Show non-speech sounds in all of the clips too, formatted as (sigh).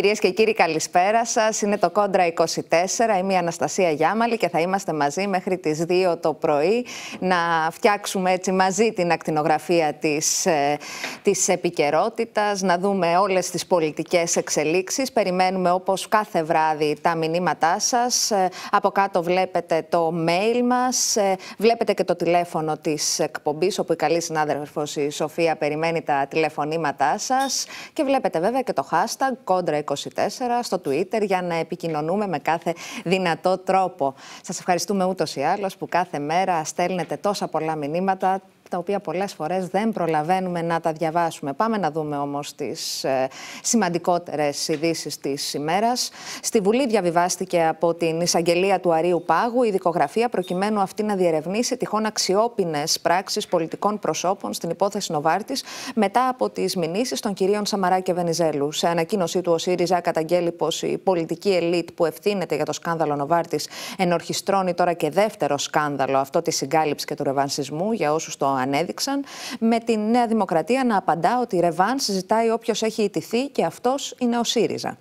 Κυρίες και κύριοι, καλησπέρα σας. Είναι το Κόντρα 24. Είμαι η Αναστασία Γιάμαλη και θα είμαστε μαζί μέχρι τις 2 το πρωί να φτιάξουμε έτσι μαζί την ακτινογραφία της της ε, επικαιρότητας, να δούμε όλες τις πολιτικές εξελίξεις. Περιμένουμε όπως κάθε βράδυ τα μηνύματά σας. Ε, από κάτω βλέπετε το mail μας. Ε, βλέπετε και το τηλέφωνο της εκπομπής, όπου η καλή συνάδελφος η Σοφία περιμένει τα τηλεφωνήματά σας. Και βλέπετε βέβαια και το hashtag Κόντρα 24 στο Twitter για να επικοινωνούμε με κάθε δυνατό τρόπο. Σας ευχαριστούμε ούτως ή άλλως που κάθε μέρα στέλνετε τόσα πολλά μηνύματα τα οποία πολλές φορές δεν προλαβαίνουμε να τα διαβάσουμε. Πάμε να δούμε όμως τις ε, σημαντικότερες ειδήσεις της ημέρας. Στη Βουλή διαβιβάστηκε από την εισαγγελία του Αρίου Πάγου η δικογραφία προκειμένου αυτή να διερευνήσει τυχόν αξιόπινες πράξεις πολιτικών προσώπων στην υπόθεση Νοβάρτης μετά από τις μηνύσεις των κυρίων Σαμαρά και Βενιζέλου. Σε ανακοίνωσή του ο ΣΥΡΙΖΑ καταγγέλει πως η πολιτική ελίτ που ευθύνεται για το σκάνδαλο Νοβάρτης ενορχιστρώνει τώρα και δεύτερο σκάνδαλο αυτό της συγκάλυψης και του ρεβανσισμού για όσους το ανέδειξαν, με τη Νέα Δημοκρατία να απαντά ότι ρεβάν συζητάει όποιος έχει ιτηθεί και αυτός είναι ο ΣΥΡΙΖΑ.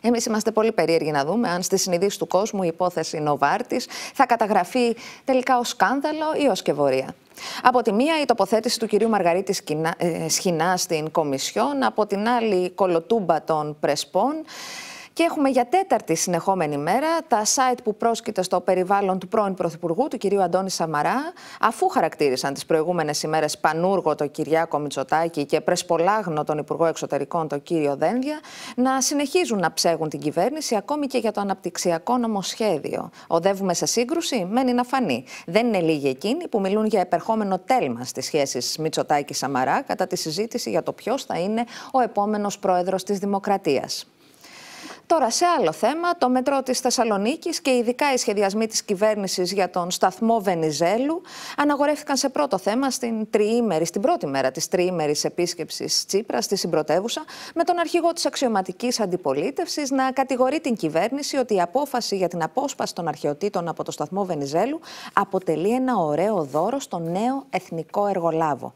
Εμείς είμαστε πολύ περίεργοι να δούμε αν στη συνειδήση του κόσμου η υπόθεση Νοβάρτη θα καταγραφεί τελικά ως σκάνδαλο ή ως κεβορία. Από τη μία η τοποθέτηση του κυρίου Μαργαρίτη ε, Σχοινά στην Κομισιόν, από την άλλη η κολοτούμπα των Πρεσπών. Και έχουμε για τέταρτη συνεχόμενη μέρα τα site που πρόσκειται στο περιβάλλον του πρώην Πρωθυπουργού, του κυρίου Αντώνη Σαμαρά, αφού χαρακτήρισαν τις προηγούμενες ημέρες πανούργο τον Κυριάκο Μητσοτάκη και πρεσπολάγνο τον Υπουργό Εξωτερικών, τον κύριο Δένδια, να συνεχίζουν να ψέγουν την κυβέρνηση ακόμη και για το αναπτυξιακό νομοσχέδιο. Οδεύουμε σε σύγκρουση, μένει να φανεί. Δεν είναι λίγοι εκείνοι που μιλούν για επερχόμενο τέλμα στις σχέσεις Μητσοτάκη-Σαμαρά κατά τη συζήτηση για το ποιος θα είναι ο επόμενος πρόεδρος της Δημοκρατίας. Τώρα, σε άλλο θέμα, το μετρό της Θεσσαλονίκης και ειδικά οι σχεδιασμοί της κυβέρνησης για τον σταθμό Βενιζέλου αναγορεύτηκαν σε πρώτο θέμα στην, τριήμερη, στην πρώτη μέρα της τριήμερης επίσκεψης Τσίπρας στη συμπρωτεύουσα, με τον αρχηγό της αξιωματικής αντιπολίτευσης να κατηγορεί την κυβέρνηση ότι η απόφαση για την απόσπαση των αρχαιοτήτων από το σταθμό Βενιζέλου αποτελεί ένα ωραίο δώρο στο νέο εθνικό εργολάβο.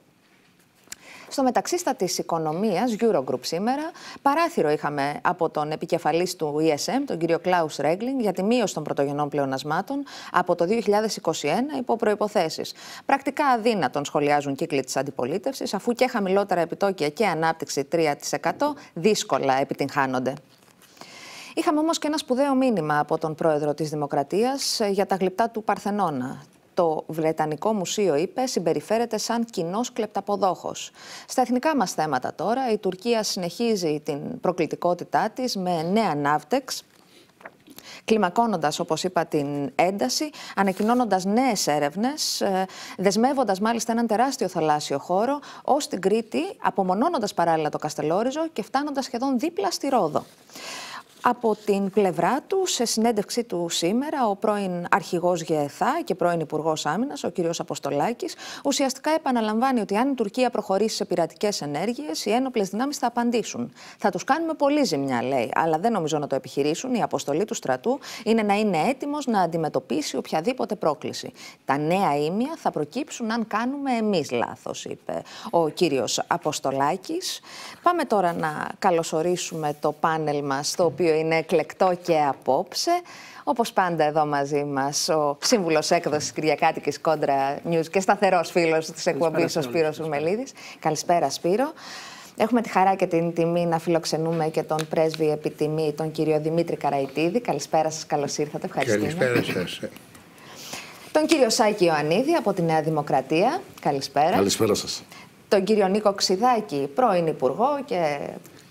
Στο μεταξύ στα της οικονομίας, Eurogroup σήμερα, παράθυρο είχαμε από τον επικεφαλής του ESM, τον κύριο Κλάους Ρέγκλινγκ, για τη μείωση των πρωτογενών πλεονασμάτων από το 2021 υπό προϋποθέσεις. Πρακτικά αδύνατον σχολιάζουν κύκλοι της αντιπολίτευσης, αφού και χαμηλότερα επιτόκια και ανάπτυξη 3% δύσκολα επιτυγχάνονται. Είχαμε όμως και ένα σπουδαίο μήνυμα από τον πρόεδρο της Δημοκρατίας ε, για τα γλυπτά του Παρθενώνα, το Βρετανικό Μουσείο, είπε, συμπεριφέρεται σαν κοινός κλεπταποδόχος. Στα εθνικά μας θέματα τώρα, η Τουρκία συνεχίζει την προκλητικότητά της με νέα ναύτεξ, κλιμακώνοντας, όπως είπα, την ένταση, ανακοινώνοντας νέες έρευνες, ε, δεσμεύοντας μάλιστα έναν τεράστιο θαλάσσιο χώρο ως την Κρήτη, απομονώνοντας παράλληλα το Καστελόριζο και φτάνοντας σχεδόν δίπλα στη Ρόδο. Από την πλευρά του, σε συνέντευξή του σήμερα, ο πρώην αρχηγός ΓΕΘΑ και πρώην Υπουργός Άμυνας, ο κ. Αποστολάκης, ουσιαστικά επαναλαμβάνει ότι αν η Τουρκία προχωρήσει σε πειρατικές ενέργειες, οι ένοπλες δυνάμεις θα απαντήσουν. Θα τους κάνουμε πολύ ζημιά, λέει, αλλά δεν νομίζω να το επιχειρήσουν. Η αποστολή του στρατού είναι να είναι έτοιμος να αντιμετωπίσει οποιαδήποτε πρόκληση. Τα νέα ήμια θα προκύψουν αν κάνουμε εμείς λάθος, είπε ο κ. Αποστολάκης. Πάμε τώρα να καλωσορίσουμε το πάνελ μας, το οποίο είναι εκλεκτό και απόψε. Όπως πάντα, εδώ μαζί μας ο σύμβουλος έκδοσης Κυριακάτικης Κόντρα News και σταθερός φίλος της εκπομπής, ο Σπύρος Ουρμελίδη. Καλησπέρα, Σπύρο. Έχουμε τη χαρά και την τιμή να φιλοξενούμε και τον πρέσβη επιτιμή, τον κύριο Δημήτρη Καραϊτίδη. Καλησπέρα σας, καλώς ήρθατε. Ευχαριστούμε. Καλησπέρα σας. Τον κύριο Σάκη Ιωαννίδη από τη Νέα Δημοκρατία. Καλησπέρα. Καλησπέρα σας. Τον κύριο Νίκο Ξιδάκη, πρώην Υπουργό και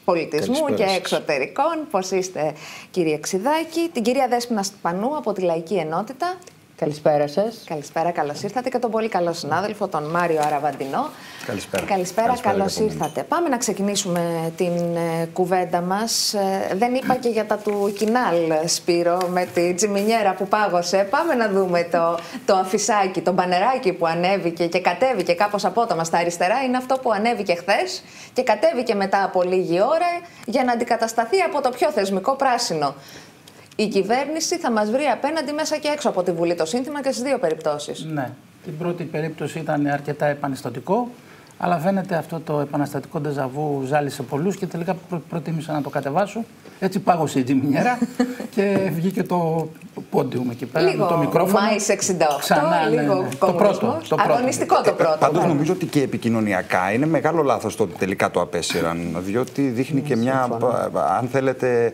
πολιτισμού και εξωτερικών. Πώς είστε κύριε Ξιδάκη. Την κυρία Δέσποινα Σπανού από τη Λαϊκή Ενότητα. Καλησπέρα σας. Καλησπέρα, καλώς ήρθατε. Και τον πολύ καλό συνάδελφο, τον Μάριο Αραβαντινό. Καλησπέρα. Καλησπέρα, καλώς ήρθατε. Πάμε να ξεκινήσουμε την ε, κουβέντα μας. Ε, δεν είπα και για τα του Κινάλ, Σπύρο, με τη τζιμινιέρα που πάγωσε. Πάμε να δούμε το, το αφισάκι, το μπανεράκι που ανέβηκε και κατέβηκε κάπως απότομα στα αριστερά. Είναι αυτό που ανέβηκε χθες και κατέβηκε μετά από λίγη ώρα για να αντικατασταθεί από το πιο θεσμικό πράσινο η κυβέρνηση θα μας βρει απέναντι μέσα και έξω από τη Βουλή το σύνθημα και στις δύο περιπτώσεις. Ναι. Την πρώτη περίπτωση ήταν αρκετά επανιστατικό. Αλλά φαίνεται αυτό το επαναστατικό ντεζαβού ζάλισε πολλούς και τελικά προ, προτίμησα να το κατεβάσω. Έτσι πάγωσε η τζιμινιέρα (laughs) και βγήκε το πόντιουμ εκεί πέρα λίγο με το μικρόφωνο. Μάη 68, Ξανά, ναι, λίγο ναι. Το πρώτο, το πρώτο. Αγωνιστικό το πρώτο. Πάντως βέβαια. νομίζω ότι και επικοινωνιακά είναι μεγάλο λάθος το ότι τελικά το απέσυραν. Διότι δείχνει και μια, αν θέλετε, ε,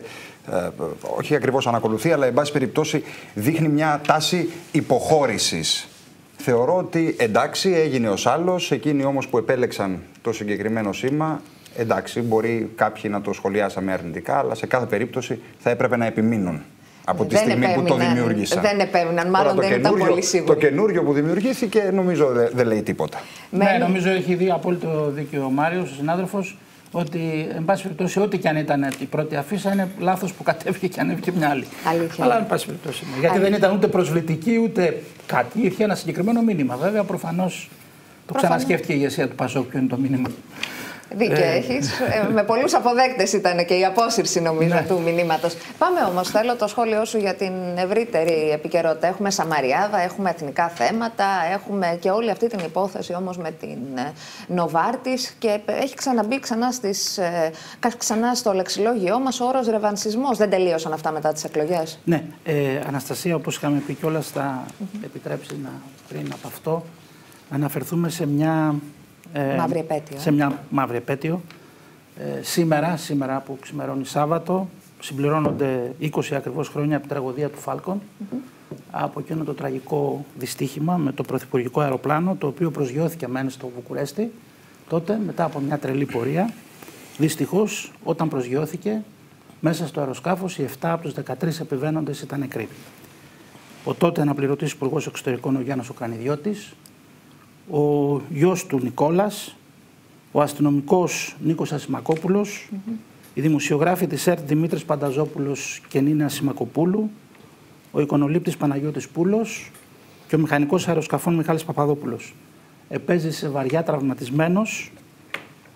όχι ακριβώς ανακολουθία, αλλά εν πάση περιπτώσει δείχνει μια τάση υποχώρησης. Θεωρώ ότι εντάξει, έγινε ω άλλο. Εκείνοι όμως που επέλεξαν το συγκεκριμένο σήμα, εντάξει, μπορεί κάποιοι να το σχολιάσαμε αρνητικά, αλλά σε κάθε περίπτωση θα έπρεπε να επιμείνουν από τη Δεν στιγμή που το επέμειναν. δημιούργησαν. Δεν επέμειναν, Τώρα μάλλον το δεν ήταν καινούριο- πολύ σίγουροι. Το καινούριο που δημιουργήθηκε νομίζω δεν δεν λέει τίποτα. Ναι, Μένει- νομίζω έχει δει απόλυτο δίκιο ο Μάριος, ο συνάδελφος, ότι εν πάση περιπτώσει, ό,τι και αν ήταν η πρώτη αφίσα, είναι λάθος που κατέβηκε και ανέβηκε μια άλλη. Αλήθεια Αλλά είναι. εν πάση περιπτώσει. ναι. Γιατί δεν ήταν ούτε προσβλητική ούτε κάτι. Είχε ένα συγκεκριμένο μήνυμα. Βέβαια, προφανώς το ξανασκέφτηκε η ηγεσία του Πασόκ ποιο είναι το μήνυμα. Δίκιο έχεις. με πολλούς αποδέκτες ήταν και η απόσυρση νομίζω Ναι. του μηνύματος. Πάμε όμως, θέλω το σχόλιο σου για την ευρύτερη επικαιρότητα. Έχουμε Σαμαριάδα, έχουμε εθνικά θέματα, έχουμε και όλη αυτή την υπόθεση όμως με την ε, Νοβάρτης και έχει ξαναμπεί ξανά, στις, ε, κα- ξανά στο λεξιλόγιό μας ο όρος ρευανσισμό. Δεν τελείωσαν αυτά μετά τις εκλογές. Ναι, ε, Αναστασία, όπως είχαμε πει κιόλας, θα επιτρέψει να, πριν από αυτό να αναφερθούμε σε μια... ε, Μαύρη επέτειο, ε. Σε μια μαύρη επέτειο. Ε, σήμερα, σήμερα που ξημερώνει Σάββατο, συμπληρώνονται 20 ακριβώς χρόνια από την τραγωδία του φαλκον από εκείνο το τραγικό δυστύχημα με το πρωθυπουργικό αεροπλάνο, το οποίο προσγειώθηκε μεν στο Βουκουρέστι, τότε μετά από μια τρελή πορεία. Δυστυχώς, όταν προσγειώθηκε, μέσα στο αεροσκάφος οι 7 από τους 13 επιβαίνοντες ήταν νεκροί. Ο τότε αναπληρωτής υπουργός Εξωτερικών ο Γιάννος Οκρανιδιώτης, ο γιος του Νικόλας, ο αστυνομικός Νίκος Ασημακόπουλος, η δημοσιογράφη της ΕΡΤ Δημήτρης Πανταζόπουλος και Νίνα Ασημακοπούλου, ο εικονολήπτης Παναγιώτης Πούλος και ο μηχανικός αεροσκαφών Μιχάλης Παπαδόπουλος. Επέζησε βαριά τραυματισμένος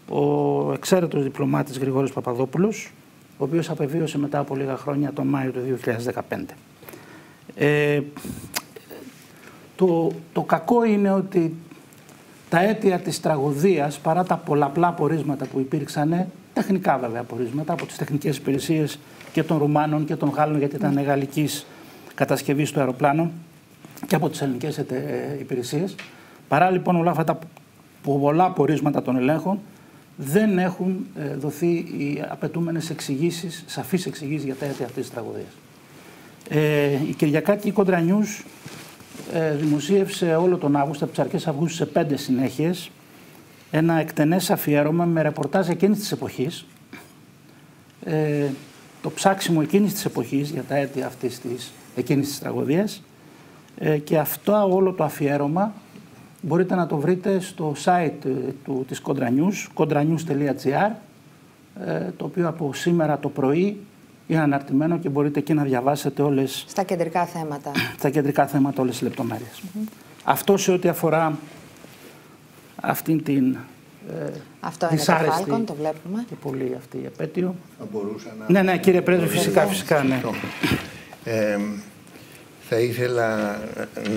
ο εξαίρετος διπλωμάτης Γρηγόρης Παπαδόπουλος, ο οποίος απεβίωσε μετά από λίγα χρόνια τον Μάιο του 2015. Ε, το, το κακό είναι ότι τα αίτια της τραγωδίας, παρά τα πολλαπλά πορίσματα που υπήρξαν, τεχνικά βέβαια πορίσματα από τις τεχνικές υπηρεσίες και των Ρουμάνων και των Γάλλων, γιατί ήταν γαλλικής κατασκευής του αεροπλάνου και από τις ελληνικές ετε- ε, υπηρεσίες. Παρά λοιπόν όλα αυτά τα πολλά πορίσματα των ελέγχων, δεν έχουν ε, δοθεί οι απαιτούμενες εξηγήσεις, σαφείς εξηγήσεις για τα αίτια αυτής της τραγωδίας. Ε, η Κυριακάκη Κόντρα News ε, δημοσίευσε όλο τον Αύγουστο, από τις αρχές Αυγούστου σε πέντε συνέχειες, ένα εκτενές αφιέρωμα με ρεπορτάζ εκείνης της εποχής, ε, το ψάξιμο εκείνης της εποχής για τα αίτια αυτής της, εκείνης της τραγωδίας. Ε, και αυτό όλο το αφιέρωμα μπορείτε να το βρείτε στο site ε, του, της Contra News, contranews.gr ε, το οποίο από σήμερα το πρωί είναι αναρτημένο και μπορείτε εκεί να διαβάσετε όλες Στα κεντρικά θέματα. (clears throat) τα κεντρικά θέματα όλες τις λεπτομέρειες. Αυτό σε ό,τι αφορά αυτήν την ε, Αυτό είναι το δυσάρεστη Falcon, το βλέπουμε. και πολύ αυτή η επέτειο. Θα μπορούσα να... Ναι, ναι, κύριε Πρέσβη, φυσικά, φυσικά, ναι. Ε, θα ήθελα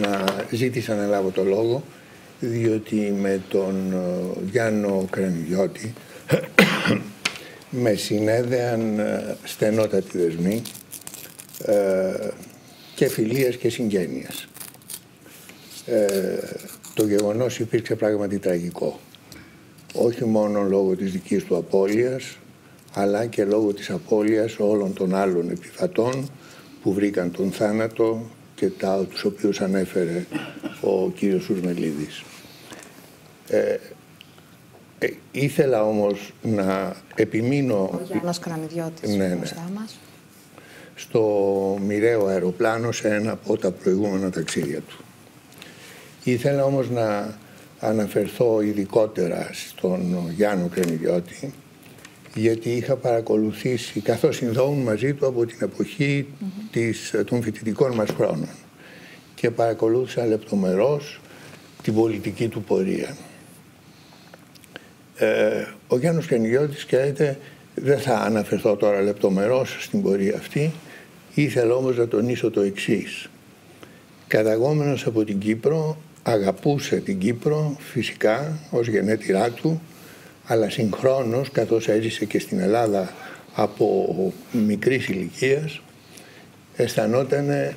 να ζήτησα να λάβω το λόγο διότι με τον ε, Γιάννο Κρανιδιώτη με συνέδεαν ε, στενότατοι δεσμοί ε, και φιλίας και συγγένειας. Ε, το γεγονός υπήρξε πράγματι τραγικό. Όχι μόνο λόγω της δικής του απώλειας, αλλά και λόγω της απώλειας όλων των άλλων επιβατών που βρήκαν τον θάνατο και τα, τους οποίους ανέφερε ο κύριος Σουρμελίδης. Ε, ε, ήθελα όμως να επιμείνω Ο Γιάννος Κρανιδιώτης Ναι, ναι. μπροστά μας. στο μοιραίο αεροπλάνο σε ένα από τα προηγούμενα ταξίδια του. Ήθελα όμως να αναφερθώ ειδικότερα στον Γιάννο Κρενιδιώτη γιατί είχα παρακολουθήσει καθώς συνδόουν μαζί του από την εποχή της, των φοιτητικών μας χρόνων και παρακολούθησα λεπτομερώς την πολιτική του πορεία. Ε, ο Γιάννος Κρενιδιώτης, ξέρετε, δεν θα αναφερθώ τώρα λεπτομερώς στην πορεία αυτή, ήθελα όμως να τονίσω το εξής. Καταγόμενος από την Κύπρο, αγαπούσε την Κύπρο φυσικά ως γενέτειρά του αλλά συγχρόνως καθώς έζησε και στην Ελλάδα από μικρής ηλικίας αισθανόταν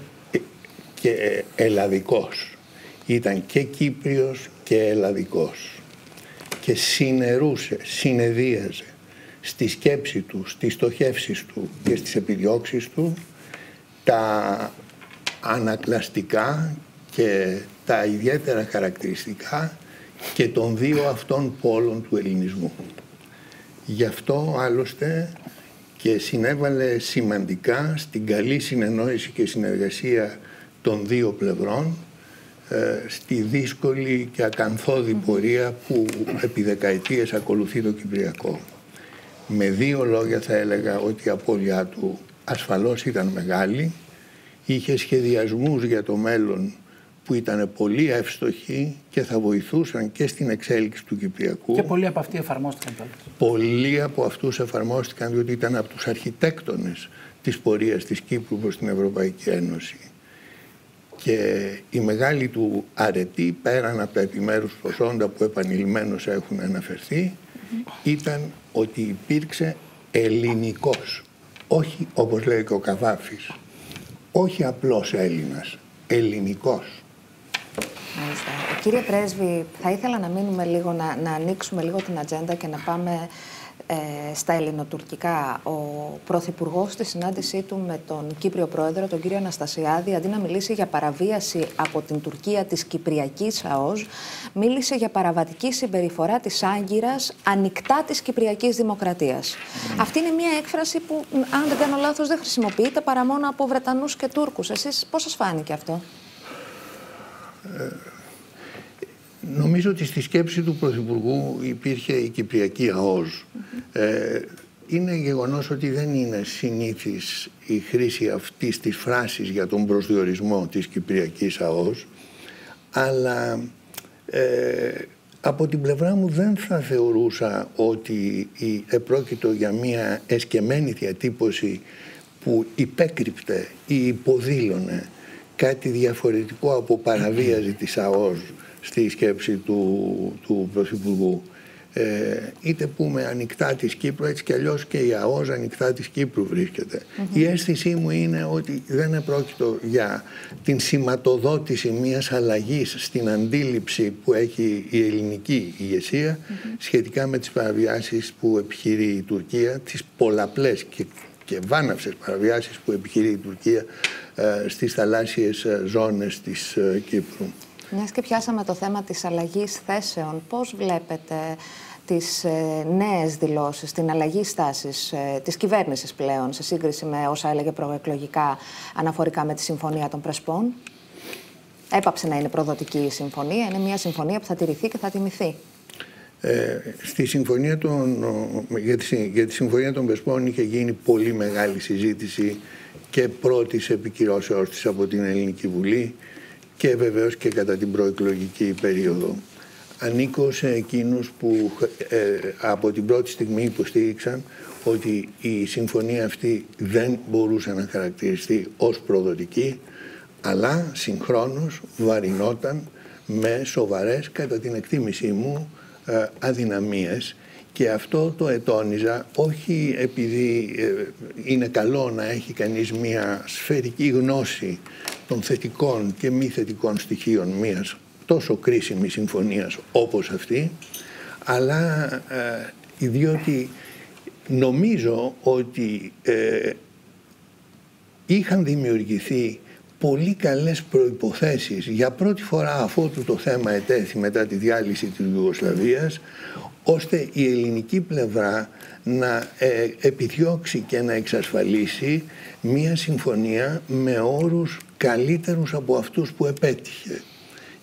και ελλαδικός. Ήταν και Κύπριος και ελλαδικός και συνερούσε, συνεδίαζε στη σκέψη του, στις στοχεύσεις του και στις επιδιώξεις του τα ανακλαστικά και τα ιδιαίτερα χαρακτηριστικά και των δύο αυτών πόλων του ελληνισμού. Γι' αυτό άλλωστε και συνέβαλε σημαντικά στην καλή συνεννόηση και συνεργασία των δύο πλευρών ε, στη δύσκολη και ακαθόδη πορεία που επί δεκαετίες ακολουθεί το Κυπριακό. Με δύο λόγια θα έλεγα ότι η απώλειά του ασφαλώς ήταν μεγάλη, είχε σχεδιασμούς για το μέλλον που ήταν πολύ εύστοχοι και θα βοηθούσαν και στην εξέλιξη του Κυπριακού. Και πολλοί από αυτοί εφαρμόστηκαν κιόλας. Πολλοί από αυτούς εφαρμόστηκαν διότι ήταν από τους αρχιτέκτονες της πορείας της Κύπρου προς την Ευρωπαϊκή Ένωση. Και η μεγάλη του αρετή, πέραν από τα επιμέρους προσόντα που επανειλημμένως έχουν αναφερθεί, ήταν ότι υπήρξε ελληνικός. Όχι όπως λέει και ο Καβάφης, όχι απλός Έλληνας, ελληνικός. Μάλιστα. Κύριε Πρέσβη, θα ήθελα να μείνουμε λίγο, να, να ανοίξουμε λίγο την ατζέντα και να πάμε ε, στα ελληνοτουρκικά. Ο Πρωθυπουργός στη συνάντησή του με τον Κύπριο Πρόεδρο, τον κύριο Αναστασιάδη, αντί να μιλήσει για παραβίαση από την Τουρκία της Κυπριακής ΑΟΣ, μίλησε για παραβατική συμπεριφορά της Άγκυρας ανοιχτά της Κυπριακής Δημοκρατίας. Αυτή είναι μια έκφραση που, αν δεν κάνω λάθος, δεν χρησιμοποιείται παρά μόνο από Βρετανούς και Τούρκους. Εσείς πώς σας φάνηκε αυτό; Νομίζω ότι στη σκέψη του Πρωθυπουργού υπήρχε η Κυπριακή ΑΟΣ. Ε, είναι γεγονός ότι δεν είναι συνήθις η χρήση αυτής της φράσης για τον προσδιορισμό της Κυπριακής ΑΟΣ, αλλά ε, από την πλευρά μου δεν θα θεωρούσα ότι η, επρόκειτο για μια εσκεμμένη διατύπωση που υπέκρυπτε ή υποδήλωνε κάτι διαφορετικό από παραβίαση της ΑΟΣ στη σκέψη του, του Πρωθυπουργού. Ε, είτε πούμε ανοιχτά της Κύπρου, έτσι κι αλλιώς και η ΑΟΣ ανοιχτά της Κύπρου βρίσκεται. Η αίσθησή μου είναι ότι δεν επρόκειτο για την σηματοδότηση μιας αλλαγής στην αντίληψη που έχει η ελληνική ηγεσία σχετικά με τις παραβιάσεις που επιχειρεί η Τουρκία, τις πολλαπλές και, και βάναυσες παραβιάσεις που επιχειρεί η Τουρκία ε, στις θαλάσσιες ε, ζώνες της ε, Κύπρου. Μιας και πιάσαμε το θέμα της αλλαγής θέσεων, πώς βλέπετε τις ε, νέες δηλώσεις, την αλλαγή στάσης ε, της κυβέρνησης πλέον σε σύγκριση με όσα έλεγε προεκλογικά αναφορικά με τη Συμφωνία των Πρεσπών; Έπαψε να είναι προδοτική η συμφωνία, είναι μια συμφωνία που θα τηρηθεί και θα τιμηθεί. Ε, στη συμφωνία των, για, τη, για τη Συμφωνία των Πρεσπών είχε γίνει πολύ μεγάλη συζήτηση και πρώτης επικυρώσεως της από την Ελληνική Βουλή και βεβαίως και κατά την προεκλογική περίοδο. Ανήκω σε εκείνους που ε, από την πρώτη στιγμή υποστήριξαν ότι η συμφωνία αυτή δεν μπορούσε να χαρακτηριστεί ως προδοτική, αλλά συγχρόνως βαρινόταν με σοβαρές, κατά την εκτίμησή μου, ε, αδυναμίες και αυτό το ετώνιζα όχι επειδή ε, είναι καλό να έχει κανείς μια σφαιρική γνώση των θετικών και μη θετικών στοιχείων μιας τόσο κρίσιμης συμφωνίας όπως αυτή, αλλά ε, διότι νομίζω ότι ε, είχαν δημιουργηθεί πολύ καλές προϋποθέσεις για πρώτη φορά αφού το θέμα ετέθη μετά τη διάλυση της Ιουγκοσλαβίας ώστε η ελληνική πλευρά να ε, επιδιώξει και να εξασφαλίσει μία συμφωνία με όρους καλύτερους από αυτούς που επέτυχε.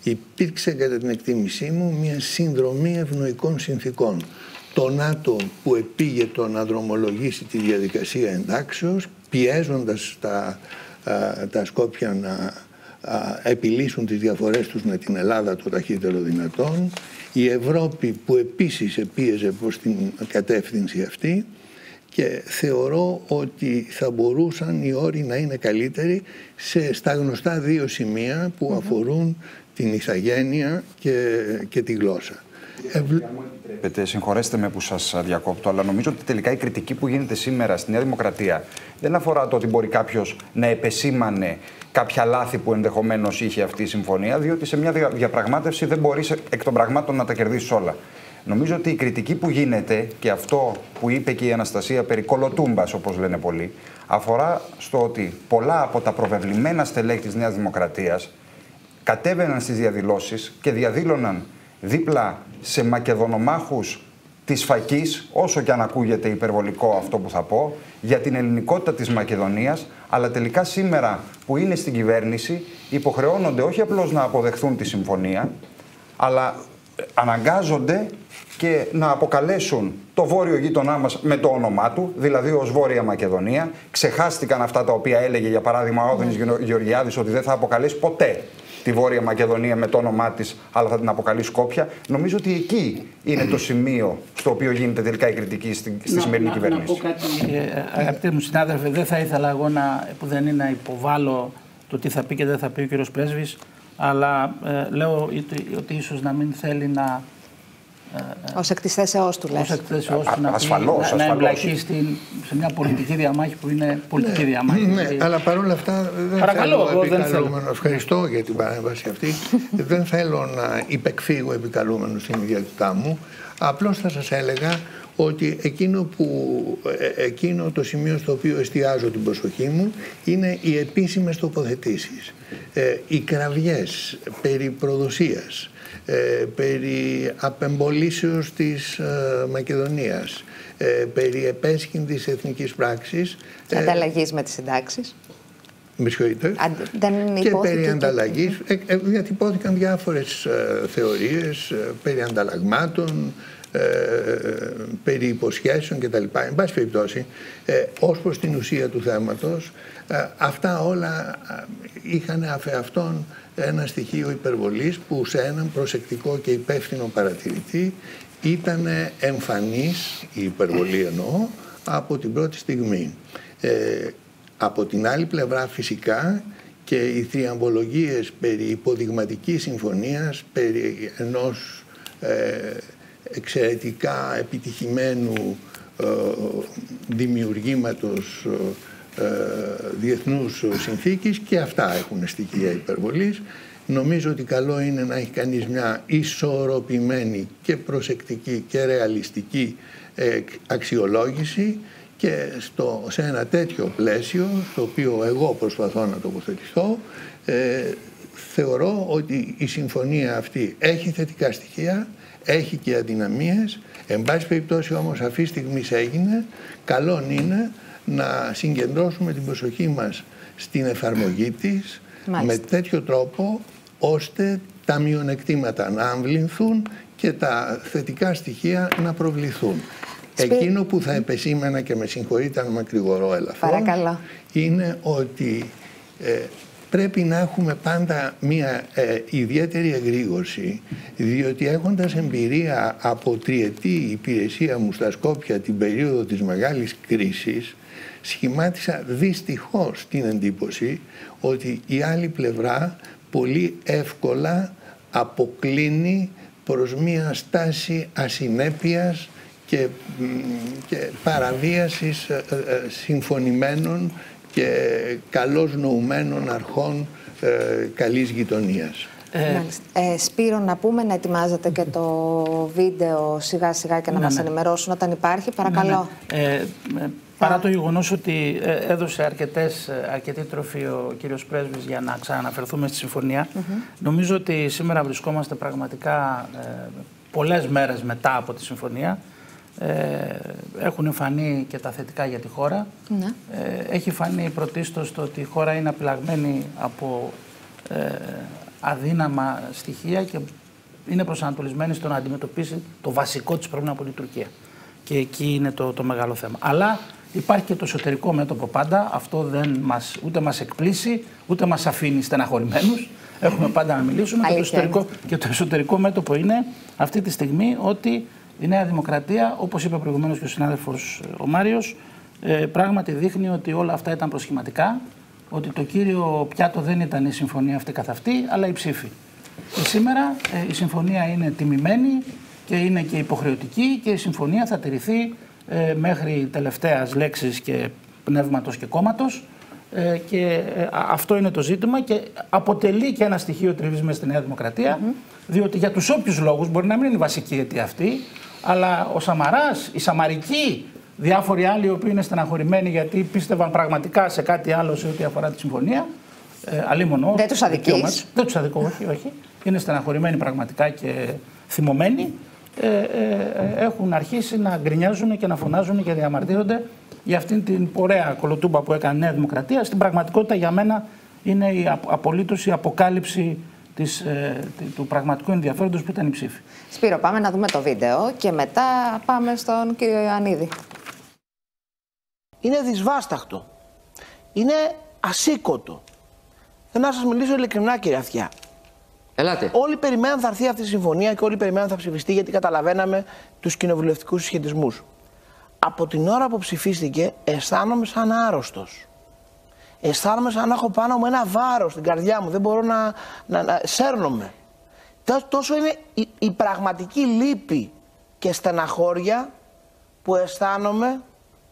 Υπήρξε κατά την εκτίμησή μου μία συνδρομή ευνοϊκών συνθήκων. Το ΝΑΤΟ που επήγε το να δρομολογήσει τη διαδικασία εντάξεως πιέζοντας τα, τα Σκόπια να επιλύσουν τις διαφορές τους με την Ελλάδα το ταχύτερο δυνατόν η Ευρώπη που επίσης επίεζε προς την κατεύθυνση αυτή και θεωρώ ότι θα μπορούσαν οι όροι να είναι καλύτεροι σε, στα γνωστά δύο σημεία που αφορούν την ηθαγένεια και, και τη γλώσσα. Επιτρέπετε, συγχωρέστε με που σας διακόπτω, αλλά νομίζω ότι τελικά η κριτική που γίνεται σήμερα στη Νέα Δημοκρατία δεν αφορά το ότι μπορεί κάποιος να επεσήμανε κάποια λάθη που ενδεχομένως είχε αυτή η συμφωνία, διότι σε μια διαπραγμάτευση δεν μπορείς εκ των πραγμάτων να τα κερδίσεις όλα. Νομίζω ότι η κριτική που γίνεται και αυτό που είπε και η Αναστασία περί κολοτούμπας, όπως λένε πολλοί, αφορά στο ότι πολλά από τα προβεβλημένα στελέχη της Νέας Δημοκρατίας κατέβαιναν στις διαδηλώσεις και διαδήλωναν δίπλα σε μακεδονομάχους της φακής, όσο και αν ακούγεται υπερβολικό αυτό που θα πω, για την ελληνικότητα της Μακεδονίας, αλλά τελικά σήμερα που είναι στην κυβέρνηση υποχρεώνονται όχι απλώς να αποδεχθούν τη συμφωνία, αλλά αναγκάζονται και να αποκαλέσουν το βόρειο γείτονά μας με το όνομά του, δηλαδή ως Βόρεια Μακεδονία. Ξεχάστηκαν αυτά τα οποία έλεγε για παράδειγμα ο Όδωνης Γεωργιάδης ότι δεν θα αποκαλέσει ποτέ τη Βόρεια Μακεδονία με το όνομά της, αλλά θα την αποκαλεί Σκόπια. Νομίζω ότι εκεί είναι το σημείο στο οποίο γίνεται τελικά η κριτική στη, στη σημερινή να, κυβέρνηση. Να πω κάτι, ε, αγαπητοί μου συνάδελφοι, δεν θα ήθελα εγώ να, που δεν είναι να υποβάλω το τι θα πει και δεν θα πει ο κύριος Πρέσβης, αλλά ε, λέω ότι, ότι ίσως να μην θέλει να Ω εκ τη θέσεώ του, λες. Ω εκ τη θέσεώ του να, ασφαλώς, να, εμπλακεί σε μια πολιτική διαμάχη που είναι πολιτική ναι, διαμάχη. Ναι, αλλά παρόλα αυτά δεν Παρακαλώ, θέλω επικαλούμενο. Ευχαριστώ για την παρέμβαση αυτή. δεν θέλω να υπεκφύγω επικαλούμενος στην ιδιότητά μου. Απλώς θα σας έλεγα ότι εκείνο, που, ε, εκείνο το σημείο στο οποίο εστιάζω την προσοχή μου είναι οι επίσημες τοποθετήσεις. Ε, οι κραυγές περί προδοσίας, ε, περί απεμπολίσεως της ε, Μακεδονίας, ε, περί επέσχυντης εθνικής πράξης. Και ε, ανταλλαγής με τις συντάξεις. Με συγχωρείτε. και περί ανταλλαγής. Και... Ε, διατυπώθηκαν διάφορες θεωρίες περί ανταλλαγμάτων, ε, περί υποσχέσεων κτλ. Εν πάση περιπτώσει, ε, ως προς την ουσία του θέματος, αυτά όλα είχαν αφεαυτόν ένα στοιχείο υπερβολής που σε έναν προσεκτικό και υπεύθυνο παρατηρητή ήταν εμφανής, η υπερβολή εννοώ, από την πρώτη στιγμή. Ε, από την άλλη πλευρά φυσικά και οι θριαμβολογίες περί υποδειγματικής συμφωνίας, περί ενός ε, εξαιρετικά επιτυχημένου ε, δημιουργήματος ε, διεθνούς συνθήκης και αυτά έχουν στοιχεία υπερβολής. Νομίζω ότι καλό είναι να έχει κανείς μια ισορροπημένη και προσεκτική και ρεαλιστική ε, αξιολόγηση και στο, σε ένα τέτοιο πλαίσιο, στο οποίο εγώ προσπαθώ να τοποθετηθώ, ε, θεωρώ ότι η συμφωνία αυτή έχει θετικά στοιχεία, έχει και αδυναμίες, εν πάση περιπτώσει όμως αυτή τη στιγμή έγινε, καλό είναι να συγκεντρώσουμε την προσοχή μας στην εφαρμογή της με τέτοιο τρόπο ώστε τα μειονεκτήματα να αμβληνθούν και τα θετικά στοιχεία να προβληθούν. Εκείνο που θα επεσήμενα και με συγχωρείτε αν μακρηγορώ ελαφρώς είναι ότι ε, πρέπει να έχουμε πάντα μια ε, ιδιαίτερη εγρήγορση διότι έχοντας εμπειρία από τριετή υπηρεσία μου στα Σκόπια την περίοδο της μεγάλης κρίσης σχημάτισα δυστυχώς την εντύπωση ότι η άλλη πλευρά πολύ εύκολα αποκλίνει προς μία στάση ασυνέπειας και, και παραβίασης ε, ε, συμφωνημένων και καλώς νοουμένων αρχών ε, καλής γειτονίας. Ε, ε, Σπύρο, να πούμε να ετοιμάζετε και το βίντεο σιγά σιγά και να ναι, μας ναι. ενημερώσουν όταν υπάρχει. Παρακαλώ. Ναι, ναι. Ε, Παρά το γεγονός ότι ε, έδωσε αρκετές, ε, αρκετή τροφή ο κύριος Πρέσβης για να ξαναναφερθούμε στη συμφωνία, νομίζω ότι σήμερα βρισκόμαστε πραγματικά ε, πολλές μέρες μετά από τη συμφωνία. Ε, έχουν φανεί και τα θετικά για τη χώρα. Ναι. Ε, έχει φανεί πρωτίστως το ότι η χώρα είναι απειλαγμένη από ε, αδύναμα στοιχεία και είναι προσανατολισμένη στο να αντιμετωπίσει το βασικό της πρόβλημα από την Τουρκία. Και εκεί είναι το, το μεγάλο θέμα. Αλλά Υπάρχει και το εσωτερικό μέτωπο πάντα. Αυτό δεν μας, ούτε μας εκπλήσει, ούτε μας αφήνει στεναχωρημένους. Έχουμε πάντα να μιλήσουμε. και, το εσωτερικό, και το εσωτερικό μέτωπο είναι αυτή τη στιγμή ότι η Νέα Δημοκρατία, όπως είπε προηγουμένως και ο συνάδελφος ο Μάριος, ε, πράγματι δείχνει ότι όλα αυτά ήταν προσχηματικά, ότι το κύριο πιάτο δεν ήταν η συμφωνία αυτή καθ' αυτή, αλλά η ψήφη. Και σήμερα ε, η συμφωνία είναι τιμημένη και είναι και υποχρεωτική και η συμφωνία θα τηρηθεί ε, μέχρι τελευταίας λέξης και πνεύματος και κόμματος ε, και ε, αυτό είναι το ζήτημα και αποτελεί και ένα στοιχείο τριβής μέσα στη Νέα Δημοκρατία διότι για τους όποιους λόγους μπορεί να μην είναι η βασική αιτία αυτή αλλά ο Σαμαράς, η Σαμαρική, διάφοροι άλλοι οι οποίοι είναι στεναχωρημένοι γιατί πίστευαν πραγματικά σε κάτι άλλο σε ό,τι αφορά τη συμφωνία ε, αλίμονο, δεν τους αδικείς. Δεν τους αδικώ, όχι, όχι. Είναι στεναχωρημένοι πραγματικά και θυμωμένοι. Ε, ε, ε, έχουν αρχίσει να γκρινιάζουν και να φωνάζουν και διαμαρτύρονται για αυτήν την ωραία κολοτούμπα που έκανε η Νέα Δημοκρατία. Στην πραγματικότητα για μένα είναι η απολύτως η αποκάλυψη της, ε, του πραγματικού ενδιαφέροντος που ήταν η ψήφη. Σπύρο, πάμε να δούμε το βίντεο και μετά πάμε στον κύριο Ιωαννίδη. Είναι δυσβάσταχτο. Είναι ασήκωτο. Θέλω να σας μιλήσω ειλικρινά, κύριε Αθιά. Ελάτε. Όλοι περιμέναν θα έρθει αυτή η συμφωνία και όλοι περιμέναν θα ψηφιστεί γιατί καταλαβαίναμε τους κοινοβουλευτικούς συσχετισμούς. Από την ώρα που ψηφίστηκε, αισθάνομαι σαν άρρωστος. Αισθάνομαι σαν να έχω πάνω μου ένα βάρος στην καρδιά μου. Δεν μπορώ να, να, να σέρνομαι. Τόσο είναι η, η πραγματική λύπη και στεναχώρια που αισθάνομαι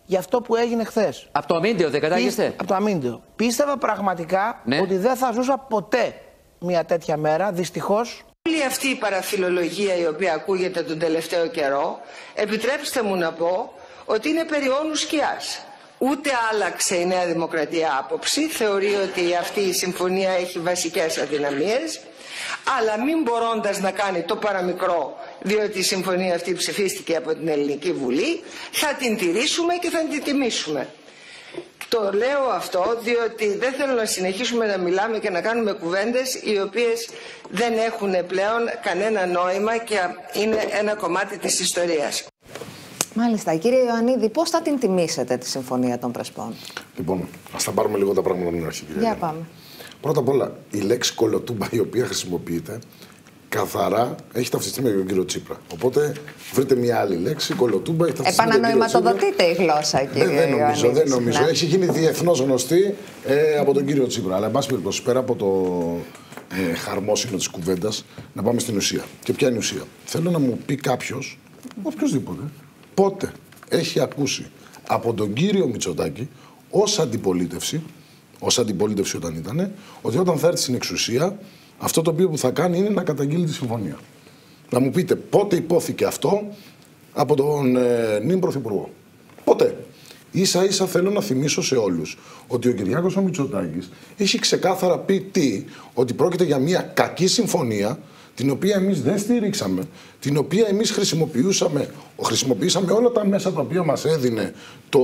για αυτό που έγινε χθες. Από το αμύντιο δεν κατάγεστε; Από το αμύντιο. Πίστευα πραγματικά ναι. ότι δεν θα ζούσα ποτέ μια τέτοια μέρα. Δυστυχώς. Όλη αυτή η παραφιλολογία η οποία ακούγεται τον τελευταίο καιρό, επιτρέψτε μου να πω ότι είναι περί όνου σκιάς. Ούτε άλλαξε η Νέα Δημοκρατία άποψη, θεωρεί ότι αυτή η συμφωνία έχει βασικές αδυναμίες αλλά μην μπορώντας να κάνει το παραμικρό διότι η συμφωνία αυτή ψηφίστηκε από την Ελληνική Βουλή θα την τηρήσουμε και θα την τιμήσουμε. Το λέω αυτό διότι δεν θέλω να συνεχίσουμε να μιλάμε και να κάνουμε κουβέντες οι οποίες δεν έχουν πλέον κανένα νόημα και είναι ένα κομμάτι της ιστορίας. Μάλιστα. Κύριε Ιωαννίδη, πώς θα την τιμήσετε τη Συμφωνία των Πρεσπών; Λοιπόν, ας τα πάρουμε λίγο τα πράγματα από την αρχή. Για πάμε. Πρώτα απ' όλα, η λέξη κολοτούμπα η οποία χρησιμοποιείται καθαρά έχει ταυτιστεί με τον κύριο Τσίπρα. Οπότε βρείτε μια άλλη λέξη, κολοτούμπα. Έχει ταυτιστεί Επανανοηματοδοτείται η γλώσσα, κύριε Δεν, δεν νομίζω, δεν νομίζω. Έχει γίνει διεθνώς γνωστή ε, από τον κύριο Τσίπρα. Αλλά, εν πάση περιπτώσει, πέρα από το ε, χαρμόσυνο της κουβέντας, να πάμε στην ουσία. Και ποια είναι η ουσία; Θέλω να μου πει κάποιος, οποιοδήποτε, πότε έχει ακούσει από τον κύριο Μητσοτάκη ως αντιπολίτευση ως αντιπολίτευση όταν ήταν, ότι όταν θα έρθει στην εξουσία, αυτό το οποίο που θα κάνει είναι να καταγγείλει τη συμφωνία. Να μου πείτε πότε υπόθηκε αυτό από τον ε, νυν Πρωθυπουργό. Ποτέ. Ίσα ίσα θέλω να θυμίσω σε όλους ότι ο Κυριάκος ο Μητσοτάκης έχει ξεκάθαρα πει τι, ότι πρόκειται για μια κακή συμφωνία την οποία εμείς δεν στηρίξαμε, την οποία εμείς χρησιμοποιούσαμε, χρησιμοποιήσαμε όλα τα μέσα τα οποία μας έδινε το,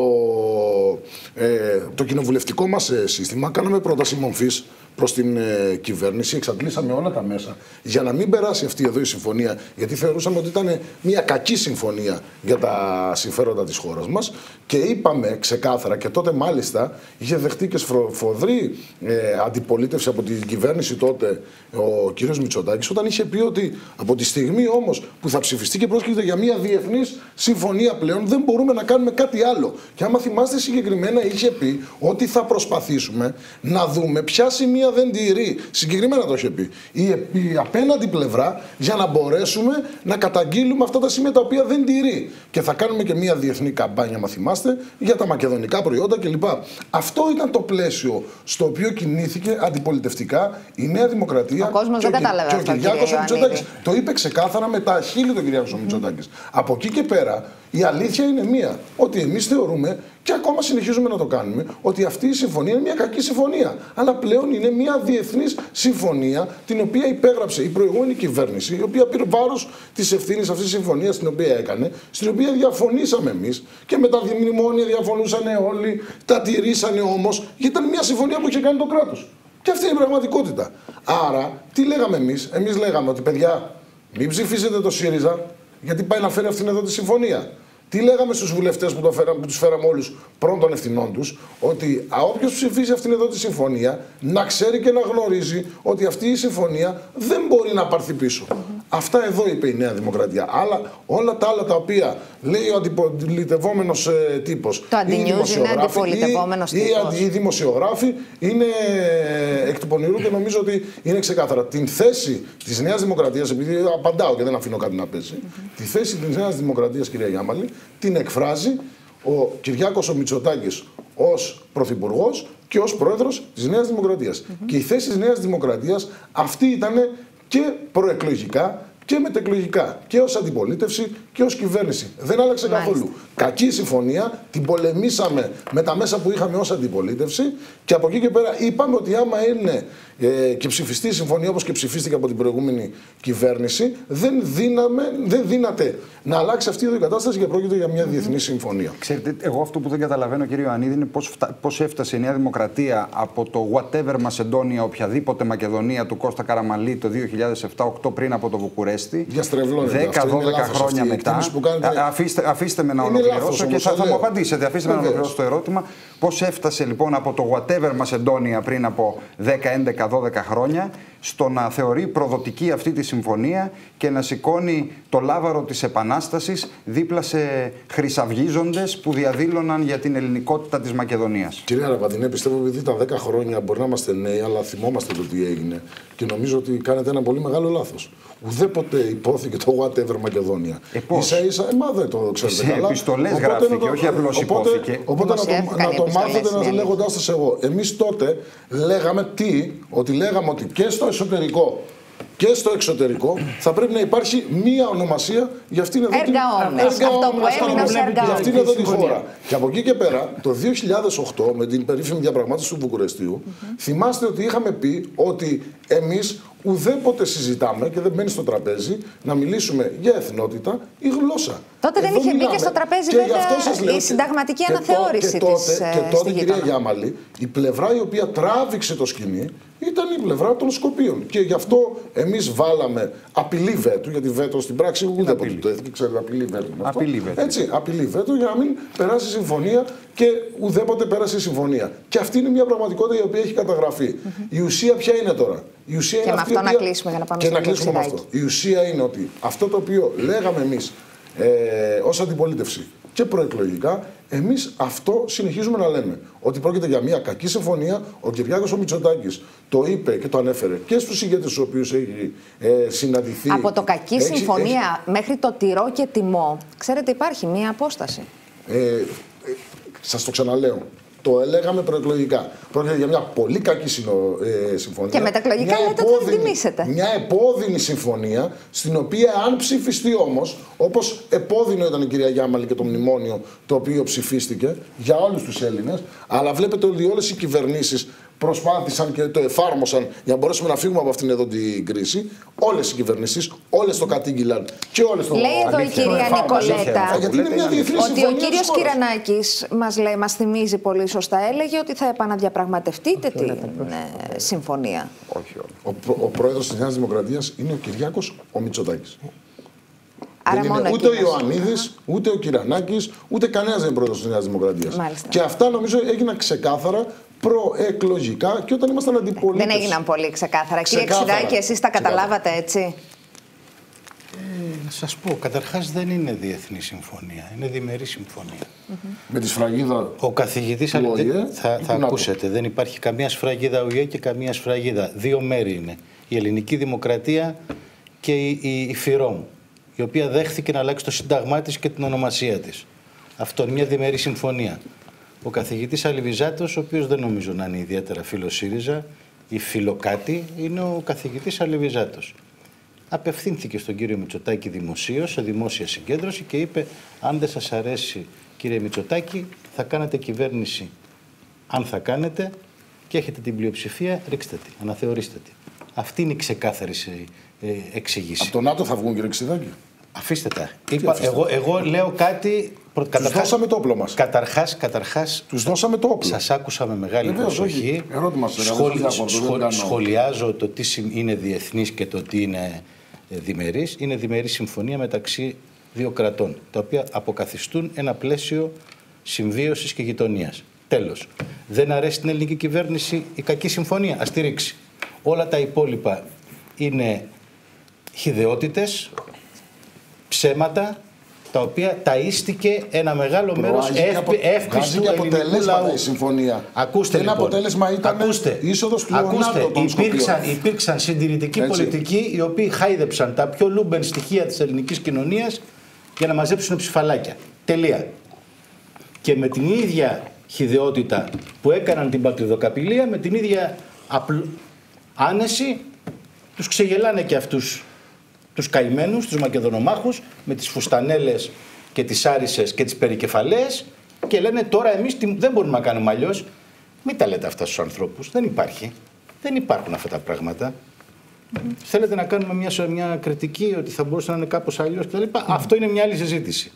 ε, το κοινοβουλευτικό μας ε, σύστημα, κάναμε πρόταση μομφής προς την ε, κυβέρνηση. Εξαντλήσαμε όλα τα μέσα για να μην περάσει αυτή εδώ η συμφωνία, γιατί θεωρούσαμε ότι ήταν μια κακή συμφωνία για τα συμφέροντα της χώρας μας. Και είπαμε ξεκάθαρα, και τότε μάλιστα είχε δεχτεί και σφοδρή ε, αντιπολίτευση από την κυβέρνηση τότε ο κ. Μητσοτάκης, όταν είχε πει ότι από τη στιγμή όμως που θα ψηφιστεί και πρόκειται για μια διεθνής συμφωνία πλέον, δεν μπορούμε να κάνουμε κάτι άλλο. Και άμα θυμάστε συγκεκριμένα, είχε πει ότι θα προσπαθήσουμε να δούμε ποια σημεία δεν τηρεί. Συγκεκριμένα το είχε πει. Η, η απέναντι πλευρά για να μπορέσουμε να καταγγείλουμε αυτά τα σημεία τα οποία δεν τηρεί. Και θα κάνουμε και μια διεθνή καμπάνια, μα θυμάστε, για τα μακεδονικά προϊόντα κλπ. Αυτό ήταν το πλαίσιο στο οποίο κινήθηκε αντιπολιτευτικά η Νέα Δημοκρατία. Ο κόσμος δεν κατάλαβε αυτό. Και ο Κυριάκος Μητσοτάκη. Το είπε ξεκάθαρα με τα χείλη του Κυριάκο Μητσοτάκης. Από εκεί και πέρα η αλήθεια είναι μία. Ότι εμείς θεωρούμε και ακόμα συνεχίζουμε να το κάνουμε ότι αυτή η συμφωνία είναι μια κακή συμφωνία. Αλλά πλέον είναι μια διεθνής συμφωνία την οποία υπέγραψε η προηγούμενη κυβέρνηση, η οποία πήρε βάρος της ευθύνης αυτής της συμφωνίας την οποία έκανε, στην οποία διαφωνήσαμε εμείς και με τα μνημόνια διαφωνούσαν όλοι, τα τηρήσανε όμως, γιατί ήταν μια συμφωνία που είχε κάνει το κράτος. Και αυτή είναι η πραγματικότητα. Άρα, τι λέγαμε εμείς, εμείς λέγαμε ότι παιδιά, μην ψηφίσετε το ΣΥΡΙΖΑ, γιατί πάει να φέρει αυτήν εδώ τη συμφωνία. Τι λέγαμε στους βουλευτές που, που τους φέραμε όλους πρώτων των ευθυνών τους, ότι όποιος ψηφίσει αυτήν εδώ τη συμφωνία να ξέρει και να γνωρίζει ότι αυτή η συμφωνία δεν μπορεί να πάρθει πίσω. Αυτά εδώ είπε η Νέα Δημοκρατία. Αλλά όλα τα άλλα τα οποία λέει ο αντιπολιτευόμενο ε, τύπος. Το αντινιούζ είναι αντιπολιτευόμενος τύπος. Οι, οι δημοσιογράφοι είναι ε, εκ του πονηρού και νομίζω ότι είναι ξεκάθαρα. Την θέση της Νέας Δημοκρατίας, επειδή απαντάω και δεν αφήνω κάτι να πέσει, τη θέση της Νέας Δημοκρατίας, κυρία Γιάμαλη, την εκφράζει ο Κυριάκος ο Μητσοτάκης ως πρωθυπουργός και ως πρόεδρος της Νέας Δημοκρατίας. Και η θέση της Νέας Δημοκρατίας αυτή ήταν και προεκλογικά και μετεκλογικά. Και ως αντιπολίτευση και ως κυβέρνηση. Δεν άλλαξε καθόλου. Κακή συμφωνία, την πολεμήσαμε με τα μέσα που είχαμε ως αντιπολίτευση και από εκεί και πέρα είπαμε ότι άμα είναι ε, και ψηφιστεί η συμφωνία όπως και ψηφίστηκε από την προηγούμενη κυβέρνηση, δεν, δίναμε, δεν δύναται να αλλάξει αυτή η κατάσταση και πρόκειται για μια διεθνή συμφωνία. Ξέρετε, εγώ αυτό που δεν καταλαβαίνω, κύριο Ανίδη, είναι πώς έφτασε η Νέα Δημοκρατία από το whatever Μασεντόνια, οποιαδήποτε Μακεδονία του Κώστα Καραμαλή το 2007-2008 πριν από το Βουκουρέστι. 10-12 χρόνια μετά. Κάνετε... Αφήστε, αφήστε με να ολοκληρώσω και θα, θα μου απαντήσετε. Αφήστε με να ολοκληρώσω το ερώτημα. Πώς έφτασε λοιπόν από το whatever Μασεντόνια πριν από 10-11 12 χρόνια στο να θεωρεί προδοτική αυτή τη συμφωνία και να σηκώνει το λάβαρο της Επανάστασης δίπλα σε χρυσαυγίζοντες που διαδήλωναν για την ελληνικότητα της Μακεδονίας. Κυρία Ραπαντινέ, πιστεύω ότι τα 10 χρόνια μπορεί να είμαστε νέοι, αλλά θυμόμαστε το τι έγινε και νομίζω ότι κάνετε ένα πολύ μεγάλο λάθος. Ουδέποτε υπόθηκε το whatever Μακεδόνια. Ε, πώς; Ίσα ίσα, ε, μα δεν το ξέρετε σε καλά. επιστολές οπότε γράφηκε, το, όχι απλώς οπότε, υπόθηκε. Οπότε, να το, να το μάθετε να λέγοντάς σας εγώ. Εμείς τότε λέγαμε τι, ότι λέγαμε ότι και στο εσωτερικό και στο εξωτερικό θα πρέπει να υπάρχει μία ονομασία για αυτήν εδώ την Αυτό που έμεινε ως Για αυτήν εδώ τη χώρα. Και από εκεί και πέρα, το 2008, με την περίφημη διαπραγμάτευση του Βουκουρεστίου, θυμάστε ότι είχαμε πει ότι εμείς ουδέποτε συζητάμε και δεν μπαίνει στο τραπέζι να μιλήσουμε για εθνότητα ή γλώσσα. Τότε δεν είχε μπει και στο τραπέζι και βέβαια η συνταγματική αναθεώρηση και τότε, της Και τότε, κυρία Γιάμαλη, η πλευρά η οποία τράβηξε το σκηνή ήταν η πλευρά των Σκοπίων. Και γι' αυτό εμείς βάλαμε απειλή βέτου, γιατί βέτο στην πράξη ούτε ποτέ το έθηκε, ξέρετε, απειλή βέτου. Απειλή βέτου. Έτσι, απειλή βέτου για να μην περάσει συμφωνία και ουδέποτε πέρασε η συμφωνία. Και αυτή είναι μια πραγματικότητα η οποία έχει καταγραφεί. Η ουσία ποια είναι τώρα; Η ουσία και είναι με αυτή αυτό να κλείσουμε για να πάμε και να κλείσουμε με αυτό. Η ουσία είναι ότι αυτό το οποίο λέγαμε εμείς ε, ως αντιπολίτευση και προεκλογικά, εμείς αυτό συνεχίζουμε να λέμε. Ότι πρόκειται για μια κακή συμφωνία. Ο Κυριάκος ο Μητσοτάκης το είπε και το ανέφερε και στους ηγέτες του οποίους έχει ε, συναντηθεί. Από το κακή συμφωνία μέχρι το τυρό και τιμό, ξέρετε, υπάρχει μια απόσταση. Ε, ε, Σας το ξαναλέω το έλεγαμε προεκλογικά. Πρόκειται για μια πολύ κακή συνο, ε, συμφωνία. Και μετακλογικά λέτε ότι θα την τιμήσετε. Μια επώδυνη συμφωνία, στην οποία αν ψηφιστεί όμως, όπως επώδυνο ήταν η κυρία Γιάμαλη και το μνημόνιο το οποίο ψηφίστηκε για όλους τους Έλληνες, αλλά βλέπετε ότι όλες οι κυβερνήσεις προσπάθησαν και το εφάρμοσαν για να μπορέσουμε να φύγουμε από αυτήν εδώ την κρίση. Όλες οι κυβερνήσεις, όλες το κατήγγυλαν και όλες το Λέει εδώ η κυρία Νικολέτα γιατί είναι μια ότι ο κύριος Κυρανάκης μας μας θυμίζει πολύ σωστά, έλεγε ότι θα επαναδιαπραγματευτείτε την ε, συμφωνία. Όχι, Ο, ο πρόεδρος της Νέας Δημοκρατίας είναι ο Κυριάκος ο Μητσοτάκης. Άρα δεν είναι ούτε ο Ιωαννίδης, ούτε ο Κυρανάκης, ούτε κανένας δεν είναι πρόεδρος της Νέας Δημοκρατίας. Και αυτά νομίζω έγιναν ξεκάθαρα προεκλογικά και όταν ήμασταν αντιπολίτες. Δεν έγιναν πολύ ξεκάθαρα. Κύριε Ξηδάκη, εσείς τα καταλάβατε έτσι; Ε, να σας πω, καταρχάς δεν είναι διεθνή συμφωνία, είναι διμερή συμφωνία. Mm -hmm. Με τη σφραγίδα Ο καθηγητής θα, θα ακούσετε, δεν υπάρχει καμία σφραγίδα ΟΗΕ και καμία σφραγίδα. Δύο μέρη είναι. Η ελληνική δημοκρατία και η, η, η ΦΥΡΟΜ, η οποία δέχθηκε να αλλάξει το σύνταγμά της και την ονομασία της. Αυτό είναι μια διμερή συμφωνία. Ο καθηγητής Αλιβιζάτος, ο οποίος δεν νομίζω να είναι ιδιαίτερα φίλος ΣΥΡΙΖΑ ή φιλοκάτι, είναι ο καθηγητής Αλιβιζάτος. Απευθύνθηκε στον κύριο Μητσοτάκη δημοσίως, σε δημόσια συγκέντρωση και είπε αν δεν σας αρέσει κύριε Μητσοτάκη θα κάνετε κυβέρνηση. Αν θα κάνετε και έχετε την πλειοψηφία, ρίξτε τη, αναθεωρήστε τη. Αυτή είναι η ξεκάθαρη ε, εξήγηση. Από το ΝΑΤΟ θα βγουν κύριε Ξηδάκη. Αφήστε τα. Είπα, εγώ, εγώ λέω κάτι. Τους δώσαμε το όπλο μας. Καταρχά, καταρχάς, τους δώσαμε το όπλο. Σας άκουσα με μεγάλη Βεβαίως, προσοχή. Ερώτημα Σχολ, σχολ, σχολιάζω το τι είναι διεθνής και το τι είναι ε, διμερής. Είναι διμερή συμφωνία μεταξύ δύο κρατών, τα οποία αποκαθιστούν ένα πλαίσιο συμβίωσης και γειτονίας. Τέλος. Δεν αρέσει την ελληνική κυβέρνηση η κακή συμφωνία; Α τη ρίξει. Όλα τα υπόλοιπα είναι χιδεότητες, ψέματα, τα οποία ταΐστηκε ένα μεγάλο μέρος Προάγει και εύπη- απο- βγάζει εύπιστου και ελληνικού αποτελέσματα λαού. η συμφωνία. Ακούστε Ένα λοιπόν. αποτέλεσμα ήταν Ακούστε. είσοδος του Ακούστε. Λεωνάρντο των υπήρξαν, Σκοπίων. υπήρξαν συντηρητικοί Έτσι. πολιτικοί οι οποίοι χάιδεψαν τα πιο λούμπεν στοιχεία της ελληνικής κοινωνίας για να μαζέψουν ψηφαλάκια. Τελεία. Και με την ίδια χιδεότητα που έκαναν την πατριδοκαπηλεία, με την ίδια απλ... άνεση, τους ξεγελάνε και αυτούς τους καημένους, τους μακεδονομάχους, με τις φουστανέλες και τις άρισες και τις περικεφαλές και λένε τώρα εμείς τι- δεν μπορούμε να κάνουμε αλλιώς. Μην τα λέτε αυτά στους ανθρώπους. Δεν υπάρχει. Δεν υπάρχουν αυτά τα πράγματα. Θέλετε να κάνουμε μια, σο- μια κριτική ότι θα μπορούσε να είναι κάπως αλλιώς κτλ. Αυτό είναι μια άλλη συζήτηση.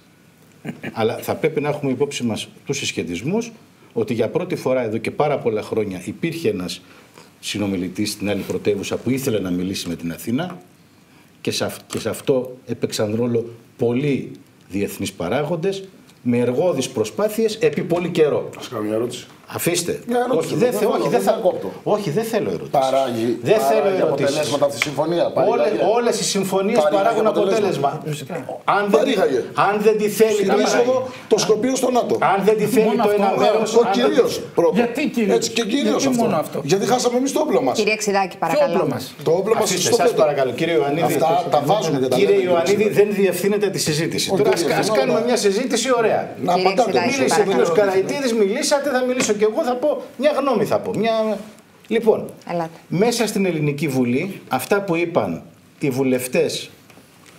Αλλά θα πρέπει να έχουμε υπόψη μας τους συσχετισμούς ότι για πρώτη φορά εδώ και πάρα πολλά χρόνια υπήρχε ένας συνομιλητής στην άλλη πρωτεύουσα που ήθελε να μιλήσει με την Αθήνα και σε, αυ- και σε αυτό έπαιξαν ρόλο πολλοί διεθνείς παράγοντες με εργώδεις προσπάθειες επί πολύ καιρό. Ας κάνω μια ερώτηση. Αφήστε. Μια ερώτηση, όχι, δεν, δεν θε- θέλω, όχι, δεν δεν θα, διακόπτω. όχι, δεν θέλω ερωτήσεις. Παράγει, δεν θέλω παράγει ερωτήσεις. αποτελέσματα αυτή η συμφωνία. Όλες, Παρήγαγε. όλες οι συμφωνίες Παρήγαγε παράγουν αποτέλεσμα. αποτέλεσμα. Αν δεν, Παρήγαγε. αν δεν τη θέλει Στην να είσοδο το Σκοπίο στο ΝΑΤΟ. Αν δεν τη θέλει Μόνο το αυτό. ένα Α, μέρος. Το κυρίως πρώτο. Γιατί κυρίως; Έτσι και κυρίως Γιατί αυτό. μόνο αυτό; Γιατί χάσαμε εμείς το όπλο μας. Κύριε Ξηδάκη, Ποιο όπλο παρακαλώ. μας. Το όπλο μας Αφήστε, στο σας πέτο. παρακαλώ, κύριε Ιωαννίδη. Αυτά τα βάζουν και τα Κύριε λένε, Ιωαννίδη, κύριε δεν διευθύνεται τη συζήτηση. Όχι, Τώρα δεν ας, ας διευθύνω, κάνουμε αλλά- μια συζήτηση ωραία. Να Κύριε απαντάτε. Ξηδάκη, Μίλησε ο παρακαλώ. κύριο Καραϊτίδης, μιλήσατε, θα μιλήσω κι εγώ, θα πω μια γνώμη θα πω. Μια... Λοιπόν, Ελάτε. μέσα στην Ελληνική Βουλή, αυτά που είπαν οι βουλευτές,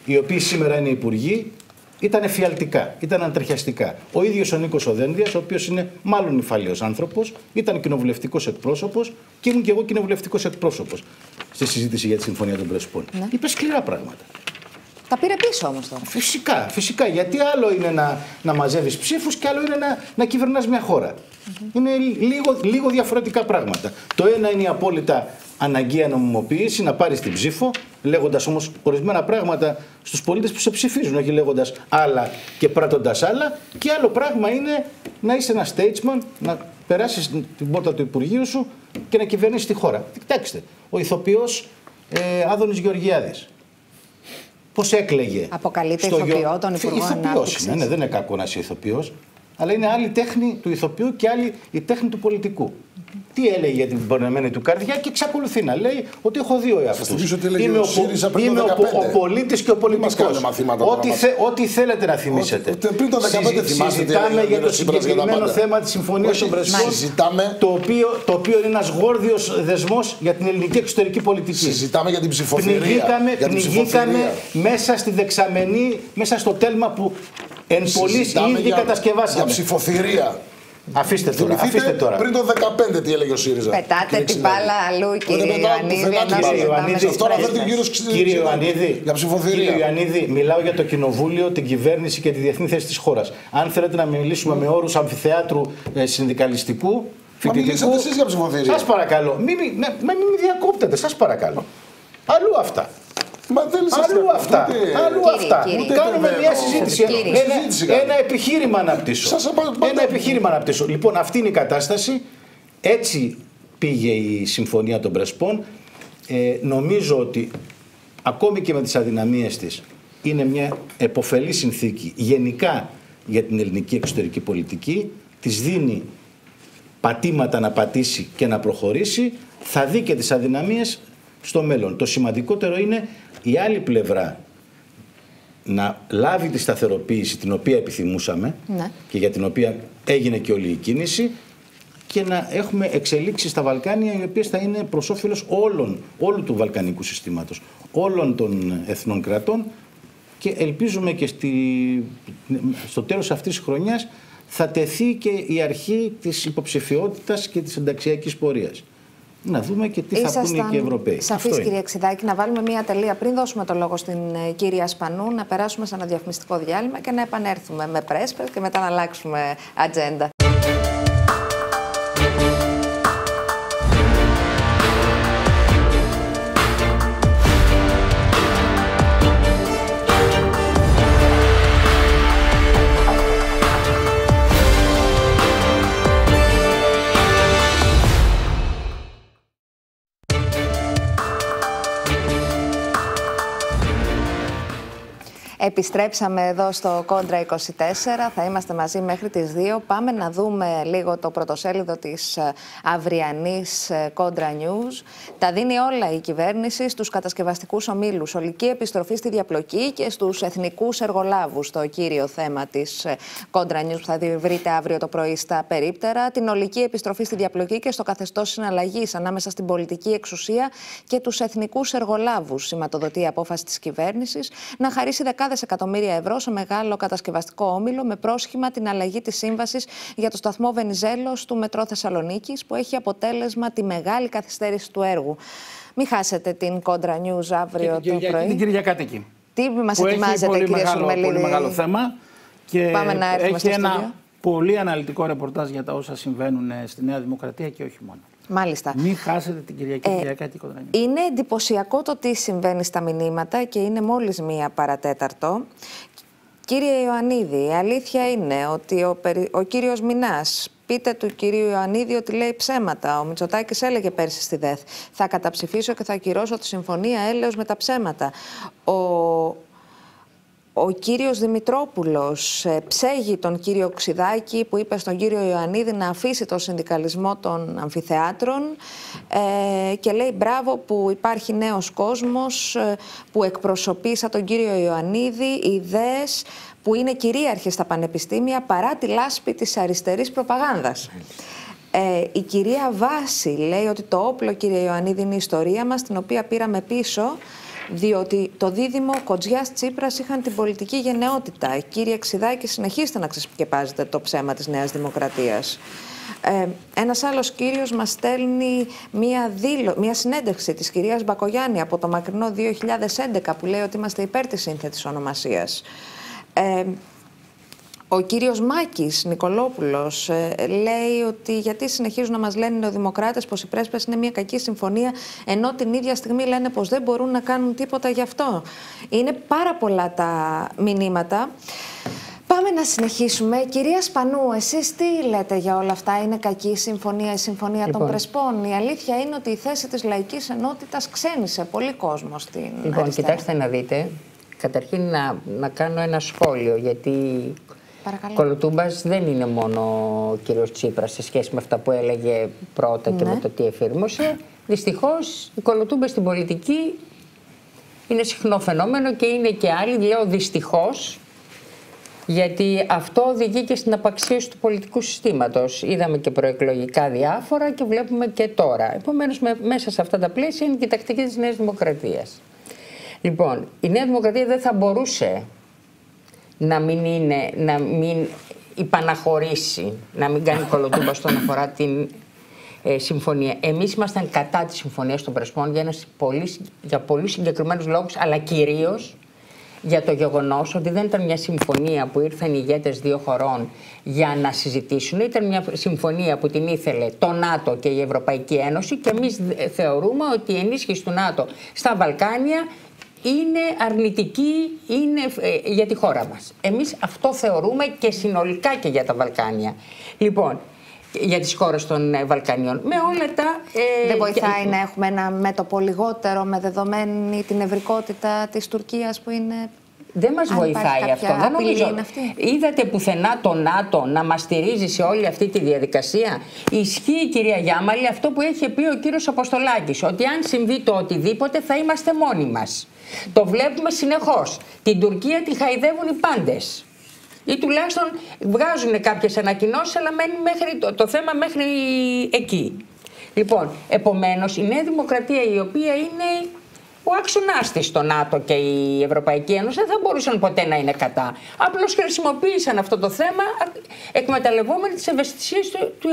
οι οποίοι σήμερα είναι υπουργοί, ήταν εφιαλτικά, ήταν αντρεχιαστικά. Ο ίδιος ο Νίκος Οδένδια, ο οποίος είναι μάλλον νυφάλιο άνθρωπος, ήταν κοινοβουλευτικός εκπρόσωπος και ήμουν και εγώ κοινοβουλευτικός εκπρόσωπος στη συζήτηση για τη Συμφωνία των Πρεσπών. Είπε σκληρά πράγματα. Τα πήρε πίσω όμως τώρα. Φυσικά, φυσικά. Γιατί άλλο είναι να, να μαζεύεις ψήφους και άλλο είναι να, να κυβερνάς μια χώρα. Είναι λίγο, λίγο διαφορετικά πράγματα. Το ένα είναι η απόλυτα αναγκαία νομιμοποίηση, να πάρεις την ψήφο, λέγοντας όμως ορισμένα πράγματα στους πολίτες που σε ψηφίζουν, όχι λέγοντας άλλα και πράττοντας άλλα. Και άλλο πράγμα είναι να είσαι ένα statesman, να περάσεις την πόρτα του Υπουργείου σου και να κυβερνήσεις τη χώρα. Κοιτάξτε, ο ηθοποιός ε, Άδωνης Γεωργιάδης Πώς έκλαιγε. Αποκαλείται στο ηθοποιό γιο- τον Υπουργό Ηθοποιός Ανάπτυξης. είναι, ναι, δεν είναι κακό να είσαι ηθοποιός. Αλλά είναι άλλη τέχνη του ηθοποιού και άλλη η τέχνη του πολιτικού. Τι έλεγε για την πονεμένη του καρδιά και εξακολουθεί να λέει ότι έχω δύο εαυτούς. θυμίσω τι έλεγε ο ΣΥΡΙΖΑ πριν το είμαι ο, 15. ο πολίτης και ο πολιτικό. κάνετε μαθήματα τώρα Ό,τι, μας. θε, ό,τι θέλετε να θυμίσετε. Ότι- πριν το 15 Συζη- θυμάστε τι Συζητάμε έλεγε ο για το κύριος Τσίπρας για τα συγκεκριμένο πάντα. θέμα της συμφωνίας Όχι, των Πρεσπών. συζητάμε- Το οποίο, το οποίο είναι ένας γόρδιος δεσμός για την ελληνική εξωτερική πολιτική. Συζητάμε για την ψηφοφορία. Πνιγήκαμε, για την πνιγήκαμε ψηφοφορία. μέσα στη δεξαμενή, μέσα στο τέλμα που εν πωλής Συζητάμε ήδη για- κατασκευάσαμε. Για ψηφοφορία. Αφήστε τώρα, Θυμηθείτε αφήστε τώρα. πριν το 15 τι έλεγε ο ΣΥΡΙΖΑ. Πετάτε κύριε την Ξινέλη. μπάλα αλλού, Δεν κύριε πετάω Ιωαννίδη, πουθενά ενώ την μπάλα. Ιωαννίδη, συζητάμε Αυτό αναφέρει στις ο κύριος πρέσβες. Ξ- Κύριε Ξινέλη. Ιωαννίδη, Για ψηφοφορία. κύριε Ιωαννίδη, μιλάω για το κοινοβούλιο, την κυβέρνηση και τη διεθνή θέση της χώρας. Αν θέλετε να μιλήσουμε με όρους αμφιθεάτρου ε, συνδικαλιστικού, Μα μιλήσατε εσείς για ψηφοφορία. Σας παρακαλώ, μην μη, με, με, μην με διακόπτετε, σας παρακαλώ. Αλλού αυτά. Μα δεν σας Αλλού λέω, αυτά. ούτε- Αλλού Κύριε, αυτά. κύριε. Κάνουμε Ούτε μια βέβαια. συζήτηση. Κύριε. Ένα, Συζήτηση κάνουμε. ένα επιχείρημα να πτήσω. Σας απα- Ένα πάντα- επιχείρημα να πτήσω. Λοιπόν, αυτή είναι η κατάσταση. Έτσι πήγε η συμφωνία των Πρεσπών. Ε, νομίζω ότι ακόμη και με τις αδυναμίες της είναι μια εποφελή συνθήκη γενικά για την ελληνική εξωτερική πολιτική. Της δίνει πατήματα να πατήσει και να προχωρήσει, θα δει και τις αδυναμίες στο μέλλον. Το σημαντικότερο είναι η άλλη πλευρά να λάβει τη σταθεροποίηση την οποία επιθυμούσαμε Ναι. και για την οποία έγινε και όλη η κίνηση και να έχουμε εξελίξεις στα Βαλκάνια οι οποίες θα είναι προς όφελος όλων, όλου του βαλκανικού συστήματος, όλων των εθνών κρατών και ελπίζουμε και στη, στο τέλος αυτής της χρονιάς θα τεθεί και η αρχή της υποψηφιότητας και της ενταξιακής πορείας. Να δούμε και τι θα πούνε και οι Ευρωπαίοι. Σαφής, Αυτό είναι. κύριε Ξηδάκη, να βάλουμε μία τελεία πριν δώσουμε το λόγο στην ε, κυρία Σπανού, να περάσουμε σε ένα διαφημιστικό διάλειμμα και να επανέλθουμε με πρέσπες και μετά να αλλάξουμε ατζέντα. Επιστρέψαμε εδώ στο Κόντρα 24. Θα είμαστε μαζί μέχρι τις 2. Πάμε να δούμε λίγο το πρωτοσέλιδο της ε, αυριανής Κόντρα News. Τα δίνει όλα η κυβέρνηση στους κατασκευαστικούς ομίλους. Ολική επιστροφή στη διαπλοκή και στους εθνικούς εργολάβους. Το κύριο θέμα της Κόντρα News που θα βρείτε αύριο το πρωί στα περίπτερα. Την ολική επιστροφή στη διαπλοκή και στο καθεστώς συναλλαγής ανάμεσα στην πολιτική εξουσία και τους εθνικούς εργολάβους. Σηματοδοτεί η απόφαση της κυβέρνησης να χαρίσει δεκάδες εκατομμύρια ευρώ σε μεγάλο κατασκευαστικό όμιλο με πρόσχημα την αλλαγή της σύμβασης για το σταθμό Βενιζέλος του Μετρό Θεσσαλονίκης, που έχει αποτέλεσμα τη μεγάλη καθυστέρηση του έργου. Μην χάσετε την Contra News αύριο το πρωί. Την Κυριακάτικη. Τι μας ετοιμάζετε, κύριε Σουρμελίδη. Πολύ μεγάλο θέμα. Και Πάμε να έρθουμε έχει στο ένα στούντιο. πολύ αναλυτικό ρεπορτάζ για τα όσα συμβαίνουν στη Νέα Δημοκρατία και όχι μόνο. Μάλιστα. Μην χάσετε την Κυριακή Ε, Κυριακάτη Κοντρανή. Είναι εντυπωσιακό το τι συμβαίνει στα μηνύματα και είναι μόλις μία παρατέταρτο. Κύριε Ιωαννίδη, η αλήθεια είναι ότι ο, περι... ο κύριος Μινάς πείτε του κυρίου Ιωαννίδη ότι λέει ψέματα. Ο Μητσοτάκης έλεγε πέρσι στη ΔΕΘ θα καταψηφίσω και θα ακυρώσω τη συμφωνία έλεος με τα ψέματα. Ο, ο κύριος Δημητρόπουλος ε, ψέγει τον κύριο Ξιδάκη που είπε στον κύριο Ιωαννίδη να αφήσει το συνδικαλισμό των αμφιθεάτρων ε, και λέει μπράβο που υπάρχει νέος κόσμος ε, που εκπροσωπεί σαν τον κύριο Ιωαννίδη ιδέες που είναι κυρίαρχες στα πανεπιστήμια παρά τη λάσπη της αριστερής προπαγάνδας. Ε, η κυρία Βάση λέει ότι το όπλο, κύριε Ιωαννίδη, είναι η ιστορία μας, την οποία πήραμε πίσω, διότι το δίδυμο Κοτζιάς Τσίπρας είχαν την πολιτική γενναιότητα. Κύριε Ξιδάκη, συνεχίστε να ξεσκεπάζετε το ψέμα της Νέας Δημοκρατίας. Ε, ένας άλλος κύριος μας στέλνει μία, δήλω, μία συνέντευξη της κυρίας Μπακογιάννη από το μακρινό 2011 που λέει ότι είμαστε υπέρ της σύνθετης ονομασίας. Ε, ο κύριος Μάκης Νικολόπουλος ε, λέει ότι γιατί συνεχίζουν να μας λένε οι νεοδημοκράτες πως η πρέσπες είναι μια κακή συμφωνία ενώ την ίδια στιγμή λένε πως δεν μπορούν να κάνουν τίποτα γι' αυτό. Είναι πάρα πολλά τα μηνύματα. Πάμε να συνεχίσουμε. Κυρία Σπανού, εσείς τι λέτε για όλα αυτά; Είναι κακή η συμφωνία, η συμφωνία των Λοιπόν. Πρεσπών; Η αλήθεια είναι ότι η θέση της λαϊκής ενότητας ξένησε πολύ κόσμο στην Λοιπόν, αριστερά. κοιτάξτε να δείτε. Καταρχήν να, να κάνω ένα σχόλιο, γιατί Παρακαλώ. Κολοτούμπας δεν είναι μόνο ο κύριος Τσίπρας σε σχέση με αυτά που έλεγε πρώτα και Ναι. με το τι εφήρμοσε. Δυστυχώς η Κολοτούμπα στην πολιτική είναι συχνό φαινόμενο και είναι και άλλοι, λέω δυστυχώς, γιατί αυτό οδηγεί και στην απαξίωση του πολιτικού συστήματος. Είδαμε και προεκλογικά διάφορα και βλέπουμε και τώρα. Επομένως, με- μέσα σε αυτά τα πλαίσια είναι και η τακτική της Νέας Δημοκρατίας. Λοιπόν, η Νέα Δημοκρατία δεν θα μπορούσε να μην, είναι, να μην υπαναχωρήσει, να μην κάνει κολοτούμπα στον αφορά την ε, συμφωνία. Εμείς ήμασταν κατά της συμφωνίας των Πρεσπών για, ένας πολύ, για πολύ συγκεκριμένους λόγους, αλλά κυρίως για το γεγονός ότι δεν ήταν μια συμφωνία που ήρθαν οι ηγέτες δύο χωρών για να συζητήσουν. Ήταν μια συμφωνία που την ήθελε το ΝΑΤΟ και η Ευρωπαϊκή Ένωση και εμείς ε, θεωρούμε ότι η ενίσχυση του ΝΑΤΟ στα Βαλκάνια είναι αρνητική είναι ε, για τη χώρα μας. Εμείς αυτό θεωρούμε και συνολικά και για τα Βαλκάνια. Λοιπόν, για τις χώρες των ε, Βαλκανίων. Με όλα τα... ε, Δεν βοηθάει και- να έχουμε ένα μέτωπο λιγότερο με δεδομένη την ευρικότητα της Τουρκίας που είναι... Δεν μας Αν βοηθάει υπάρχει αυτό. κάποια Δεν απειλή νομίζω. είναι αυτή. Είδατε πουθενά το ΝΑΤΟ να μας στηρίζει σε όλη αυτή τη διαδικασία; Ισχύει, κυρία Γιάμαλη, αυτό που έχει πει ο κύριος Αποστολάκης, ότι αν συμβεί το οτιδήποτε θα είμαστε μόνοι μας. Το βλέπουμε συνεχώς. Την Τουρκία τη χαϊδεύουν οι πάντες. Ή τουλάχιστον βγάζουν κάποιες ανακοινώσεις, αλλά μένει μέχρι, το, το θέμα μέχρι εκεί. Λοιπόν, επομένως η Νέα Δημοκρατία η οποία είναι ο άξονα τη στο ΝΑΤΟ και η Ευρωπαϊκή Ένωση δεν θα μπορούσαν ποτέ να είναι κατά. Απλώς χρησιμοποίησαν αυτό το θέμα εκμεταλλευόμενοι τις ευαισθησίες του, του,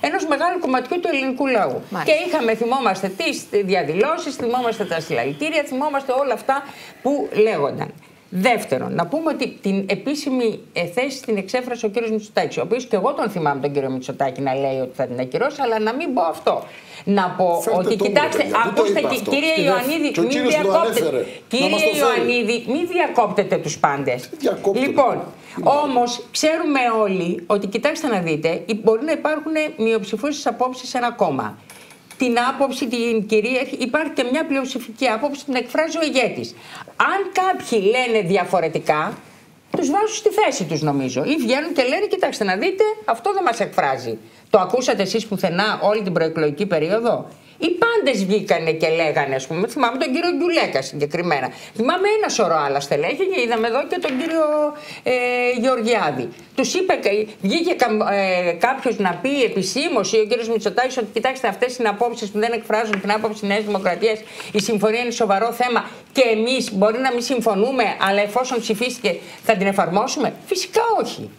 ενός μεγάλου κομματιού του ελληνικού λαού. Μάλιστα. Και είχαμε, θυμόμαστε τις διαδηλώσεις, θυμόμαστε τα συλλαλητήρια, θυμόμαστε όλα αυτά που λέγονταν. Δεύτερον, να πούμε ότι την επίσημη ε, θέση την εξέφρασε ο κύριος Μητσοτάκης, ο οποίος και εγώ τον θυμάμαι τον κύριο Μητσοτάκη να λέει ότι θα την ακυρώσει, αλλά να μην πω αυτό. Να πω Φέρτε ότι τον, κοιτάξτε, ρε παιδιά, δεν το ακούστε είπε κυ- αυτό. κύριε Και Ιωαννίδη, και ο μην κύριος που το διακόπτετε. ανέφερε, να Κύριε μας το φέρει. Ιωαννίδη, μην διακόπτετε τους πάντες. διακόπτω. Λοιπόν, όμως ξέρουμε όλοι ότι κοιτάξτε να δείτε, υ- μπορεί να υπάρχουν μειοψηφούσες απόψεις σε ένα κόμμα. Την άποψη, την κυρίαρχη, υπάρχει και μια πλειοψηφική άποψη, την εκφράζει ο ηγέτης. Αν κάποιοι λένε διαφορετικά, τους βάζουν στη θέση τους νομίζω. Ή βγαίνουν και λένε, κοιτάξτε να δείτε, αυτό δεν μας εκφράζει. Το ακούσατε εσείς πουθενά όλη την προεκλογική περίοδο; Οι πάντες βγήκανε και λέγανε, ας πούμε. Θυμάμαι τον κύριο Γκιουλέκα συγκεκριμένα. Θυμάμαι ένα σωρό άλλα στελέχη και είδαμε εδώ και τον κύριο ε, Γεωργιάδη. Τους είπε, βγήκε ε, κάποιος να πει επισήμως ή ο κύριος Μητσοτάκης ότι κοιτάξτε αυτές είναι απόψεις που δεν εκφράζουν την άποψη τη Νέας Δημοκρατίας. Η συμφωνία είναι σοβαρό θέμα και εμείς μπορεί να μην συμφωνούμε, αλλά εφόσον ψηφίστηκε θα την εφαρμόσουμε; Φυσικά όχι.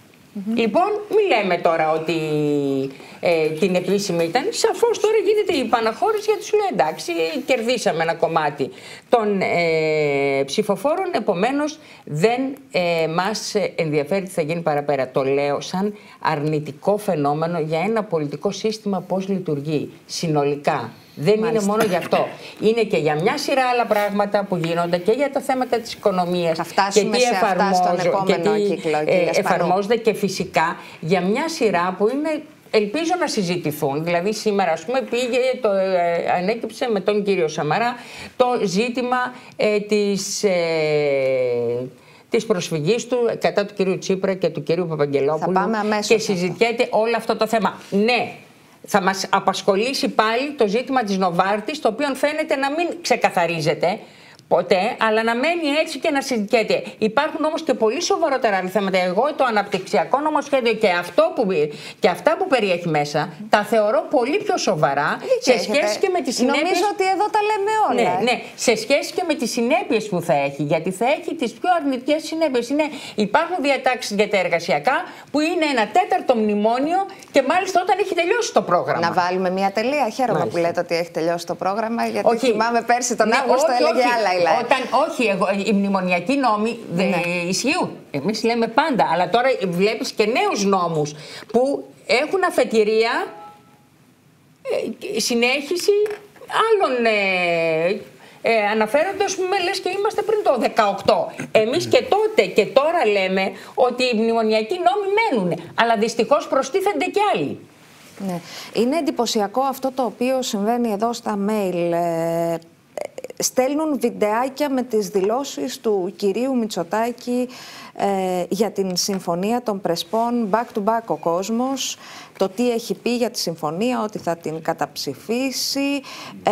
Λοιπόν, μην λέμε τώρα ότι ε, την επίσημη ήταν. Σαφώς τώρα γίνεται η παναχώρηση γιατί σου λέει εντάξει, κερδίσαμε ένα κομμάτι των ε, ψηφοφόρων. Επομένως, δεν ε, μας ενδιαφέρει τι θα γίνει παραπέρα. Το λέω σαν αρνητικό φαινόμενο για ένα πολιτικό σύστημα πώς λειτουργεί συνολικά. Δεν είναι μόνο γι' αυτό. Είναι και για μια σειρά άλλα πράγματα που γίνονται και για τα θέματα της οικονομίας. Θα φτάσουμε και τι σε αυτά στον επόμενο και τι, κύκλο, ε, εφαρμόζεται και φυσικά για μια σειρά που είναι ελπίζω να συζητηθούν. Δηλαδή σήμερα, ας πούμε, πήγε, το, ε, ανέκυψε με τον κύριο Σαμαρά το ζήτημα ε, της... Ε, της προσφυγής του κατά του κύριου Τσίπρα και του κύριου Παπαγγελόπουλου. και συζητιέται όλο αυτό το θέμα. Ναι, θα μας απασχολήσει πάλι το ζήτημα της Νοβάρτης, το οποίο φαίνεται να μην ξεκαθαρίζεται ποτέ, αλλά να μένει έτσι και να συζητιέται. Υπάρχουν όμως και πολύ σοβαρότερα θέματα. Εγώ το αναπτυξιακό νομοσχέδιο και, αυτό που, και αυτά που περιέχει μέσα τα θεωρώ πολύ πιο σοβαρά σε σχέση και με τις συνέπειε. Νομίζω ότι εδώ τα λέμε όλα. Ναι, ναι, σε σχέση και με τις συνέπειες που θα έχει. Γιατί θα έχει τις πιο αρνητικές συνέπειες. Υπάρχουν διατάξεις για τα εργασιακά που είναι ένα τέταρτο μνημόνιο και μάλιστα όταν έχει τελειώσει το πρόγραμμα. Να βάλουμε μια τελεία. Χαίρομαι μάλιστα. που λέτε ότι έχει τελειώσει το πρόγραμμα. Γιατί όχι. θυμάμαι πέρσι τον ναι, Αύγουστο έλεγε άλλα η όταν, όχι, εγώ, οι μνημονιακοί νόμοι δεν ναι. ισχύουν. Εμείς λέμε πάντα. Αλλά τώρα βλέπεις και νέους νόμους που έχουν αφετηρία ε, συνέχιση άλλων ε, ε, αναφέρονται, ας πούμε, λες και είμαστε πριν το 18. Εμείς και τότε και τώρα λέμε ότι οι μνημονιακοί νόμοι μένουν, αλλά δυστυχώς προστίθενται και άλλοι. Ναι. Είναι εντυπωσιακό αυτό το οποίο συμβαίνει εδώ στα mail. Ε, στέλνουν βιντεάκια με τις δηλώσεις του κυρίου Μητσοτάκη ε, για την συμφωνία των Πρεσπών back to back ο κόσμος, το τι έχει πει για τη συμφωνία, ότι θα την καταψηφίσει. Ε,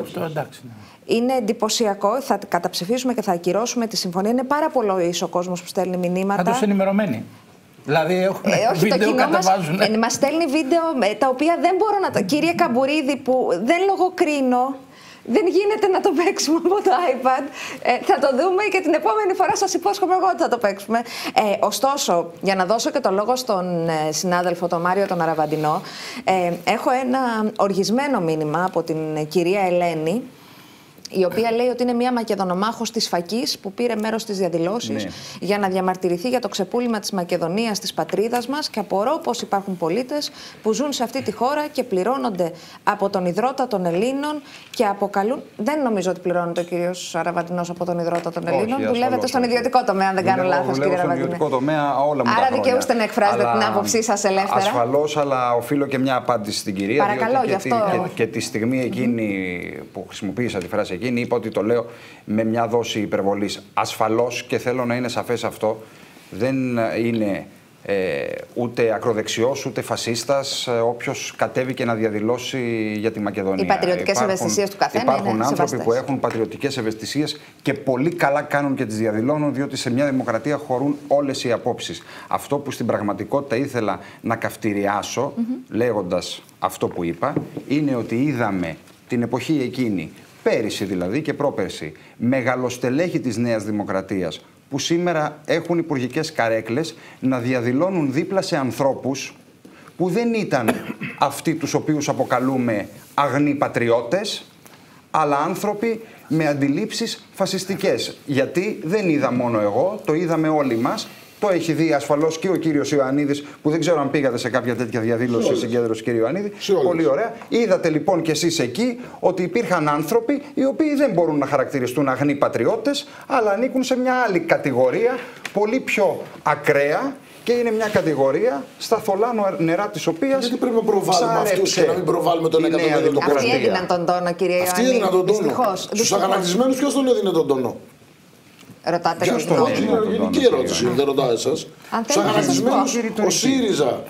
αυτό εντάξει. Ναι. Είναι εντυπωσιακό. Θα καταψηφίσουμε και θα ακυρώσουμε τη συμφωνία. Είναι πάρα πολύ ο κόσμος που στέλνει μηνύματα. Πάντως ενημερωμένοι. Δηλαδή έχουμε ε, όχι, βίντεο κατεβάζουν. Μας, ε, μας στέλνει βίντεο τα οποία δεν μπορώ να τα... Κύριε Καμπουρίδη που δεν λογοκρίνω, δεν γίνεται να το παίξουμε από το iPad. Ε, θα το δούμε και την επόμενη φορά σας υπόσχομαι εγώ ότι θα το παίξουμε. Ε, ωστόσο, για να δώσω και το λόγο στον ε, συνάδελφο, τον Μάριο τον Αραβαντινό, ε, έχω ένα οργισμένο μήνυμα από την κυρία Ελένη, η οποία λέει ότι είναι μια Μακεδονομάχος της Φακής που πήρε μέρος στις διαδηλώσεις ναι. για να διαμαρτυρηθεί για το ξεπούλημα της Μακεδονίας της πατρίδας μας και απορώ πως υπάρχουν πολίτες που ζουν σε αυτή τη χώρα και πληρώνονται από τον Ιδρώτα των Ελλήνων και αποκαλούν... Δεν νομίζω ότι πληρώνεται ο κύριος Αραβατινός από τον Ιδρώτα των Ελλήνων. Όχι, Δουλεύετε στον ιδιωτικό τομέα, αν δεν κάνω λάθος κύριε Αραβατινό. Στον ιδιωτικό τομέα όλα μου Άρα δικαιούστε να εκφράζετε την άποψή σας ελεύθερα. Ασφαλώς, αλλά οφείλω και μια απάντηση στην κυρία. Παρακαλώ, γι' αυτό. Και, και, τη στιγμή εκείνη που χρησιμοποίησα τη φράση εκείνη, είπα ότι το λέω με μια δόση υπερβολής. Ασφαλώς και θέλω να είναι σαφές αυτό, δεν είναι ε, ούτε ακροδεξιός ούτε φασίστας ε, όποιος κατέβηκε να διαδηλώσει για τη Μακεδονία. Οι πατριωτικές ευαισθησίες του καθένα Υπάρχουν είναι άνθρωποι σεβαστές. που έχουν πατριωτικές ευαισθησίες και πολύ καλά κάνουν και τις διαδηλώνουν διότι σε μια δημοκρατία χωρούν όλες οι απόψεις. Αυτό που στην πραγματικότητα ήθελα να καυτηριάσω mm λέγοντας αυτό που είπα είναι ότι είδαμε την εποχή εκείνη πέρυσι δηλαδή και πρόπερσι, μεγαλοστελέχη της Νέας Δημοκρατίας που σήμερα έχουν υπουργικές καρέκλες να διαδηλώνουν δίπλα σε ανθρώπους που δεν ήταν αυτοί τους οποίους αποκαλούμε αγνοί πατριώτες, αλλά άνθρωποι με αντιλήψεις φασιστικές. Γιατί δεν είδα μόνο εγώ, το είδαμε όλοι μας το έχει δει ασφαλώς και ο κύριος Ιωαννίδης, που δεν ξέρω αν πήγατε σε κάποια τέτοια διαδήλωση συγκέντρωση, κύριε Ιωαννίδη. Πολύ ωραία. Είδατε λοιπόν κι εσείς εκεί ότι υπήρχαν άνθρωποι οι οποίοι δεν μπορούν να χαρακτηριστούν αγνοί πατριώτες, αλλά ανήκουν σε μια άλλη κατηγορία, πολύ πιο ακραία και είναι μια κατηγορία στα θολά νο- νερά της οποίας. Γιατί πρέπει να προβάλλουμε αυτούς και να μην προβάλλουμε τον η νέα εκατομμύριο του Αυτοί δημοκρατία. έδιναν τον τόνο, κύριε Αυτοί Ιωαννίδη. έδιναν τον τόνο. Δυστυχώς. Στου Δυστυχώς. αγανακτισμένους ποιος τον έδινε τον τόνο; Ρωτάτε Ποιος την τον γνώμη έδινε; μου. τον τόνο, Γενική κύριε ερώτηση, Ιωαννίδη. δεν ρωτάω εσάς. Αν Στου θέλετε να σας αγανακτισμένου, πω. ο ΣΥΡΙΖΑ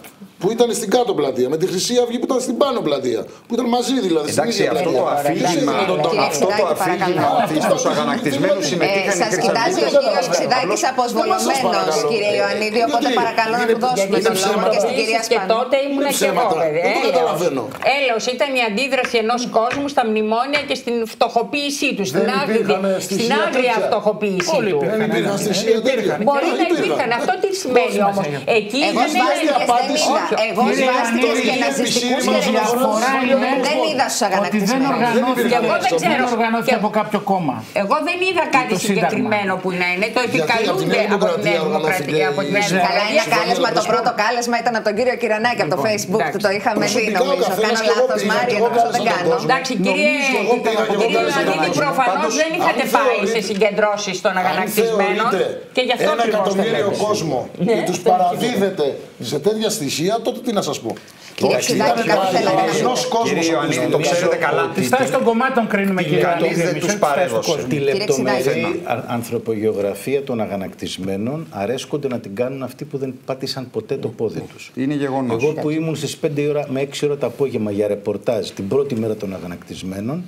που ήταν στην κάτω πλατεία, με τη Χρυσή Αυγή που ήταν στην πάνω πλατεία, που ήταν μαζί δηλαδή στην Εντάξει, ίδια αυτό πλατεία. το αφήγημα, Ποιος έδινε τον τόνο. Κύριε αυτό το Ξηδάκη, αφήγημα παρακαλώ. ότι στου αγανακτισμένους Ε, συμμετείχαν οι Σας κοιτάζει ο χρυσαυγίτες. κύριος Ξηδάκης αποσβολωμένος, παρακαλώ. κύριε Ιωαννίδη. Ε, Οπότε γιατί; παρακαλώ να Είναι- του δώσουμε είναι τον λόγο ψέματα. και στην κυρία Επίσης και Σπανού. τότε ήμουν Είναι και εγώ, ψέματα. βέβαια. Δεν το Έλεος. καταλαβαίνω. Έλεος ήταν η αντίδραση ενός κόσμου στα μνημόνια και στην φτωχοποίησή του. Στην Δεν άγρια, υπήρχαν στην στοιχεία άγρια τέτοια. φτωχοποίησή Όλοι του. Δεν υπήρχαν στοιχεία τέτοια. Μπορεί να Δεν υπήρχαν. Αυτό τι σημαίνει Δώσε μας όμως. ένα. Εκεί Εγώ δεν σβάστηκες δεν απάντηση. Είδα. Εγώ Κύριε σβάστηκες Ιωαννίδη, και είναι ναζιστικούς επισήμανος και διαφορά είναι δεν είδα στους ότι δεν αγανακτισμένους. οργανώθηκε, Και εγώ δεν ξέρω. δεν οργανώθηκε Και- από κάποιο κόμμα. Εγώ δεν είδα κάτι Το Σύνταγμα. συγκεκριμένο που να είναι. Το Γιατί από τη επικαλούνται Νέα από τη Νέα Δημοκρατία Δημοκρατία. Από τη Νέα οργανώθηκε η- Καλά, Δημοκρατία. είναι κάλεσμα. Το πρώτο κάλεσμα ήταν από τον κύριο Κυρανάκη από το Λοιπόν, Facebook. εντάξει. του Το είχαμε δει, Προσωπικά ο νομίζω. καθένας Κάνω και εγώ λάθος, πήγα, Μάρια, και εγώ νομίζω δεν κάλεσα τον κάνω. κόσμο. Εντάξει, κύριε Νομίζω εγώ πήγα και εγώ κύριε κάλεσα τον Ιωαννίδη, κόσμο. προφανώ Πάντως, δεν είχατε αν πάει θεωρείτε- σε συγκεντρώσεις των Αν αγανακτισμένων θεωρείτε και γι' αυτό ένα ακριβώς εκατομμύριο δεν κόσμο Ναι, και τους δεν παραδίδετε σε τέτοια στοιχεία, τότε τι να σας πω. Κύριε Ξηδάκη, Ήταν κάτι θέλατε να αληθινός πείτε. κόσμος Κύριε ο Ιωαννίδη, το Χριστός. ξέρετε καλά. Τη στάση των κομμάτων κρίνουμε, κύριε Κανείς Ιωαννίδη, δεν εμείς, τους όχι τη στάση του παρέδωσε. κόσμου. Τη Κύριε λεπτομερή Ξηδάκη. α- ανθρωπογεωγραφία των αγανακτισμένων αρέσκονται να την κάνουν αυτοί που δεν πάτησαν ποτέ το πόδι τους. Είναι γεγονός. Εγώ που ήμουν στις 5 ώρα με 6 ώρα το απόγευμα για ρεπορτάζ την πρώτη μέρα των αγανακτισμένων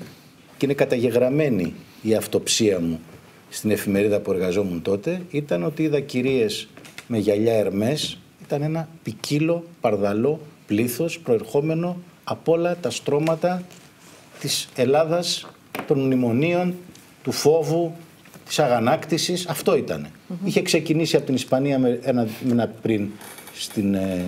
και είναι καταγεγραμμένη η αυτοψία μου στην εφημερίδα που εργαζόμουν τότε, ήταν ότι είδα κυρίες με γυαλιά ερμές, ήταν ένα ποικίλο, παρδαλό πλήθος προερχόμενο από όλα τα στρώματα της Ελλάδας, των μνημονίων, του φόβου, της αγανάκτησης. Αυτό ήτανε. Είχε ξεκινήσει από την Ισπανία με ένα μήνα πριν στην ε,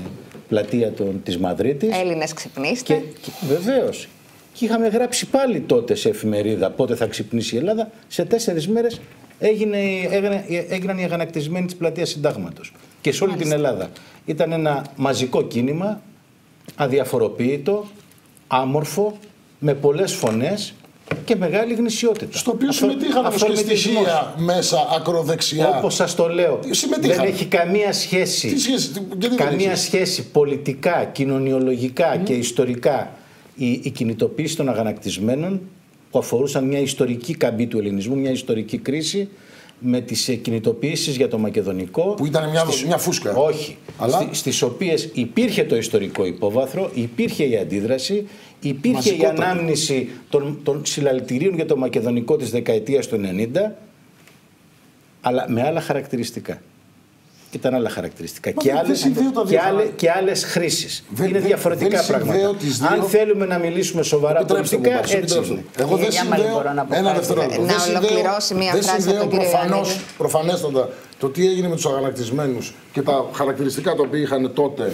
πλατεία των, της Μαδρίτης. Έλληνες ξυπνήστε. Και, και Βεβαίως. Και είχαμε γράψει πάλι τότε σε εφημερίδα πότε θα ξυπνήσει η Ελλάδα. Σε τέσσερις μέρες έγινε, έγινε, έγιναν οι αγανακτισμένοι της πλατείας Συντάγματος. Και σε όλη την Ελλάδα. Ήταν ένα μαζικό κίνημα, αδιαφοροποιητό, άμορφο, με πολλές φωνές και μεγάλη γνησιότητα. Στο οποίο Αυθο- συμμετείχαν όμως και αυθορμητισμός. στοιχεία μέσα ακροδεξιά. Όπως σας το λέω, Συμμετείχαν. δεν έχει καμία σχέση, Τι σχέση, τι- γιατί δεν καμία έχει σχέση πολιτικά, κοινωνιολογικά και ιστορικά η, η κινητοποίηση των αγανακτισμένων που αφορούσαν μια ιστορική καμπή του ελληνισμού, μια ιστορική κρίση με τις ε, κινητοποιήσεις για το μακεδονικό. Που ήταν μια- μια φούσκα. Όχι. Αλλά- Στη, στις οποίες υπήρχε το ιστορικό υπόβαθρο, υπήρχε η αντίδραση, υπήρχε η Μαζικότατη. ανάμνηση των, των συλλαλητηρίων για το μακεδονικό της δεκαετίας του 90, αλλά με άλλα χαρακτηριστικά. Ήταν άλλα χαρακτηριστικά. Μα και, δεν- άλλες, δεν συνδέω τα και, δύο. άλλε, και άλλες χρήσεις. Δεν- είναι δεν- διαφορετικά δεν συνδέω πράγματα. τις δύο. Αν θέλουμε να μιλήσουμε σοβαρά Επιτρέψτε μου, πολιτικά, Πάση, έτσι επιτρέψτε είναι. μου. Εγώ δεν Κύριε Γιάμαλη, συνδέω. μπορώ να πω Ένα κάτι. δευτερόλεπτο. Να Δεν συνδέω- ολοκληρώσει μία δεν φράση από συνδέω τον κύριο προφανώς, Ιωαννίδη. προφανέστατα το τι έγινε με τους αγανακτισμένους και τα χαρακτηριστικά τα οποία είχαν τότε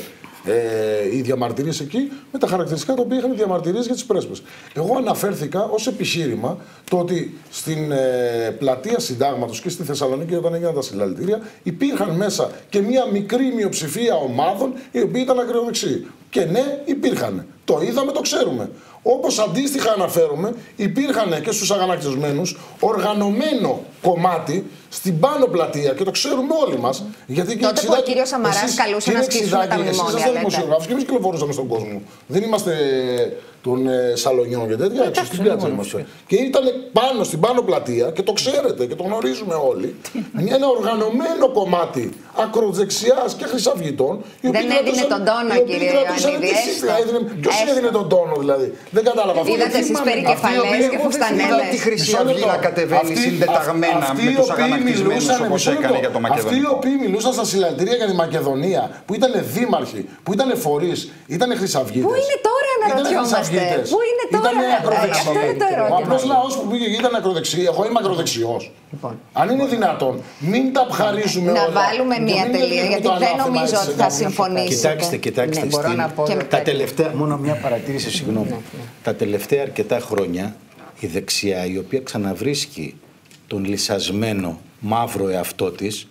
ε, οι διαμαρτυρίες εκεί με τα χαρακτηριστικά τα οποία είχαν οι διαμαρτυρίες για τις πρέσπε. Εγώ αναφέρθηκα ως επιχείρημα το ότι στην ε, πλατεία συντάγματος και στη Θεσσαλονίκη, όταν έγιναν τα συλλαλητήρια, υπήρχαν μέσα και μία μικρή μειοψηφία ομάδων οι οποίοι ήταν ακροδεξιοί. Και ναι, υπήρχαν. Το είδαμε, το ξέρουμε. Όπως αντίστοιχα αναφέρομαι, υπήρχαν και στους αγανακτισμένους οργανωμένο κομμάτι στην πάνω πλατεία και το ξέρουμε όλοι μας. Γιατί και Τότε που ο Ξηδάκη- κύριος Σαμαράς εσείς, καλούσε κύριε να σκίσουμε τα Ξηδάκη, εσείς μνημόνια, είσαστε λέτε. δημοσιογράφοι και εμείς κυκλοφορούσαμε στον κόσμο. Δεν είμαστε των ε, σαλονιών και τέτοια, έξω στην πιάτσα είμαστε. Και ήταν πάνω στην πάνω πλατεία και το ξέρετε και το γνωρίζουμε όλοι. ένα οργανωμένο κομμάτι ακροδεξιάς και χρυσαυγητών. οι οποίοι Δεν έδινε κρατούσαν- τον τόνο, οι οποίοι κύριε κρατούσαν Ιωαννίδη, τι έστω. Ποιος Έστω. έδινε τον τόνο δηλαδή; Δεν κατάλαβα αυτό. Είδατε εσείς Θυμάμαι. περικεφαλές Αυτοί οι οποίοι- και εγώ δεν φουστανέλες. θυμάμαι. τη Χρυσή Μισό Αυγή λεπτό. να κατεβαίνει Αυτοί- συντεταγμένα αυτοί με οι τους οποίοι αγανακτισμένους μιλούσαν, όπως μισό έκανε λεπτό. για το Αυτοί οι Μακεδονικό. οποίοι μιλούσαν στα συλλαλητήρια για τη Μακεδονία, που ήταν δήμαρχοι, που ήταν φορείς, ήταν χρυσαυγίτε. Πού είναι τώρα, αναρωτιόμαστε. Πού είναι τώρα, Ήταν ε, ακροδεξιοί. αυτό είναι το Ο ερώτημα; απλός λαός που πήγε ήταν ακροδεξί. Εγώ είμαι ακροδεξιός. Λοιπόν. Αν είναι δυνατόν, μην τα χαρίζουμε Να όλα. βάλουμε Και μία μην τελεία, δίνουμε γιατί το δεν ανάθεμα νομίζω έτσι ότι θα σε συμφωνήσετε. Κοιτάξτε, κοιτάξτε. Ναι, μπορώ στην- να πω. Και τα μετά. τελευταία, μόνο μια παρατήρηση, συγγνώμη. Ναι, Τα τελευταία αρκετά χρόνια η δεξιά, η οποία ξαναβρίσκει τον λυσασμένο μαύρο εαυτό της,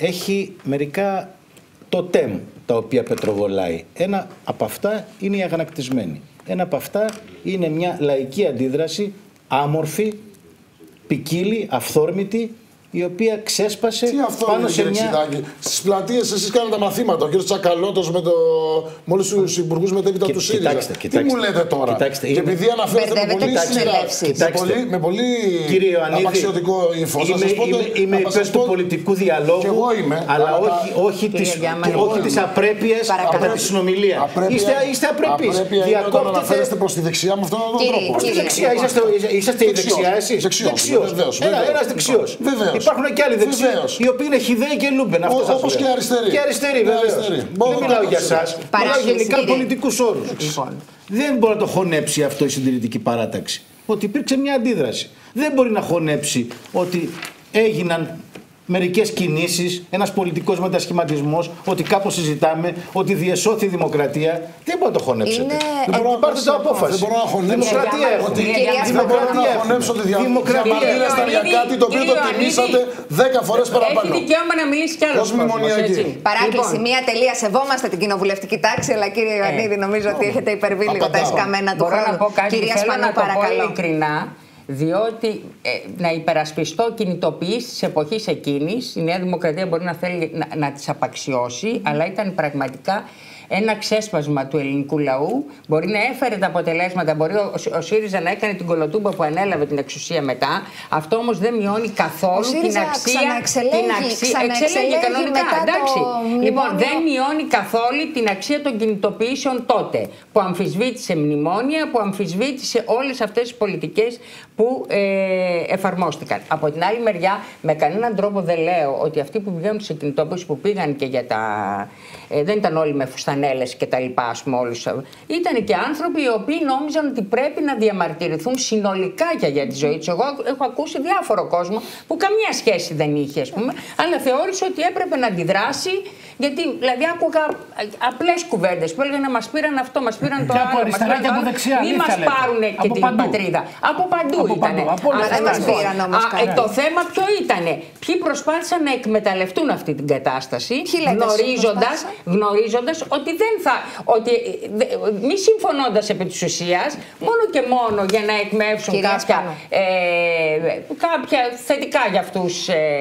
έχει μερικά τοτέμ τα οποία πετροβολάει. Ένα από αυτά είναι η αγανακτισμένη. Ένα από αυτά είναι μια λαϊκή αντίδραση, άμορφη, ποικίλη, αυθόρμητη, η οποία ξέσπασε Τι αυτό πάνω είναι, σε κύριε μια. Ξηδάκη. Στις πλατείες εσείς κάνετε μαθήματα. Ο κ. Τσακαλώτος με, το... με όλου του υπουργούς μετέπειτα Κι- του ΣΥΡΙΖΑ. κοιτάξτε, Τι κοιτάξτε. μου λέτε τώρα; Κοιτάξτε, και είναι- επειδή αναφέρετε με Μπερδεύετε πολύ, τις σειρά- συνελεύσεις. με Κοιτάξτε. πολύ, με πολύ Κύριε Ιωαννίδη, απαξιωτικό ύφος. Θα είμαι, σας πω το- είμαι, είμαι θα υπέρ σας του πω- πολιτικού διαλόγου, Κι εγώ είμαι, αλλά αλλά τα- όχι, όχι Κύριε τις, Γιάμαλη, όχι εγώ τις είμαι. απρέπειες Παρακαλώ. κατά τη συνομιλία. Απρέπεια- είστε, είστε απρεπείς. Απρέπεια είναι όταν αναφέρεστε Διακόπτετε... προς τη δεξιά με αυτόν τον Κύριε, τρόπο. Προς τη κύριε. δεξιά, είσαστε, είσαστε η Δεξιός. δεξιά εσείς. Δεξιός, βεβαίως, Ένα, βεβαίως. Ένας δεξιός. Βεβαίως. Υπάρχουν και άλλοι δεξιοί, Βεβαίως. οι οποίοι είναι χιδαίοι και λούμπεν. Αυτό Ό- σας όπως λέω. και αριστεροί. Και αριστεροί, Και βεβαίως. αριστεροί. Μπορώ Δεν να μιλάω το για ξέρω. εσάς. Μιλάω Παράκληση, γενικά κύριε. πολιτικούς όρους. Λοιπόν, Δεν μπορεί να το χωνέψει αυτό η συντηρητική παράταξη. Ότι υπήρξε μια αντίδραση. Δεν μπορεί να χωνέψει ότι έγιναν μερικές κινήσεις, ένας πολιτικός μετασχηματισμός, ότι κάπως συζητάμε, ότι διεσώθη η δημοκρατία. Δεν μπορεί να το χωνέψετε. Είναι Δεν μπορώ να πάρετε το εντυπωσιακό. απόφαση. Δεν μπορώ να χωνέψω. Δημοκρατία Κυρία έχουμε. Γιάμαλη, κυρία Δεν μπορώ Δημοκρατία να έχουμε. χωνέψω τη δια- Δημοκρατία. διαμαρτύρεστε για Ιωαννίδη, κάτι το οποίο το κύριε Ιωαννίδη. τιμήσατε 10 φορές έχει παραπάνω. δικαίωμα να μιλήσει κι άλλος Ως μνημονιακή. Παράκληση, Λοιπόν. μία τελεία. Σεβόμαστε την κοινοβουλευτική τάξη, αλλά κύριε Ιωαννίδη, νομίζω ότι έχετε υπερβεί λίγο τα Απαντάω. εσκαμμένα του Μπορώ χρόνου. να πω κάτι, Κυρία θέλω Σπανού, να το πω παρακαλώ. Ειλικρινά, διότι ε, να υπερασπιστώ κινητοποιήσεις της εποχής εκείνης. Η Νέα Δημοκρατία μπορεί να θέλει να, να τις απαξιώσει, αλλά ήταν πραγματικά ένα ξέσπασμα του ελληνικού λαού. Μπορεί να έφερε τα αποτελέσματα, μπορεί ο, ο ΣΥΡΙΖΑ να έκανε την κολοτούμπα που ανέλαβε την εξουσία μετά. Αυτό όμως δεν μειώνει καθόλου Ο ΣΥΡΙΖΑ την αξία. ξαναεξελέγει, την αξία ξαναεξελέγει κανονικά, μετά το εντάξει. Λοιπόν, μνημόνιο. δεν μειώνει καθόλου την αξία των κινητοποιήσεων τότε, που αμφισβήτησε μνημόνια, που αμφισβήτησε όλες αυτές τις πολιτικές που ε, εφαρμόστηκαν. Από την άλλη μεριά, με κανέναν τρόπο δεν λέω ότι αυτοί που πηγαίνουν σε κινητοποίηση που πήγαν και για τα... Ε, δεν ήταν όλοι με φουστανέλες και τα λοιπά, ας πούμε, όλους. Ήταν και άνθρωποι οι οποίοι νόμιζαν ότι πρέπει να διαμαρτυρηθούν συνολικά και για τη ζωή τους. Εγώ έχω ακούσει διάφορο κόσμο που καμία σχέση δεν είχε, ας πούμε, αλλά θεώρησε ότι έπρεπε να αντιδράσει γιατί δηλαδή άκουγα απλές κουβέντες που έλεγαν να μας πήραν αυτό, μας πήραν το Και από άλλο. αριστερά μας και πήραν από το άλλο. δεξιά, Μην αλήθεια μας λέτε. πάρουν και Από την παντού. πατρίδα. Από παντού Από ήταν. παντού, από όλες τις δεν μας πλευρές. πήραν όμως κανένα. Το θέμα ποιο ήταν. Ποιοι προσπάθησαν να εκμεταλλευτούν αυτή την κατάσταση Ποιοι λέτε εσείς γνωρίζοντας προσπάθησαν; Γνωρίζοντας ότι δεν θα. Ότι, ε, δε- μη συμφωνώντας επί της ουσίας, μόνο και μόνο για να εκμεύσουν Κυρία κάποια, Σπανού. ε, κάποια θετικά για αυτούς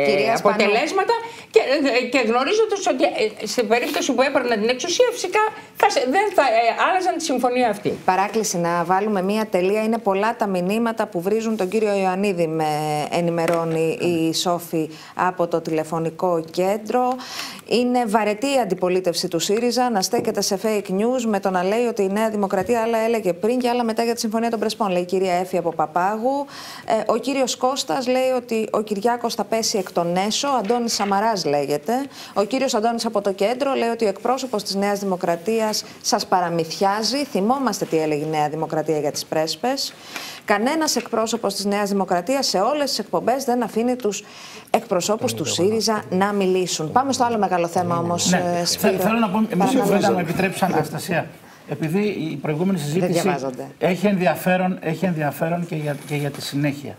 Κυρία Σπανού. αποτελέσματα και, ε, και γνωρίζοντας ότι ε, στην περίπτωση που έπαιρναν την εξουσία, φυσικά θα, σε- δεν θα ε, άλλαζαν τη συμφωνία αυτή. Παράκληση να βάλουμε μία τελεία. Είναι πολλά τα μηνύματα που βρίζουν τον κύριο Ιωαννίδη, με ενημερώνει η Σόφη από το τηλεφωνικό κέντρο. Είναι βαρετή η αντιπολίτευση του ΣΥΡΙΖΑ να στέκεται σε fake news με το να λέει ότι η Νέα Δημοκρατία άλλα έλεγε πριν και άλλα μετά για τη Συμφωνία των Πρεσπών, λέει η κυρία Έφη από Παπάγου. Ε, ο κύριος Κώστας λέει ότι ο Κυριάκος θα πέσει εκ των έσω. Αντώνης Σαμαράς λέγεται. Ο κύριος Αντώνης από το κέντρο λέει ότι ο εκπρόσωπος της Νέας Δημοκρατίας σας παραμυθιάζει. Θυμόμαστε τι έλεγε η Νέα Δημοκρατία για τις πρέσπες. Κανένας εκπρόσωπος της Νέας Δημοκρατίας σε όλες τις εκπομπές δεν αφήνει τους εκπροσώπους του ΣΥΡΙΖΑ να μιλήσουν. Πάμε στο άλλο μεγάλο θέμα όμως, Ναι. Σπύρο. Θε- Θέλω να πω μισή Παρακαλώ. κουβέντα, μου επιτρέψει, Αναστασία. Επειδή η προηγούμενη συζήτηση διαβάζονται. έχει ενδιαφέρον, έχει ενδιαφέρον και, για, και για τη συνέχεια.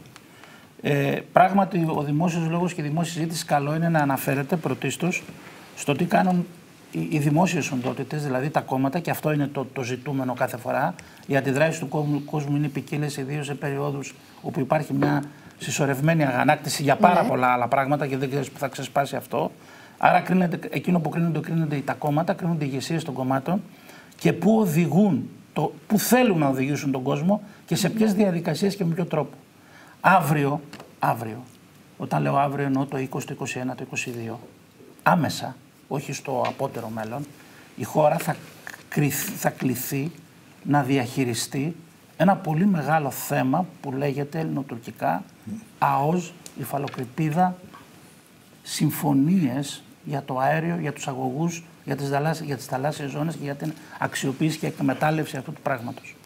Ε, πράγματι, ο δημόσιος λόγος και η δημόσια συζήτηση καλό είναι να αναφέρεται πρωτίστως στο τι κάνουν οι, οι δημόσιες οντότητες, δηλαδή τα κόμματα, και αυτό είναι το, το ζητούμενο κάθε φορά. Οι αντιδράσεις του κόσμου, κόσμου είναι ποικίλες, ιδίως σε περιόδους όπου υπάρχει μια συσσωρευμένη αγανάκτηση για πάρα Ναι. πολλά άλλα πράγματα και δεν ξέρεις που θα ξεσπάσει αυτό. Άρα κρίνεται, εκείνο που κρίνονται, κρίνονται τα κόμματα, κρίνονται οι ηγεσίες των κομμάτων και πού οδηγούν, το, πού θέλουν να οδηγήσουν τον κόσμο και σε ποιες διαδικασίες και με ποιο τρόπο. Αύριο, αύριο, όταν λέω αύριο εννοώ το 20, το 21, το 22, άμεσα, όχι στο απότερο μέλλον, η χώρα θα, κριθ- θα κληθεί να διαχειριστεί ένα πολύ μεγάλο θέμα που λέγεται ελληνοτουρκικά ΑΟΣ, υφαλοκρηπίδα, συμφωνίες για το αέριο, για τους αγωγούς, για τις, θαλάσσι- για τις θαλάσσιες ζώνες και για την αξιοποίηση και εκμετάλλευση αυτού του πράγματος.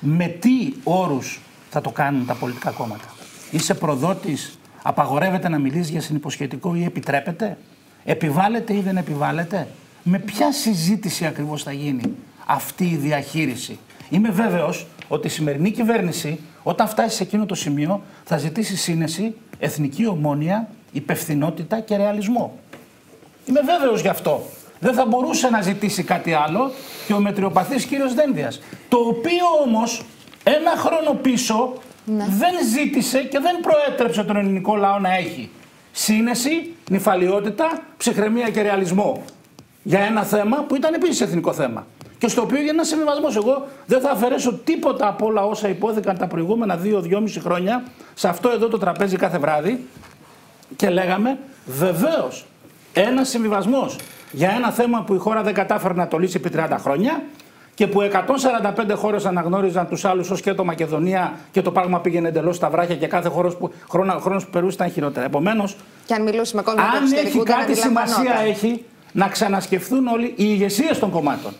Με τι όρους θα το κάνουν τα πολιτικά κόμματα; Είσαι προδότης, απαγορεύεται να μιλήσεις για συνυποσχετικό ή επιτρέπεται; Επιβάλλεται ή δεν επιβάλλεται; Με ποια συζήτηση ακριβώς θα γίνει αυτή η διαχείριση; Είμαι βέβαιος ότι η σημερινή κυβέρνηση όταν φτάσει σε εκείνο το σημείο θα ζητήσει σύνεση, εθνική ομόνια, υπευθυνότητα και ρεαλισμό. Είμαι βέβαιος γι' αυτό. Δεν θα μπορούσε να ζητήσει κάτι άλλο και ο μετριοπαθής κύριος Δένδιας. Το οποίο όμως ένα χρόνο πίσω δεν ζήτησε και δεν προέτρεψε τον ελληνικό λαό να έχει. Σύνεση, νυφαλιότητα, ψυχραιμία και ρεαλισμό. Για ένα θέμα που ήταν επίσης εθνικό θέμα. Και στο οποίο για ένας συμβιβασμός. Εγώ δεν θα αφαιρέσω τίποτα από όλα όσα υπόθηκαν τα προηγούμενα δύο-δυόμιση χρόνια σε αυτό εδώ το τραπέζι κάθε βράδυ και λέγαμε βεβαίως ένας συμβιβασμός για ένα θέμα που η χώρα δεν κατάφερε να το λύσει επί 30 χρόνια και που 145 χώρες αναγνώριζαν τους άλλους ως και το Μακεδονία και το πράγμα πήγαινε εντελώς στα βράχια και κάθε χώρος που, χρόνο, χρόνος που περούσε ήταν χειρότερα. Επομένως, και αν μιλούσαμε κόσμο αν έχει κάτι σημασία έχει να ξανασκεφτούν όλοι οι ηγεσίες των κομμάτων.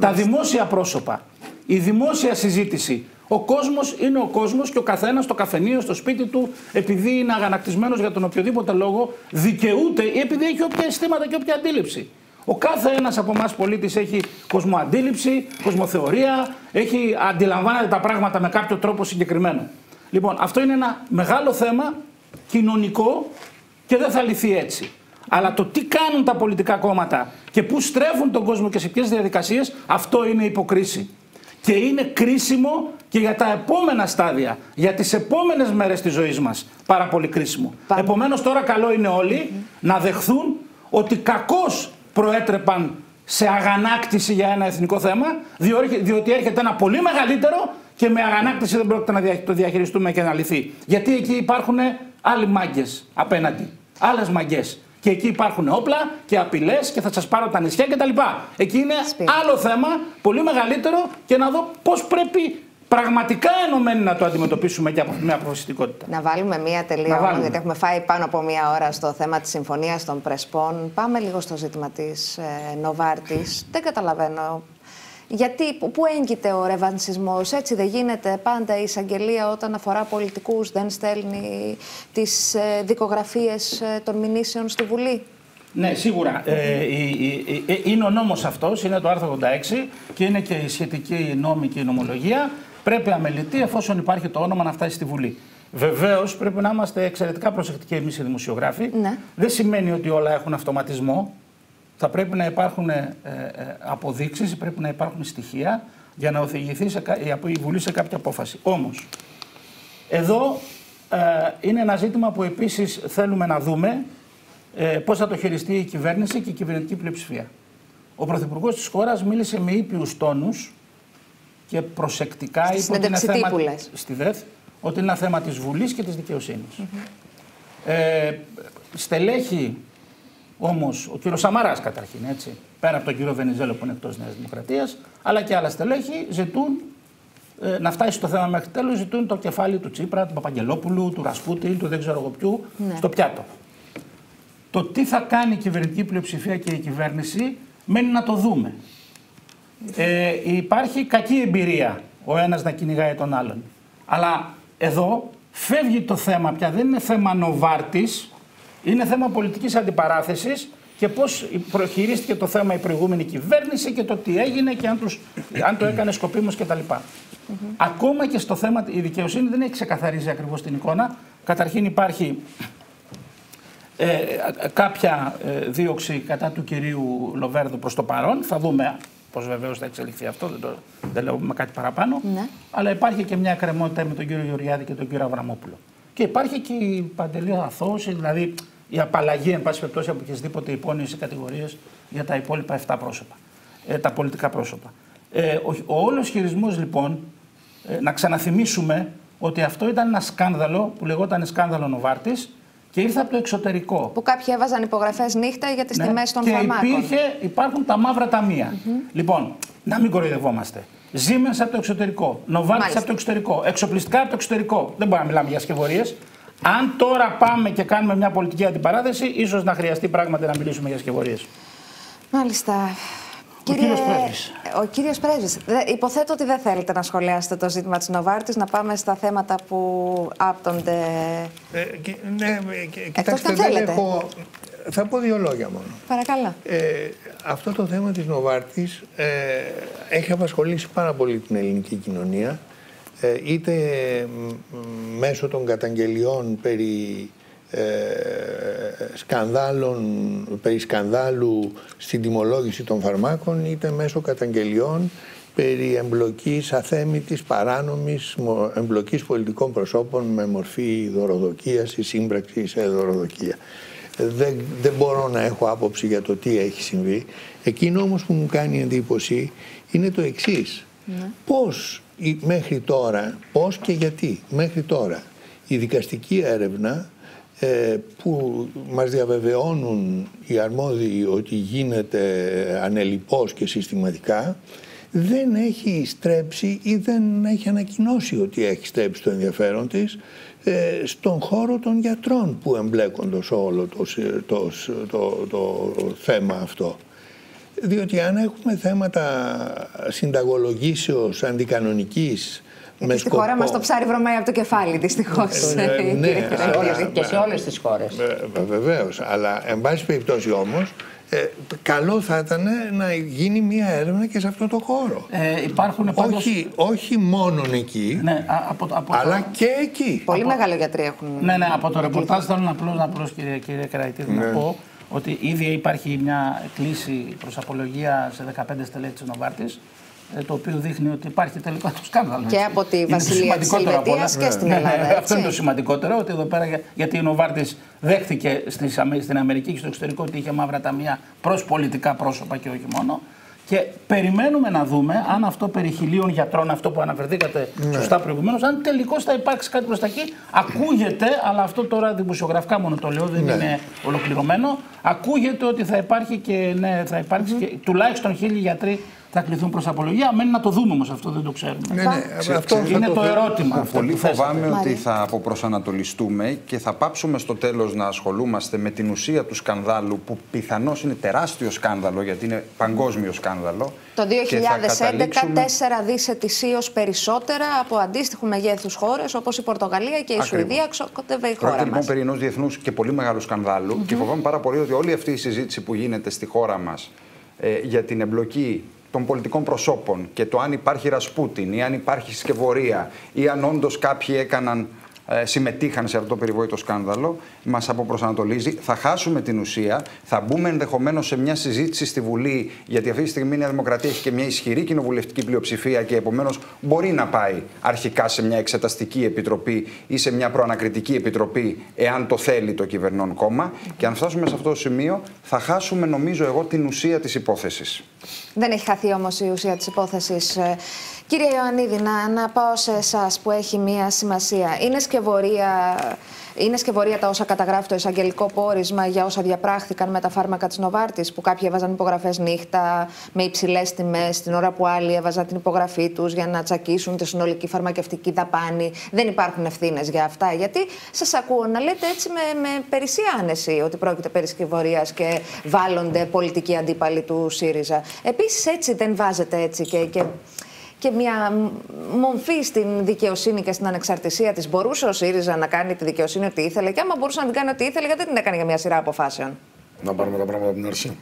Τα δημόσια πρόσωπα, η δημόσια συζήτηση. Ο κόσμος είναι ο κόσμος και ο καθένας στο καφενείο, στο σπίτι του, επειδή είναι αγανακτισμένος για τον οποιοδήποτε λόγο, δικαιούται ή επειδή έχει όποια αισθήματα και όποια αντίληψη. Ο κάθε ένας από εμάς πολίτης έχει κοσμοαντίληψη, κοσμοθεωρία, έχει, αντιλαμβάνεται τα πράγματα με κάποιο τρόπο συγκεκριμένο. Λοιπόν, αυτό είναι ένα μεγάλο θέμα κοινωνικό και δεν θα λυθεί έτσι. Αλλά το τι κάνουν τα πολιτικά κόμματα και πού στρέφουν τον κόσμο και σε ποιες διαδικασίες, αυτό είναι υποκρίση. Και είναι κρίσιμο και για τα επόμενα στάδια, για τις επόμενες μέρες της ζωής μας. Πάρα πολύ κρίσιμο. Πάμε. Επομένως τώρα καλό είναι όλοι να δεχθούν ότι κακώς προέτρεπαν σε αγανάκτηση για ένα εθνικό θέμα, διότι έρχεται ένα πολύ μεγαλύτερο και με αγανάκτηση δεν πρόκειται να το διαχειριστούμε και να λυθεί. Γιατί εκεί υπάρχουν άλλοι μάγκες απέναντι. Άλλες μαγκέ. Και εκεί υπάρχουν όπλα και απειλές και θα σας πάρω τα νησιά κτλ. Εκεί είναι άλλο θέμα, πολύ μεγαλύτερο και να δω πώς πρέπει πραγματικά ενωμένοι να το αντιμετωπίσουμε και με αποφασιστικότητα. Να βάλουμε μία τελεία όμως, γιατί έχουμε φάει πάνω από μία ώρα στο θέμα της συμφωνίας των Πρεσπών. Πάμε λίγο στο ζήτημα της ε, Νοβάρτης. (laughs) Δεν καταλαβαίνω γιατί, πού έγκυται ο ρεβανσισμός, έτσι δεν γίνεται πάντα η εισαγγελία όταν αφορά πολιτικούς, δεν στέλνει τις ε, δικογραφίες ε, των μηνύσεων στη Βουλή. Ναι, σίγουρα. Ε, είναι ο νόμος αυτός, είναι το άρθρο 86 και είναι και η σχετική νόμη και η νομολογία πρέπει αμελητή εφόσον υπάρχει το όνομα να φτάσει στη Βουλή. Βεβαίως πρέπει να είμαστε εξαιρετικά προσεκτικοί εμείς οι δημοσιογράφοι. Ναι. Δεν σημαίνει ότι όλα έχουν αυτοματισμό. Θα πρέπει να υπάρχουν ε, ε, αποδείξεις, πρέπει να υπάρχουν στοιχεία για να οδηγηθεί σε, η Βουλή σε κάποια απόφαση. Όμως, εδώ ε, είναι ένα ζήτημα που επίσης θέλουμε να δούμε ε, πώς θα το χειριστεί η κυβέρνηση και η κυβερνητική πλειοψηφία. Ο Πρωθυπουργός της χώρας μίλησε με ήπιους τόνους και προσεκτικά είπε ότι είναι θέμα, στη ΔΕΘ ότι είναι ένα θέμα της Βουλής και της δικαιοσύνης. ε, στελέχη όμως, ο κύριος Σαμαράς καταρχήν, έτσι, πέρα από τον κύριο Βενιζέλο που είναι εκτός Νέας Δημοκρατίας, αλλά και άλλα στελέχη ζητούν ε, να φτάσει στο θέμα μέχρι τέλους, ζητούν το κεφάλι του Τσίπρα, του Παπαγγελόπουλου, του Ρασπούτιν, του δεν ξέρω εγώ ποιου, ναι. στο πιάτο. Το τι θα κάνει η κυβερνητική πλειοψηφία και η κυβέρνηση μένει να το δούμε ε, υπάρχει κακή εμπειρία ο ένας να κυνηγάει τον άλλον. Αλλά εδώ φεύγει το θέμα πια, δεν είναι θέμα νοβάρτης, είναι θέμα πολιτικής αντιπαράθεσης και πώς προχειρίστηκε το θέμα η προηγούμενη κυβέρνηση και το τι έγινε και αν, τους, αν το έκανε σκοπίμως κτλ. Mm-hmm. Ακόμα και στο θέμα, η δικαιοσύνη δεν έχει ξεκαθαρίσει ακριβώς την εικόνα. Καταρχήν υπάρχει ε, κάποια ε, δίωξη κατά του κυρίου Λοβέρδου προς το παρόν. Θα δούμε Πώ βεβαίως θα εξελιχθεί αυτό, δεν, το, δεν λέω με κάτι παραπάνω. Ναι. Αλλά υπάρχει και μια κρεμότητα με τον κύριο Γεωργιάδη και τον κύριο Αβραμόπουλο. Και υπάρχει και η παντελή αθώωση, δηλαδή η απαλλαγή, εν πάση περιπτώσει, από οποιασδήποτε υπόνοιες κατηγορίες για τα υπόλοιπα 7 πρόσωπα, ε, τα πολιτικά πρόσωπα. Ε, ο ο όλος χειρισμός λοιπόν, ε, να ξαναθυμίσουμε ότι αυτό ήταν ένα σκάνδαλο που λεγόταν σκάνδαλο Νοβάρτης και ήρθε από το εξωτερικό. Που κάποιοι έβαζαν υπογραφές νύχτα για τις ναι. τιμές των και φαρμάκων. Υπήρχε, υπάρχουν τα μαύρα ταμεία. Mm-hmm. Λοιπόν, να μην κοροϊδευόμαστε. Siemens από το εξωτερικό, Novartis από το εξωτερικό, εξοπλιστικά από το εξωτερικό. Δεν μπορούμε να μιλάμε για σκευωρίες. Αν τώρα πάμε και κάνουμε μια πολιτική αντιπαράθεση, ίσως να χρειαστεί πράγματι να μιλήσουμε για σκευωρίες. Μάλιστα. Ο Κύριε, κύριος Πρέσβης. Ο κύριος Πρέσβης. Υποθέτω ότι δεν θέλετε να σχολιάσετε το ζήτημα της Νοβάρτης, να πάμε στα θέματα που άπτονται... Ε, ναι, κοιτάξτε, δεν έχω... Θα πω δύο λόγια μόνο. Παρακαλώ. Ε, αυτό το θέμα της Νοβάρτης ε, έχει απασχολήσει πάρα πολύ την ελληνική κοινωνία, ε, είτε μέσω των καταγγελιών περί ε, σκανδάλων, περί σκανδάλου στην τιμολόγηση των φαρμάκων είτε μέσω καταγγελιών περί εμπλοκής αθέμητης, παράνομης μο- εμπλοκής πολιτικών προσώπων με μορφή δωροδοκίας ή σύμπραξη σε δωροδοκία. Δεν, δεν μπορώ να έχω άποψη για το τι έχει συμβεί. Εκείνο όμως που μου κάνει εντύπωση είναι το εξής. Πώς η- μέχρι τώρα, πώς και γιατί μέχρι τώρα η δικαστική έρευνα ε, που μας διαβεβαιώνουν οι αρμόδιοι ότι γίνεται ανελιπώς και συστηματικά δεν έχει στρέψει ή δεν έχει ανακοινώσει ότι έχει στρέψει το ενδιαφέρον της ε, στον χώρο των γιατρών που εμπλέκονται σε όλο το, συ- το, το, το θέμα αυτό. Διότι αν έχουμε θέματα συνταγολογήσεως αντικανονικής με Γιατί στη χώρα μας το ψάρι βρωμάει από το κεφάλι, δυστυχώς. Ε, ναι, αλλά- Και σε όλες τις χώρες. Βεβαίως. Αλλά, εν πάση περιπτώσει όμως, ε, καλό θα ήταν να γίνει μια έρευνα και σε αυτό το χώρο. Ε, υπάρχουν πάντως... Όχι, όχι μόνο εκεί, Ναι, α- από, από αλλά το... και εκεί. Πολύ μεγάλο γιατροί έχουν. Ναι, ναι, από το ρεπορτάζ θέλω να απλώ να απλώς, κύριε, κύριε Καραϊτίδη, Ναι. να πω ότι ήδη υπάρχει μια κλίση προς απολογία σε 15 στελέχη της Νοβάρτης ε, το οποίο δείχνει ότι υπάρχει τελικά το σκάνδαλο. Και έτσι. από τη Είναι το Βασιλεία της σημαντικότερο απ' όλα. Ελβετίας και στην Ναι, ναι, Ελλάδα, Αυτό έτσι. είναι το σημαντικότερο, ότι εδώ πέρα, για- γιατί η Νοβάρτης δέχτηκε στις, Αμε- στην Αμερική και στο εξωτερικό ότι είχε μαύρα ταμεία προς πολιτικά πρόσωπα και όχι μόνο. Και περιμένουμε να δούμε αν αυτό περί χιλίων γιατρών, αυτό που αναφερθήκατε σωστά προηγουμένως, αν τελικώς θα υπάρξει κάτι προς τα εκεί. Ακούγεται, αλλά αυτό τώρα δημοσιογραφικά μόνο το λέω, δεν Ναι. είναι ολοκληρωμένο. Ακούγεται ότι θα υπάρχει και, ναι, θα υπάρξει και τουλάχιστον χίλιοι γιατροί θα κληθούν προς απολογία. Μένει να το δούμε όμως αυτό, δεν το ξέρουμε. Ναι, ναι, αυτό θα είναι το, θε- ερώτημα. αυτό Πολύ που θέσατε. φοβάμαι ότι Μάλιστα. θα αποπροσανατολιστούμε και θα πάψουμε στο τέλος να ασχολούμαστε με την ουσία του σκανδάλου που πιθανώς είναι τεράστιο σκάνδαλο γιατί είναι παγκόσμιο σκάνδαλο. Το 2011 και θα καταλήξουμε- 4 δις ετησίως περισσότερα από αντίστοιχου μεγέθους χώρες όπως η Πορτογαλία και η Ακριβώς. Σουηδία ξοκότευε η χώρα Πρόκειται λοιπόν μας. περί ενό διεθνούς και πολύ μεγάλου σκανδάλου και φοβάμαι πάρα πολύ ότι όλη αυτή η συζήτηση που γίνεται στη χώρα μας ε, για την εμπλοκή των πολιτικών προσώπων και το αν υπάρχει Ρασπούτιν ή αν υπάρχει σκευωρία ή αν όντως κάποιοι έκαναν, ε, συμμετείχαν σε αυτό το περιβόητο σκάνδαλο, μας αποπροσανατολίζει. Θα χάσουμε την ουσία, θα μπούμε ενδεχομένως σε μια συζήτηση στη Βουλή, γιατί αυτή τη στιγμή η Νέα Δημοκρατία έχει και μια ισχυρή κοινοβουλευτική πλειοψηφία και επομένως μπορεί να πάει αρχικά σε μια εξεταστική επιτροπή ή σε μια προανακριτική επιτροπή, εάν το θέλει το κυβερνών κόμμα. Και αν φτάσουμε σε αυτό το σημείο, θα χάσουμε, νομίζω εγώ, την ουσία της υπόθεσης. Δεν έχει χαθεί όμως η ουσία της υπόθεσης. Ε, Κύριε Ιωαννίδη, να, να πάω σε εσάς που έχει μία σημασία. Είναι σκευωρία, είναι σκευωρία τα όσα καταγράφει το εισαγγελικό πόρισμα για όσα διαπράχθηκαν με τα φάρμακα της Νοβάρτης, που κάποιοι έβαζαν υπογραφές νύχτα με υψηλές τιμές, την ώρα που άλλοι έβαζαν την υπογραφή τους για να τσακίσουν τη συνολική φαρμακευτική δαπάνη. Δεν υπάρχουν ευθύνες για αυτά. Γιατί σας ακούω να λέτε έτσι με, με περισσία άνεση ότι πρόκειται περί σκευωρίας και βάλλονται πολιτικοί αντίπαλοι του ΣΥΡΙΖΑ. Επίσης έτσι δεν βάζετε έτσι και, και, και μια μ- μομφή στην δικαιοσύνη και στην ανεξαρτησία της. Μπορούσε ο ΣΥΡΙΖΑ να κάνει τη δικαιοσύνη ό,τι ήθελε και άμα μπορούσε να την κάνει ό,τι ήθελε γιατί δεν την έκανε για μια σειρά αποφάσεων; Να πάρουμε τα πράγματα από την αρχή.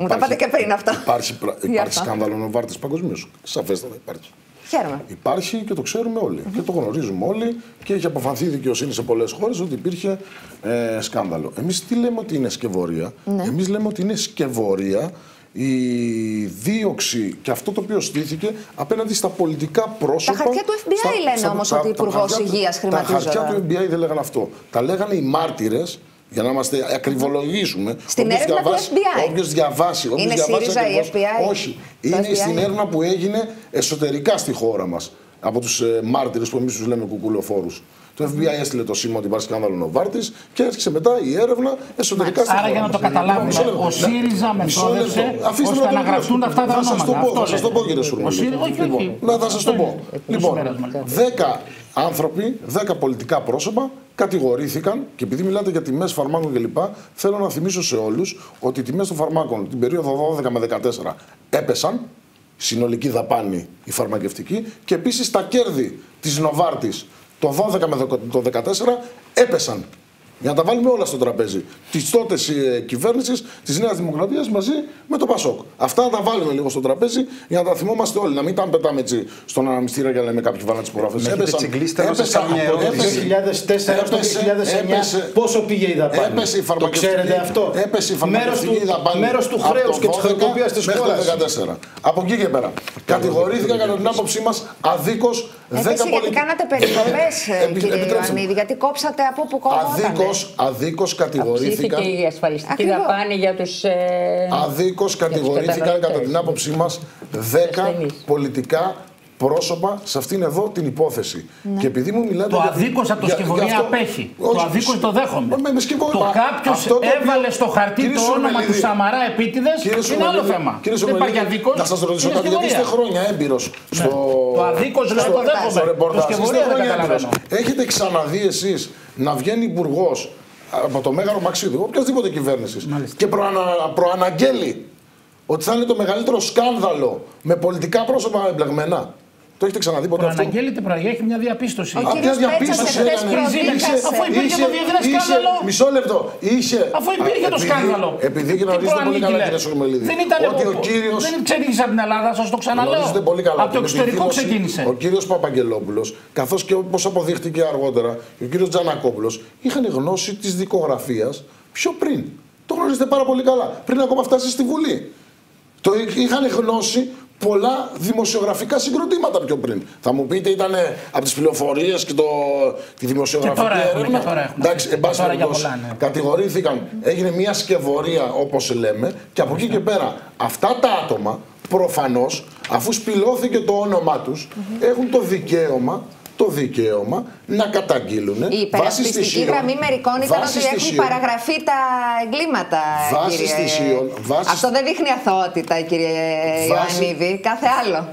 Μου τα πάτε και πριν αυτά. Υπάρχει, πρα- Για υπάρχει αυτά. σκάνδαλο Νοβάρτη παγκοσμίως. Σαφέστατα υπάρχει. Χαίρομαι. Υπάρχει και το ξέρουμε όλοι. Και το γνωρίζουμε όλοι και έχει αποφανθεί η δικαιοσύνη σε πολλές χώρες ότι υπήρχε ε, σκάνδαλο. Εμείς τι λέμε ότι είναι σκευωρία; Ναι. Εμείς λέμε ότι είναι σκευωρία η δίωξη και αυτό το οποίο στήθηκε απέναντι στα πολιτικά πρόσωπα. Τα χαρτιά του FBI λένε όμως ότι ο τα Υπουργός χαρτιά του- Υγείας Τα χαρτιά χρηματίζονταν. του FBI δεν λέγανε αυτό. Τα λέγανε οι μάρτυρες. Για να είμαστε ακριβολογήσουμε. Στην Όποιος έρευνα του διαβάσει- FBI. Όποιος διαβάσει. όποιος Είναι διαβάσει ΣΥΡΙΖΑ ή ακριβώς- FBI? Όχι. Το Είναι FBI. στην έρευνα που έγινε εσωτερικά στη χώρα μας. Από τους ε, μάρτυρες που εμείς τους λέμε κουκουλοφόρους. Το FBI έστειλε το σήμα ότι υπάρχει σκάνδαλο Νοβάρτη και άρχισε μετά η έρευνα εσωτερικά στη Άρα χώρα για να μας. το καταλάβουμε, Μισό λεπτό. ο ΣΥΡΙΖΑ Μισό μεθόδευσε λεπτό. Αφήστε ώστε με να τον γραφτούν κύριο. αυτά τα Θα σας το ονόματα. πω, Αυτό θα σας το λέτε. πω κύριε Ο Σουρμαλή. ΣΥΡΙΖΑ, όχι, Λοιπόν, όχι. Να θα σας το Αυτό πω. είναι το Λοιπόν, συμπέρασμα. 10 άνθρωποι, 10 πολιτικά πρόσωπα κατηγορήθηκαν και επειδή μιλάτε για τιμές φαρμάκων κλπ. Θέλω να θυμίσω σε όλους ότι οι τιμές των φαρμάκων την περίοδο 12 με 14 έπεσαν, συνολική δαπάνη η φαρμακευτική και επίσης τα κέρδη της Νοβάρτης το 12 με το 14 έπεσαν. Για να τα βάλουμε όλα στο τραπέζι. Της τότε ε, κυβέρνησης της Νέας Δημοκρατίας μαζί με το Πασόκ. Αυτά να τα βάλουμε λίγο στο τραπέζι για να τα θυμόμαστε όλοι. Να μην τα πετάμε έτσι στον αναμυστήρα και να λέμε κάποιοι βάλαν τι υπογραφέ. έχετε τσιγκλίσει, θέλω να σας κάνω μια Από το ερώτηση. 2004 στο 2009 πόσο πήγε η δαπάνη; Έπεσε η το φαρμακευτική, ξέρετε αυτό; Έπεσε η μέρος φαρμακευτική του, δαπάνη. μέρος του από χρέους το και της 12 χρεοκοπίας της μέχρι το χώρας. 14. Από εκεί και πέρα. Κατηγορήθηκα κατά την άποψή μας αδίκως 10 Επίσης, γιατί πολιτικοί. κάνατε περικοπές, ε, Επι- κύριε επιτρέψτε μου. Ιωαννίδη, γιατί κόψατε από που κόβατε. Αδίκως, αδίκως κατηγορήθηκαν. Αυξήθηκε η ασφαλιστική Ακριβώς. δαπάνη για τους... Ε... Αδίκως κατηγορήθηκαν κατά καταναλωτές. την άποψή μας 10 Ασθενείς. πολιτικά πρόσωπα σε αυτήν εδώ την υπόθεση. Και επειδή μου μιλάτε. Το για- αδίκως από το για- σκευωρία για αυτό- απέχει. Όχι, το αδίκως το δέχομαι. Με- με σκευωρία. Το κάποιος Αυτό το οποίο- έβαλε στο χαρτί Κύριε το όνομα του Σομελίδη, Σαμαρά επίτηδες Κύριε είναι άλλο Σομελίδη, θέμα. Κύριε Δεν υπάρχει Σομελίδη, αδίκως. να σας ρωτήσω είναι κάτι, γιατί είστε σκευωρία. χρόνια έμπειρος στο. Το αδίκως λέω στο- το δέχομαι. στο Το ρεπορτάζ. Είστε σκευωρία δεν χρόνια καταλαβαίνω. έμπειρος. Έχετε ξαναδεί εσείς να βγαίνει υπουργός από το Μέγαρο Μαξίδου, οποιασδήποτε κυβέρνησης, και προανα, προαναγγέλει ότι θα είναι το μεγαλύτερο σκάνδαλο με πολιτικά πρόσωπα εμπλεγμένα. Το έχετε ξαναδεί ποτέ αυτό; Προαναγγέλλεται, προαγγέλει μια διαπίστωση. Ο Α, κύριος ποια διαπίστωση Πέτσας εχθές έκανε. προδίκασε. Είσαι- Αφού υπήρχε είσαι- το διεθνές είσαι- σκάνδαλο. Μισό λεπτό. Είσαι. Αφού υπήρχε Α, το επειδή- σκάνδαλο. Επειδή Τι γνωρίζετε πολύ καλά, προανήγγειλε. κύριε Σουρμελίδη. Δεν ήταν ότι ο εγώ. κύριο. Δεν ξεκίνησε από την Ελλάδα, σας το ξαναλέω. Γνωρίζετε πολύ καλά. Από το ότι με τη εξωτερικό δήλωση ξεκίνησε. Ο κύριος Παπαγγελόπουλος, καθώς και όπως αποδείχτηκε αργότερα, και ο κύριος Τζανακόπουλος, είχαν γνώση της δικογραφίας πιο πριν. Το γνωρίζετε πάρα πολύ καλά. Πριν ακόμα φτάσει στη Βουλή. Το είχαν γνώση πολλά δημοσιογραφικά συγκροτήματα πιο πριν. Θα μου πείτε, ήταν από τις πληροφορίες και το, τη δημοσιογραφική Και τώρα έχουμε, έρευνα. και τώρα έχουμε. Εντάξει, εν πάση Τώρα για περιπτώσει, πολλά, ναι. κατηγορήθηκαν, έγινε μια σκευωρία όπως λέμε, και από εκεί και πέρα αυτά τα άτομα προφανώς, αφού σπηλώθηκε το όνομά τους, έχουν το δικαίωμα το δικαίωμα να καταγγείλουν Η βάσει υπερασπιστική στοιχείων. γραμμή μερικών ήταν βάσει ότι έχουν στοιχείων. παραγραφεί τα εγκλήματα. Βάσει κύριε. στοιχείων, βάσει- Αυτό δεν δείχνει αθωότητα, κύριε Βάσει- Ιωαννίδη. Κάθε άλλο.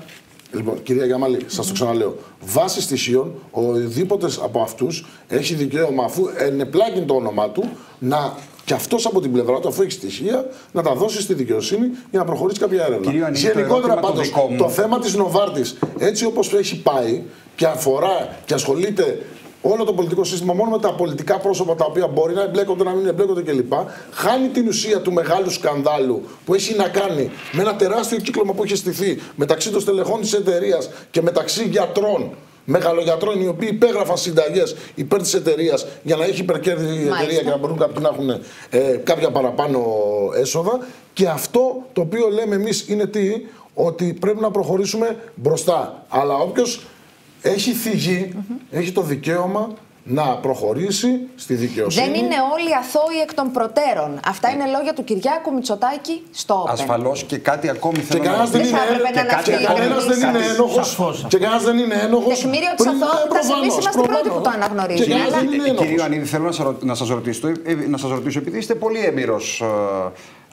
Λοιπόν, κυρία Γιαμάλη, σας το ξαναλέω. Βάσει στοιχείων, οδήποτες από αυτούς έχει δικαίωμα, αφού ενεπλάκει το όνομά του, να και αυτός από την πλευρά του, αφού έχεις στοιχεία, να τα δώσεις στη δικαιοσύνη για να προχωρήσει κάποια έρευνα. Κύριε Ιωαννίδη, το Γενικότερα ερώτημα το πάντως, δικό μου. το θέμα της Νοβάρτης, έτσι όπως έχει πάει και αφορά και ασχολείται όλο το πολιτικό σύστημα μόνο με τα πολιτικά πρόσωπα τα οποία μπορεί να εμπλέκονται, να μην εμπλέκονται κλπ. Χάνει την ουσία του μεγάλου σκανδάλου που έχει να κάνει με ένα τεράστιο κύκλωμα που έχει στηθεί μεταξύ των στελεχών της εταιρείας και μεταξύ γιατρών. Μεγαλογιατρών οι οποίοι υπέγραφαν συνταγές υπέρ της εταιρείας για να έχει υπερκέρδη η εταιρεία Μάλιστα. και να μπορούν κάποιοι να έχουν ε, κάποια παραπάνω έσοδα. Και αυτό το οποίο λέμε εμείς είναι τι, ότι πρέπει να προχωρήσουμε μπροστά. Αλλά όποιος έχει θυγεί, έχει το δικαίωμα να προχωρήσει στη δικαιοσύνη. Δεν είναι όλοι αθώοι εκ των προτέρων. Αυτά είναι λόγια του Κυριάκου Μητσοτάκη στο Open. Ασφαλώς και κάτι ακόμη Και θέλω να κανένας δεν Δεν είναι, θα έπρεπε να και αναφύγει και κανένας κανείς. δεν είναι Κάτι ένοχος. σαφώς. Και κανένας δεν είναι ένοχος. Τεκμήριο της πριν- αθωότητας, ε, εμείς προφανώς, είμαστε οι πρώτοι που το προφανώς. αναγνωρίζουμε, Και κανένας αλλά- δεν είναι Ε, ένοχος. Κύριε Ιωαννίδη, θέλω να, σα- να σας ρωτήσω, ε, να σας ρωτήσω, επειδή είστε πολύ έμπειρος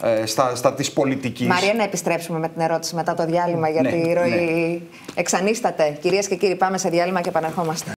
ε, ε, στα, στα της πολιτικής. Μαρία, να επιστρέψουμε με την ερώτηση μετά το διάλειμμα, γιατί Ναι, η ροή εξανίσταται. Κυρίες και κύριοι, πάμε σε διάλειμμα και επαναρχόμαστε.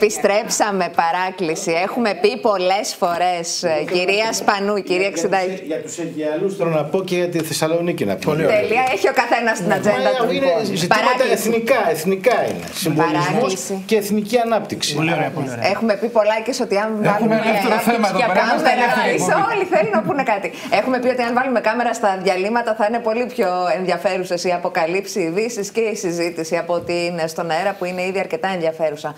Επιστρέψαμε παράκληση. Έχουμε πει πολλές φορές, κυρία Σπανού, κυρία Ξηδάκη. Για τους Αιγιαλού θέλω να πω και για τη Θεσσαλονίκη να πω. Τέλεια, έχει ο καθένας την ατζέντα Μα του. είναι λοιπόν. ζητήματα Παράκληση. εθνικά, εθνικά είναι. Συμβολισμός Παράκληση. και εθνική ανάπτυξη. Πολύ ωραία, πολύ ωραία. Έχουμε πει πολλά και ότι αν βάλουμε ελεύθερο θέμα εδώ για πέρα, είμαστε κάμερα, ελεύθεροι είσαι εκπομπή. όλοι θέλουν να πούνε κάτι. Έχουμε πει ότι αν βάλουμε κάμερα στα διαλύματα θα είναι πολύ πιο ενδιαφέρουσες οι αποκαλύψεις, οι ειδήσεις και η συζήτηση από ότι είναι στον αέρα που είναι ήδη αρκετά ενδιαφέρουσα.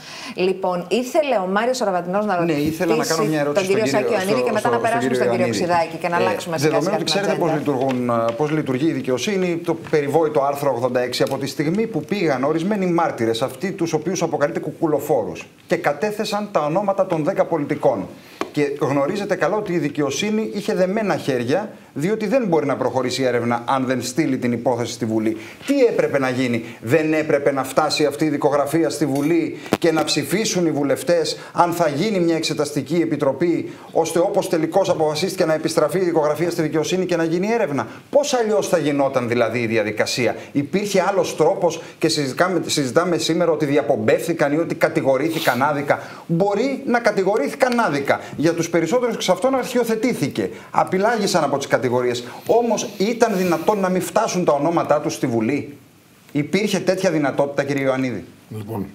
Λοιπόν, ήθελε ο Μάριος Ραβατινός να Ναι, ρωτήσει ήθελα να κάνω μια ερώτηση τον κύριο στον Σάκη Ιωαννίδη και μετά να περάσουμε στον κύριο Ξηδάκη και να αλλάξουμε ε, σιγά Δεδομένου σιγά ότι την ξέρετε πώς ατζέντα. λειτουργούν, πώς λειτουργεί η δικαιοσύνη, το περιβόητο άρθρο 86 από τη στιγμή που πήγαν ορισμένοι μάρτυρες, αυτοί τους οποίους αποκαλείται κουκουλοφόρους, και κατέθεσαν τα ονόματα των 10 πολιτικών. Και γνωρίζετε καλά ότι η δικαιοσύνη είχε δεμένα χέρια, διότι δεν μπορεί να προχωρήσει η έρευνα αν δεν στείλει την υπόθεση στη Βουλή. Τι έπρεπε να γίνει, δεν έπρεπε να φτάσει αυτή η δικογραφία στη Βουλή και και να ψηφίσουν οι βουλευτές αν θα γίνει μια εξεταστική επιτροπή, ώστε όπως τελικώς αποφασίστηκε να επιστραφεί η δικογραφία στη δικαιοσύνη και να γίνει έρευνα. Πώς αλλιώς θα γινόταν δηλαδή η διαδικασία; Υπήρχε άλλος τρόπος και συζητάμε, συζητάμε σήμερα ότι διαπομπεύθηκαν ή ότι κατηγορήθηκαν άδικα. Μπορεί να κατηγορήθηκαν άδικα. Για τους περισσότερους εξ αυτών αρχιοθετήθηκε. Απειλάγησαν από τις κατηγορίες. Όμως ήταν δυνατόν να μην φτάσουν τα ονόματά τους στη Βουλή. Υπήρχε τέτοια δυνατότητα, κύριε Ιωαννίδη. Λοιπόν,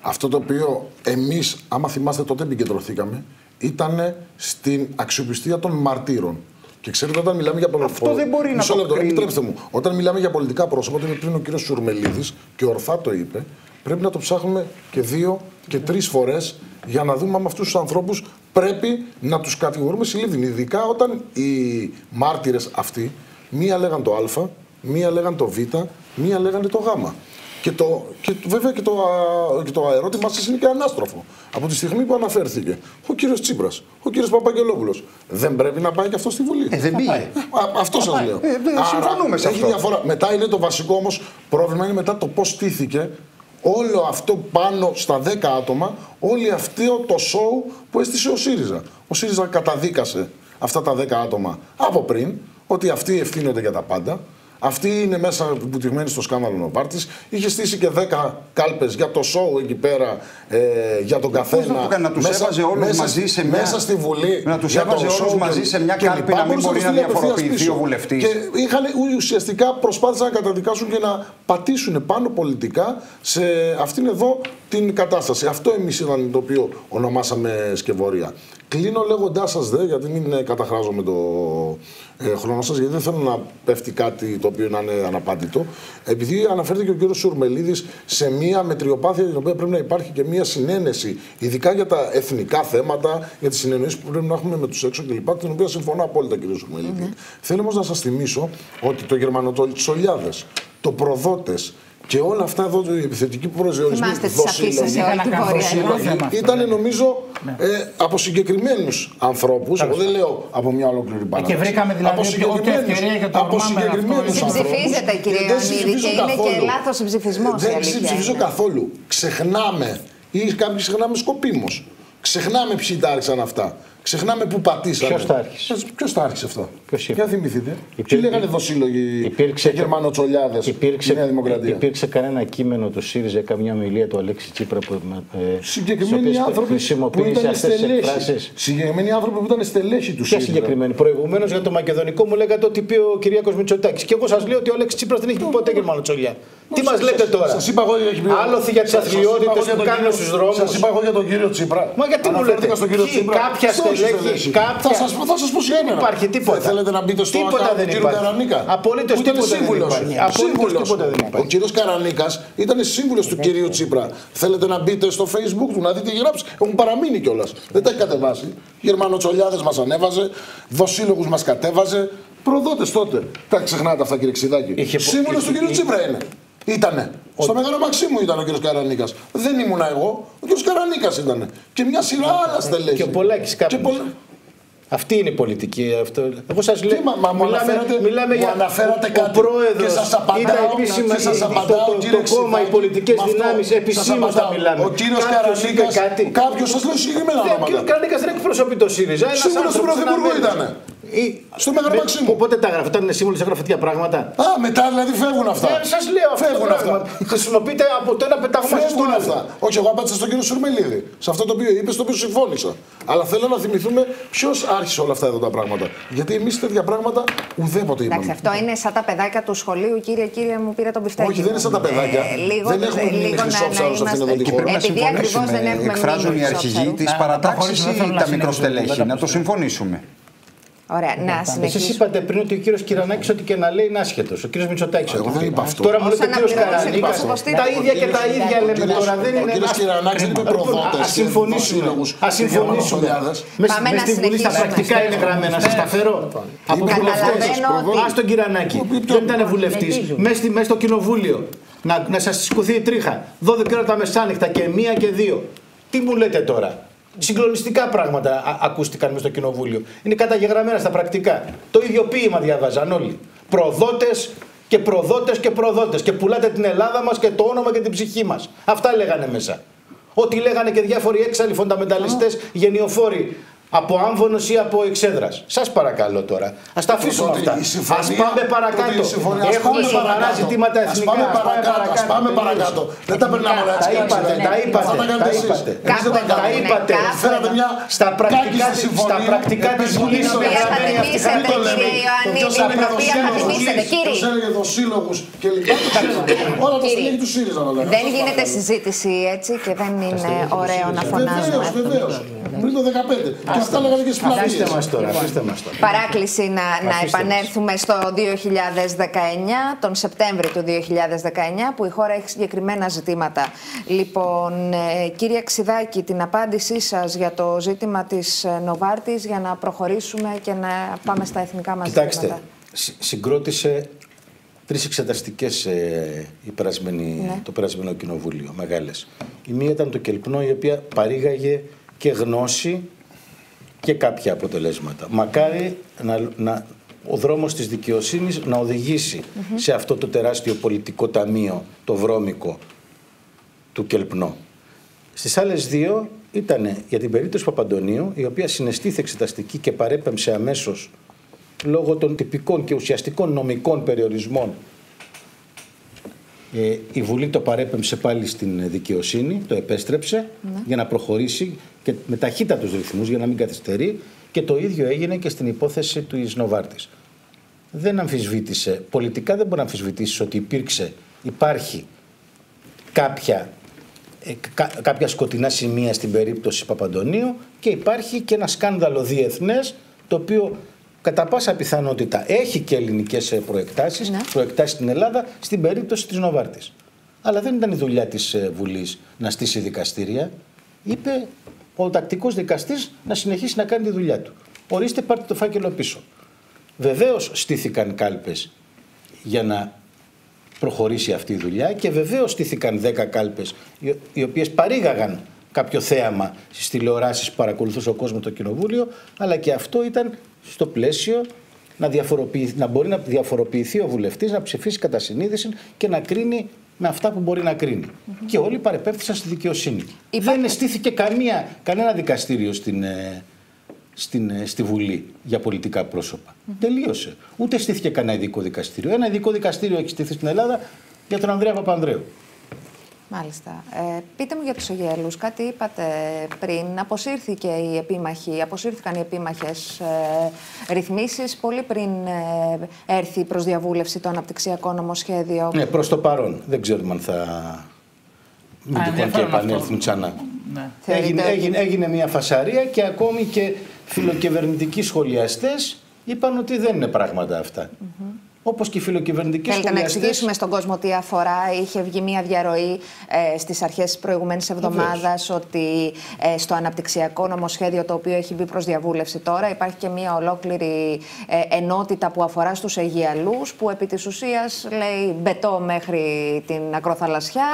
αυτό το οποίο εμείς, άμα θυμάστε, τότε επικεντρωθήκαμε, ήταν στην αξιοπιστία των μαρτύρων. Και ξέρετε, όταν μιλάμε για πολιτικά. Αυτό δεν μπορεί να Μισό το λεπτό, κρίνει. επιτρέψτε μου. Όταν μιλάμε για πολιτικά πρόσωπα, όταν πριν ο κύριος Σουρμελίδης και ορθά το είπε, πρέπει να το ψάχνουμε και δύο και τρεις φορές για να δούμε αν αυτούς τους ανθρώπους πρέπει να τους κατηγορούμε συλλήβδιν. Ειδικά όταν οι μάρτυρες αυτοί, μία λέγαν το Α, μία λέγαν το Β, μία λέγανε το Γ. Και, το, και το- βέβαια και το, α, και το ερώτημά σας είναι και ανάστροφο. Από τη στιγμή που αναφέρθηκε ο κύριος Τσίπρας, ο κύριος Παπαγγελόπουλος, δεν πρέπει να πάει και αυτός στη Βουλή. Ε, δεν πήγε. Α, αυτό σας λέω. Ε, δεν συμφωνούμε σε έχει αυτό. διαφορά. Μετά είναι το βασικό όμως πρόβλημα, είναι μετά το πώς στήθηκε όλο αυτό πάνω στα 10 άτομα, όλη αυτό το σοου που έστησε ο ΣΥΡΙΖΑ. Ο ΣΥΡΙΖΑ καταδίκασε αυτά τα 10 άτομα από πριν, ότι αυτοί ευθύνονται για τα πάντα. Αυτοί είναι μέσα μπουτυγμένοι στο σκάνδαλο Νοπάρτης. Είχε στήσει και 10 κάλπες για το σοου εκεί πέρα, ε, για τον καθένα. να το κάνει, να τους έβαζε όλους μαζί σε μια- Μέσα στη Βουλή. Να τους για το έβαζε όλους σοου μαζί και- σε μια και κάλπη λοιπά. να μην Μπορούσε μπορεί τους να στείλει απευθείας διαφοροποιηθεί πίσω. ο βουλευτής. Και είχαν ουσιαστικά προσπάθησαν να καταδικάσουν και να πατήσουν πάνω πολιτικά σε αυτήν εδώ την κατάσταση. Αυτό εμείς ήταν το οποίο ονομάσαμε σκευωρία. Κλείνω λέγοντάς σας δε, γιατί μην ε, καταχράζομαι το ε, χρόνο σας, γιατί δεν θέλω να πέφτει κάτι το οποίο να είναι αναπάντητο. Επειδή αναφέρθηκε ο κύριος Σουρμελίδης σε μία μετριοπάθεια την οποία πρέπει να υπάρχει και μία συνένεση, ειδικά για τα εθνικά θέματα, για τις συνεννοήσεις που πρέπει να έχουμε με τους έξω κλπ. Την οποία συμφωνώ απόλυτα, κύριε Σουρμελίδη. Θέλω όμως να σας θυμίσω ότι το Γερμανοτσολιάδε, το Προδότες και όλα αυτά εδώ, οι επιθετικοί προσδιορισμοί. Θυμάστε τις αφήσεις σε όλη την πορεία. θέμα αυτό. Ήταν νομίζω ε, από συγκεκριμένους ανθρώπους. Εγώ δεν λέω από μια ολόκληρη παράδοση. και βρήκαμε δηλαδή από ότι ό,τι συγκεκριμένους- ευκαιρία για το από Ρωμά με αυτό συγκεκριμένους είναι. ανθρώπους. Συμψηφίζεται, κύριε Δεν Ιωαννίδη, συμψηφίζω και είναι και καθόλου. λάθος ο ψηφισμός, η Δεν αλήθεια συμψηφίζω είναι. καθόλου. Ξεχνάμε ή κάποιοι ξεχνάμε σκοπίμως. Ξεχνάμε ποιοι τα άρχισαν αυτά. Ξεχνάμε πού πατήσανε. Ποιος τα άρχισε; Ποιος τα άρχισε αυτό; Ποιος είπε; Για θυμηθείτε. Ποιοι Υπήρ- λέγανε δοσύλλογοι Υπήρξε, και Γερμανοτσολιάδες υπήρξε, στη Νέα Δημοκρατία; υπήρξε κανένα κείμενο του ΣΥΡΙΖΑ, καμιά ομιλία του Αλέξη Τσίπρα που. Ε, Συγκεκριμένοι στις οποίες άνθρωποι που χρησιμοποίησε ήταν αυτές τις στελέχοι. εκφράσεις. Συγκεκριμένοι άνθρωποι που ήταν στελέχοι του Ποια ΣΥΡΙΖΑ. συγκεκριμένη. Προηγουμένως για το μακεδονικό μου λέγατε ότι είπε ο Κυριάκος Μητσοτάκης. Και εγώ σας λέω ότι ο Αλέξης Τσίπρας δεν έχει πει ποτέ Γερμανοτσολιά. Τι μα λέτε τώρα; Σας είπα εγώ έχει πει. Άλοθη για τις Σας- σας είπα αθλειότητες εγώ για που τον κάνουν κύριο- στους δρόμους. Σας είπα εγώ για τον κύριο Τσίπρα. Μα γιατί μου Αναφέρθηκα λέτε, στον κύριο ποιοι, Τσίπρα. κάποια Σε όχι στελέχη, στελέχη. κάποια- Θα σας, θα σας πω Δεν σήμερα. υπάρχει τίποτα. Θε- Θέλετε να μπείτε στο Τίποτα account δεν του κύριου υπάρχει. Καρανίκα; Απολύτως Που ήταν τίποτα δεν σύμβουλος. υπάρχει. Απολύτως Σύμβουλος. τίποτα δεν υπάρχει. Ο κύριος Καρανίκας ήταν σύμβουλος του κυρίου Τσίπρα. Θέλετε να μπείτε στο facebook του να δείτε τι γράψεις. Έχουν παραμείνει κιόλας. Δεν τα έχει κατεβάσει. Γερμανοτσολιάδες μας ανέβαζε. Δοσύλλογους μας κατέβαζε. Προδότες τότε. Τα ξεχνάτε αυτά κύριε Ξιδάκη. Είχε- Σύμβουλος του είχε- κύριου Τσίπρα είναι. Ήτανε. Στο Μεγάλο Μαξίμου ήταν ο κύριος Καρανίκας. Δεν ήμουνα εγώ. Ο κύριος Καρανίκας ήταν. Και μια σειρά άλλα στελέχη. Και ο Πολάκης Και κάποιος. πολλα- Αυτή είναι η πολιτική. Αυτό. Εγώ σας λέω. Τι, μα- μα μου αναφέρατε- μιλάμε μου για αναφέρατε ο κάτι πρόεδρος. και σας απαντάω, επίσημα, και σας το- απαντάω, το, κύριε το κόμμα, οι Ξηδάκη, πολιτικές με αυτό δυνάμεις σας επισήμως θα απαντάω. μιλάμε. Ο κύριος Κάποιος είπε Καρανίκας, κάτι. κάποιος σας λέω συγκεκριμένα Ναι, Ο ονόματα. κύριο Καρανίκας δεν εκπροσωπεί το ΣΥΡΙΖΑ. ένας Σύμβουλος του άνθρωπος, Πρωθυπουργού ένα μέλος. ήτανε. Ή- Στο Μέγαρο με- Μαξίμου. που Πότε τα έγραφε, όταν είναι σύμβουλο, έγραφε τέτοια πράγματα; Α, μετά δηλαδή φεύγουν αυτά. Ε, σας λέω αυτό. Φεύγουν το αυτά. πράγμα. Χρησιμοποιείται από το ένα πετάγμα στο Φεύγουν άλλο. αυτά. Όχι, εγώ απάντησα στον κύριο Σουρμελίδη. Σε αυτό το οποίο είπε, στο οποίο συμφώνησα. Αλλά θέλω να θυμηθούμε ποιος άρχισε όλα αυτά εδώ τα πράγματα. Γιατί εμείς τέτοια πράγματα ουδέποτε είπαμε. Εντάξει, αυτό είναι σαν τα παιδάκια του σχολείου. Κύριε, κύριε, μου πήρε τον πιφτέκι. Όχι, δεν είναι σαν τα παιδάκια. λίγο, Δεν έχουμε μείνει λίγο να, να χρυσόψαρος σε αυτήν εδώ τη είμαστε. χώρα. Πρέπει να Επειδή ακριβώς δεν συμφωνήσουμε. έχουμε Εκφράζουν μείνει οι αρχηγοί χρυσόψαρου. της Να- να παρατάξη προχωρήσουμε, δεν ή θέλω τα να συνεχίσουμε μικροστελέχη. κουβέντα Να το που συμφωνήσουμε. Ωραία, να Εσεί συνεχίσουμε. είπατε πριν ότι ο κύριος Κυρανάκης ό,τι και να λέει είναι άσχετος. Ο κύριος Μητσοτάκης. Εγώ δεν είπα αυτό. Τώρα μου Ως λέτε κύριος αναπληρωτής Καρανίκας. εκπρόσωπος τι- Τα ίδια και τα Ο ίδια λέμε κύριος- τώρα. Δεν ο είναι. κύριος Ας- Κυρανάκης δεν είπε Λοιπόν, προδότες Ας και συμφωνήσουμε. δοσύλλογους Ας και συμφωνήσουμε. γερμανοτσολιάδες. Μες Πάμε μες να στη Βουλή στα συνεχίσουμε. πρακτικά είναι γραμμένα. Σας τα φέρω. Από Καταλαβαίνω ότι- Α τον Κυρανάκη. Δεν ήταν βουλευτής. Μέσα στο κοινοβούλιο. Να, να σας σηκωθεί η τρίχα. 12 ώρα τα μεσάνυχτα και μία και δύο. Τι μου λέτε τώρα; Συγκλονιστικά πράγματα α- ακούστηκαν μες στο κοινοβούλιο. Είναι καταγεγραμμένα στα πρακτικά. Το ίδιο ποίημα διάβαζαν όλοι. Προδότες και προδότες και προδότες. Και πουλάτε την Ελλάδα μας και το όνομα και την ψυχή μας. Αυτά λέγανε μέσα. Ό,τι λέγανε και διάφοροι έξαλλοι φονταμενταλιστές, γενιοφόροι από άμβονο ή από εξέδρα. Σα παρακαλώ τώρα. Α τα αφήσουμε Τότε αυτά. η Α συμφωνία- πάμε τότε παρακάτω. η συμφωνία- ας Έχουμε πάμε σοβαρά παρακάτω. ζητήματα Ας εθνικά. πάμε Ας πάμε παρακάτω, ας πάμε παρακάτω. Δεν τα περνάμε όλα έτσι. Τα είπατε, έτσι, τα ναι. είπατε, Αυτά τα κάνετε τα εσείς. είπατε. Εμείς δεν τα Κάπου κάνουμε. Τα είπατε. Κάπου Φέρατε μια Στα πρακτικά κάκιστη της- συμφωνία. στα πρακτικά της Επίσης, Βουλής το Οποία θα λέμε. τιμήσετε, Μην το λέμε. κύριε Ιωαννίδη, Ποιος την έλεγε οποία θα δοσύλλογους, τιμήσετε, κύριε. Ποιος έλεγε δοσύλλογους και λοιπά. το ξέρουμε. Όλα τα Κύριε, στελέχη του ΣΥΡΙΖΑ να λέγαμε. Δεν γίνεται συζήτηση έτσι και δεν είναι ωραίο να φωνάζουμε. Βεβαίως, βεβαίως. Πριν το 15. Και αυτά λέγανε και στις Αφήστε πλατείες. μας τώρα. Αφήστε μας τώρα. Παράκληση να, να Αφήστε επανέλθουμε στο 2019, τον Σεπτέμβριο του 2019, που η χώρα έχει συγκεκριμένα ζητήματα. Λοιπόν, ε, κύριε Ξιδάκη, την απάντησή σας για το ζήτημα της ε, Νοβάρτης για να προχωρήσουμε και να πάμε στα εθνικά μας Κοιτάξτε, ζητήματα. συ- συγκρότησε τρεις εξεταστικές ε, η περασμένη- Ναι. το περασμένο κοινοβούλιο, μεγάλες. Η μία ήταν το Κελπνό, η οποία παρήγαγε και γνώση και κάποια αποτελέσματα. Μακάρι να, να, ο δρόμος της δικαιοσύνης να οδηγησει σε αυτό το τεράστιο πολιτικό ταμείο, το βρώμικο του Κελπνό. Στις άλλες δύο ήταν για την περίπτωση Παπαντονίου, η οποία συναισθήθη εξεταστική και παρέπεμψε αμέσως λόγω των τυπικών και ουσιαστικών νομικών περιορισμών. Ε, η Βουλή το παρέπεμψε πάλι στην δικαιοσύνη, το επέστρεψε για να προχωρήσει και με ταχύτατους ρυθμούς για να μην καθυστερεί και το ίδιο έγινε και στην υπόθεση του Ισνοβάρτης. Δεν αμφισβήτησε, πολιτικά δεν μπορεί να αμφισβητήσεις ότι υπήρξε, υπάρχει κάποια, ε, κα- κάποια σκοτεινά σημεία στην περίπτωση Παπαντονίου και υπάρχει και ένα σκάνδαλο διεθνές το οποίο κατά πάσα πιθανότητα έχει και ελληνικές ε, προεκτάσεις, Ναι. προεκτάσεις στην Ελλάδα στην περίπτωση της Νοβάρτης. Αλλά δεν ήταν η δουλειά της ε, Βουλής να στήσει δικαστήρια. Είπε ο τακτικός δικαστής να συνεχίσει να κάνει τη δουλειά του. Ορίστε πάρτε το φάκελο πίσω. Βεβαίως στήθηκαν κάλπες για να προχωρήσει αυτή η δουλειά και βεβαίως στήθηκαν 10 κάλπες οι- οι οποίες παρήγαγαν κάποιο θέαμα στις τηλεοράσεις που παρακολουθούσε ο κόσμος το κοινοβούλιο αλλά και αυτό ήταν στο πλαίσιο να, διαφοροποιηθεί, να μπορεί να διαφοροποιηθεί ο βουλευτής, να ψηφίσει κατά συνείδηση και να κρίνει με αυτά που μπορεί να κρίνει. Και όλοι παρεπέμφθησαν στη δικαιοσύνη. Δεν στήθηκε καμία, κανένα δικαστήριο στην, ε, στην, ε, στη Βουλή για πολιτικά πρόσωπα. Τελείωσε. Ούτε στήθηκε κανένα ειδικό δικαστήριο. Ένα ειδικό δικαστήριο έχει στηθεί στην Ελλάδα για τον Ανδρέα Παπανδρέου. Μάλιστα. Ε, πείτε μου για τους Αγγέλους. Κάτι είπατε πριν. Αποσύρθηκε η επίμαχη, αποσύρθηκαν οι επίμαχες ε, ρυθμίσεις πολύ πριν ε, έρθει προς διαβούλευση το αναπτυξιακό νομοσχέδιο. Ναι, προς το παρόν. Δεν ξέρουμε αν θα. Μην τυχόν και ενδιαφέρον αυτό. επανέλθουν ξανά. Ναι. Θεωρείτε Έγινε, ότι- έγινε, έγινε μια φασαρία και ακόμη και φιλοκυβερνητικοί σχολιαστές είπαν ότι δεν είναι πράγματα αυτά. Όπως και οι φιλοκυβερνητικοί Θέλετε να σχολιαστές... εξηγήσουμε στον κόσμο τι αφορά. Είχε βγει μια διαρροή ε, στις αρχές της προηγουμένης εβδομάδας ότι ε, στο αναπτυξιακό νομοσχέδιο το οποίο έχει μπει προς διαβούλευση τώρα υπάρχει και μια ολόκληρη ε, ενότητα που αφορά στους Αιγιαλούς που επί της ουσίας λέει μπετό μέχρι την ακροθαλασσιά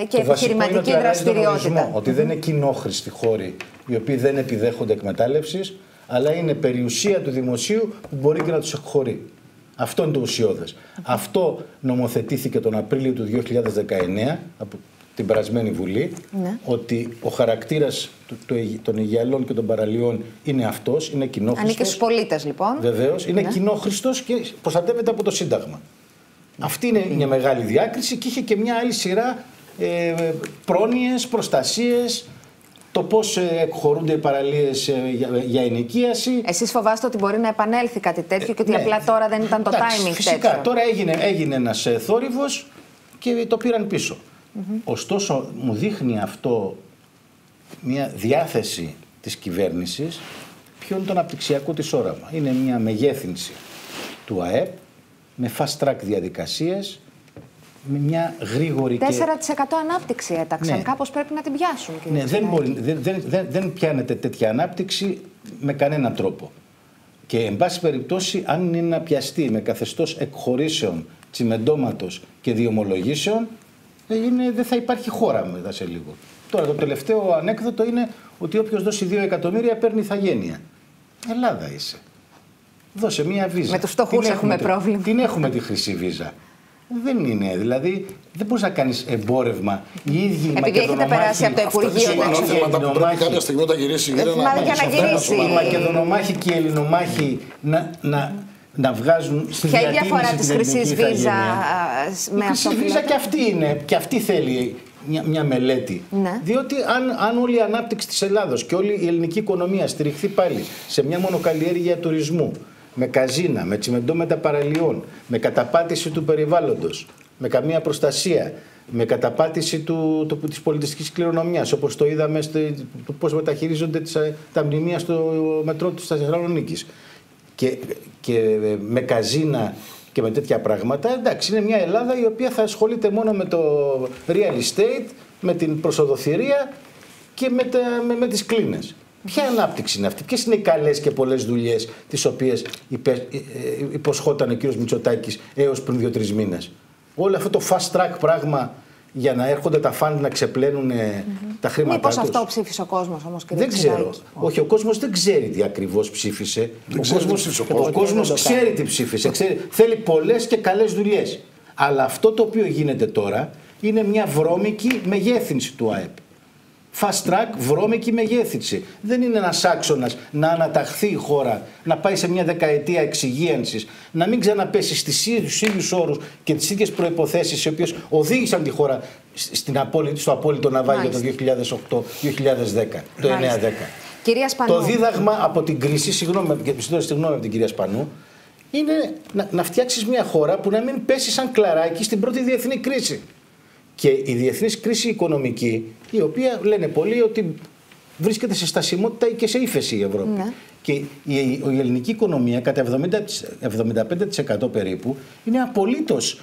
ε, και Το βασικό είναι επιχειρηματική ότι αλλάζει τον δραστηριότητα. ορισμό, Ότι δεν είναι κοινόχρηστοι χώροι οι οποίοι δεν επιδέχονται εκμετάλλευσης, αλλά είναι περιουσία του δημοσίου που μπορεί και να τους εκχωρεί. Αυτό είναι το ουσιώδες. Αυτό νομοθετήθηκε τον Απρίλιο του 2019 από την περασμένη Βουλή, Ναι. ότι ο χαρακτήρας των Αιγιαλών και των παραλίων είναι αυτός, είναι κοινόχρηστος. Ανήκει στους πολίτες λοιπόν. Βεβαίως, είναι Ναι. κοινόχρηστο και προστατεύεται από το Σύνταγμα. Αυτή είναι μια μεγάλη διάκριση και είχε και μια άλλη σειρά ε, πρόνοιες, προστασίες, το πώς ε, εκχωρούνται οι παραλίες ε, για, για ενοικίαση. Εσείς φοβάστε ότι μπορεί να επανέλθει κάτι τέτοιο και ότι ναι. απλά τώρα δεν ήταν το Εντάξει, timing φυσικά, τέτοιο. τώρα έγινε, έγινε ένας ε, θόρυβος και το πήραν πίσω. Ωστόσο, μου δείχνει αυτό μια διάθεση της κυβέρνησης ποιο είναι το αναπτυξιακό της όραμα; Είναι μια μεγέθυνση του ΑΕΠ με fast track διαδικασίες, με μια γρήγορη 4% και... ανάπτυξη έταξαν. Ναι. Κάπως πρέπει να την πιάσουν. κύριε Ναι, δεν, Τσινάκη. μπορεί, δεν, δεν, δεν, δεν πιάνεται τέτοια ανάπτυξη με κανέναν τρόπο. Και εν πάση περιπτώσει, αν είναι να πιαστεί με καθεστώς εκχωρήσεων, τσιμεντώματος και διομολογήσεων, ε, είναι, δεν θα υπάρχει χώρα μετά σε λίγο. Τώρα το τελευταίο ανέκδοτο είναι ότι όποιος δώσει 2 εκατομμύρια παίρνει ηθαγένεια. Ελλάδα είσαι. Δώσε μία βίζα. Με τους φτωχούς Την έχουμε τη- πρόβλημα. Την έχουμε τη χρυσή βίζα. Δεν είναι. Δηλαδή δεν μπορείς να κάνεις εμπόρευμα. Οι ίδιοι οι Επειδή έχετε περάσει από το Υπουργείο Είναι ναι. θέματα που πρέπει κάποια στιγμή όταν γυρίσει η γύρα Ε, μα για να γυρίσει. Οι Μακεδονομάχοι και οι Ελληνομάχοι να, να, να βγάζουν στη Ποια είναι η διατήρηση διαφορά την της χρυσής ελληνική βίζα ηθαγένεια. α, Η με αυτό χρυσή που βίζα λέτε; και αυτή είναι, και αυτή θέλει μια, μια μελέτη. Ναι. Διότι αν, αν όλη η ανάπτυξη της Ελλάδος και όλη η ελληνική οικονομία στηριχθεί πάλι σε μια μονοκαλλιέργεια τουρισμού, με καζίνα, με τσιμεντό μεταπαραλιών, με καταπάτηση του περιβάλλοντος, με καμία προστασία, με καταπάτηση του, του, της πολιτιστικής κληρονομιάς, όπως το είδαμε στο, το πώς μεταχειρίζονται τις, ε, τα μνημεία στο μετρό της Θεσσαλονίκης και, και με καζίνα και με τέτοια πράγματα, εντάξει, είναι μια Ελλάδα η οποία θα ασχολείται μόνο με το real estate, με την προσοδοθυρία και με, τα, με, με τις κλίνες. Ποια ανάπτυξη είναι αυτή, ποιες είναι οι καλές και πολλές δουλειές τις οποίες υποσχόταν ο κ. Μητσοτάκης έως πριν δύο-τρεις μήνες; Όλο αυτό το fast track πράγμα για να έρχονται τα φαντ να ξεπλένουν ε, τα χρήματά Μήπως τους; αυτό ψήφισε ο κόσμος όμως κύριε Δεν ξέρω. Τσιδάκη; Όχι, ο κόσμος δεν ξέρει τι ακριβώς ψήφισε. ο ξέρει τι κόσμος, ψήφισε ο ο κόσμος. κόσμος ξέρει τι ψήφισε. Ξέρει, θέλει πολλές και καλές δουλειές. Αλλά αυτό το οποίο γίνεται τώρα είναι μια βρώμικη μεγέθυνση του ΑΕΠ. Fast track, βρώμικη μεγέθυνση. Δεν είναι ένας άξονας να αναταχθεί η χώρα, να πάει σε μια δεκαετία εξυγίανσης, να μην ξαναπέσει στου ίδιους όρους και τις ίδιες προποθέσει οι οποίες οδήγησαν τη χώρα στην απόλυτη, στο απόλυτο ναυάγιο το 2008-2010, το 9-10. Κυρία Σπανού. Το δίδαγμα από την κρίση, συγγνώμη, και ζητώ συγγνώμη από την κυρία Σπανού, είναι να, να φτιάξεις μια χώρα που να μην πέσει σαν κλαράκι στην πρώτη διεθνή κρίση. Και η διεθνής κρίση οικονομική, η οποία λένε πολλοί ότι βρίσκεται σε στασιμότητα και σε ύφεση η Ευρώπη. Ναι. Και η, η, η ελληνική οικονομία κατά 70, 75% περίπου είναι απολύτως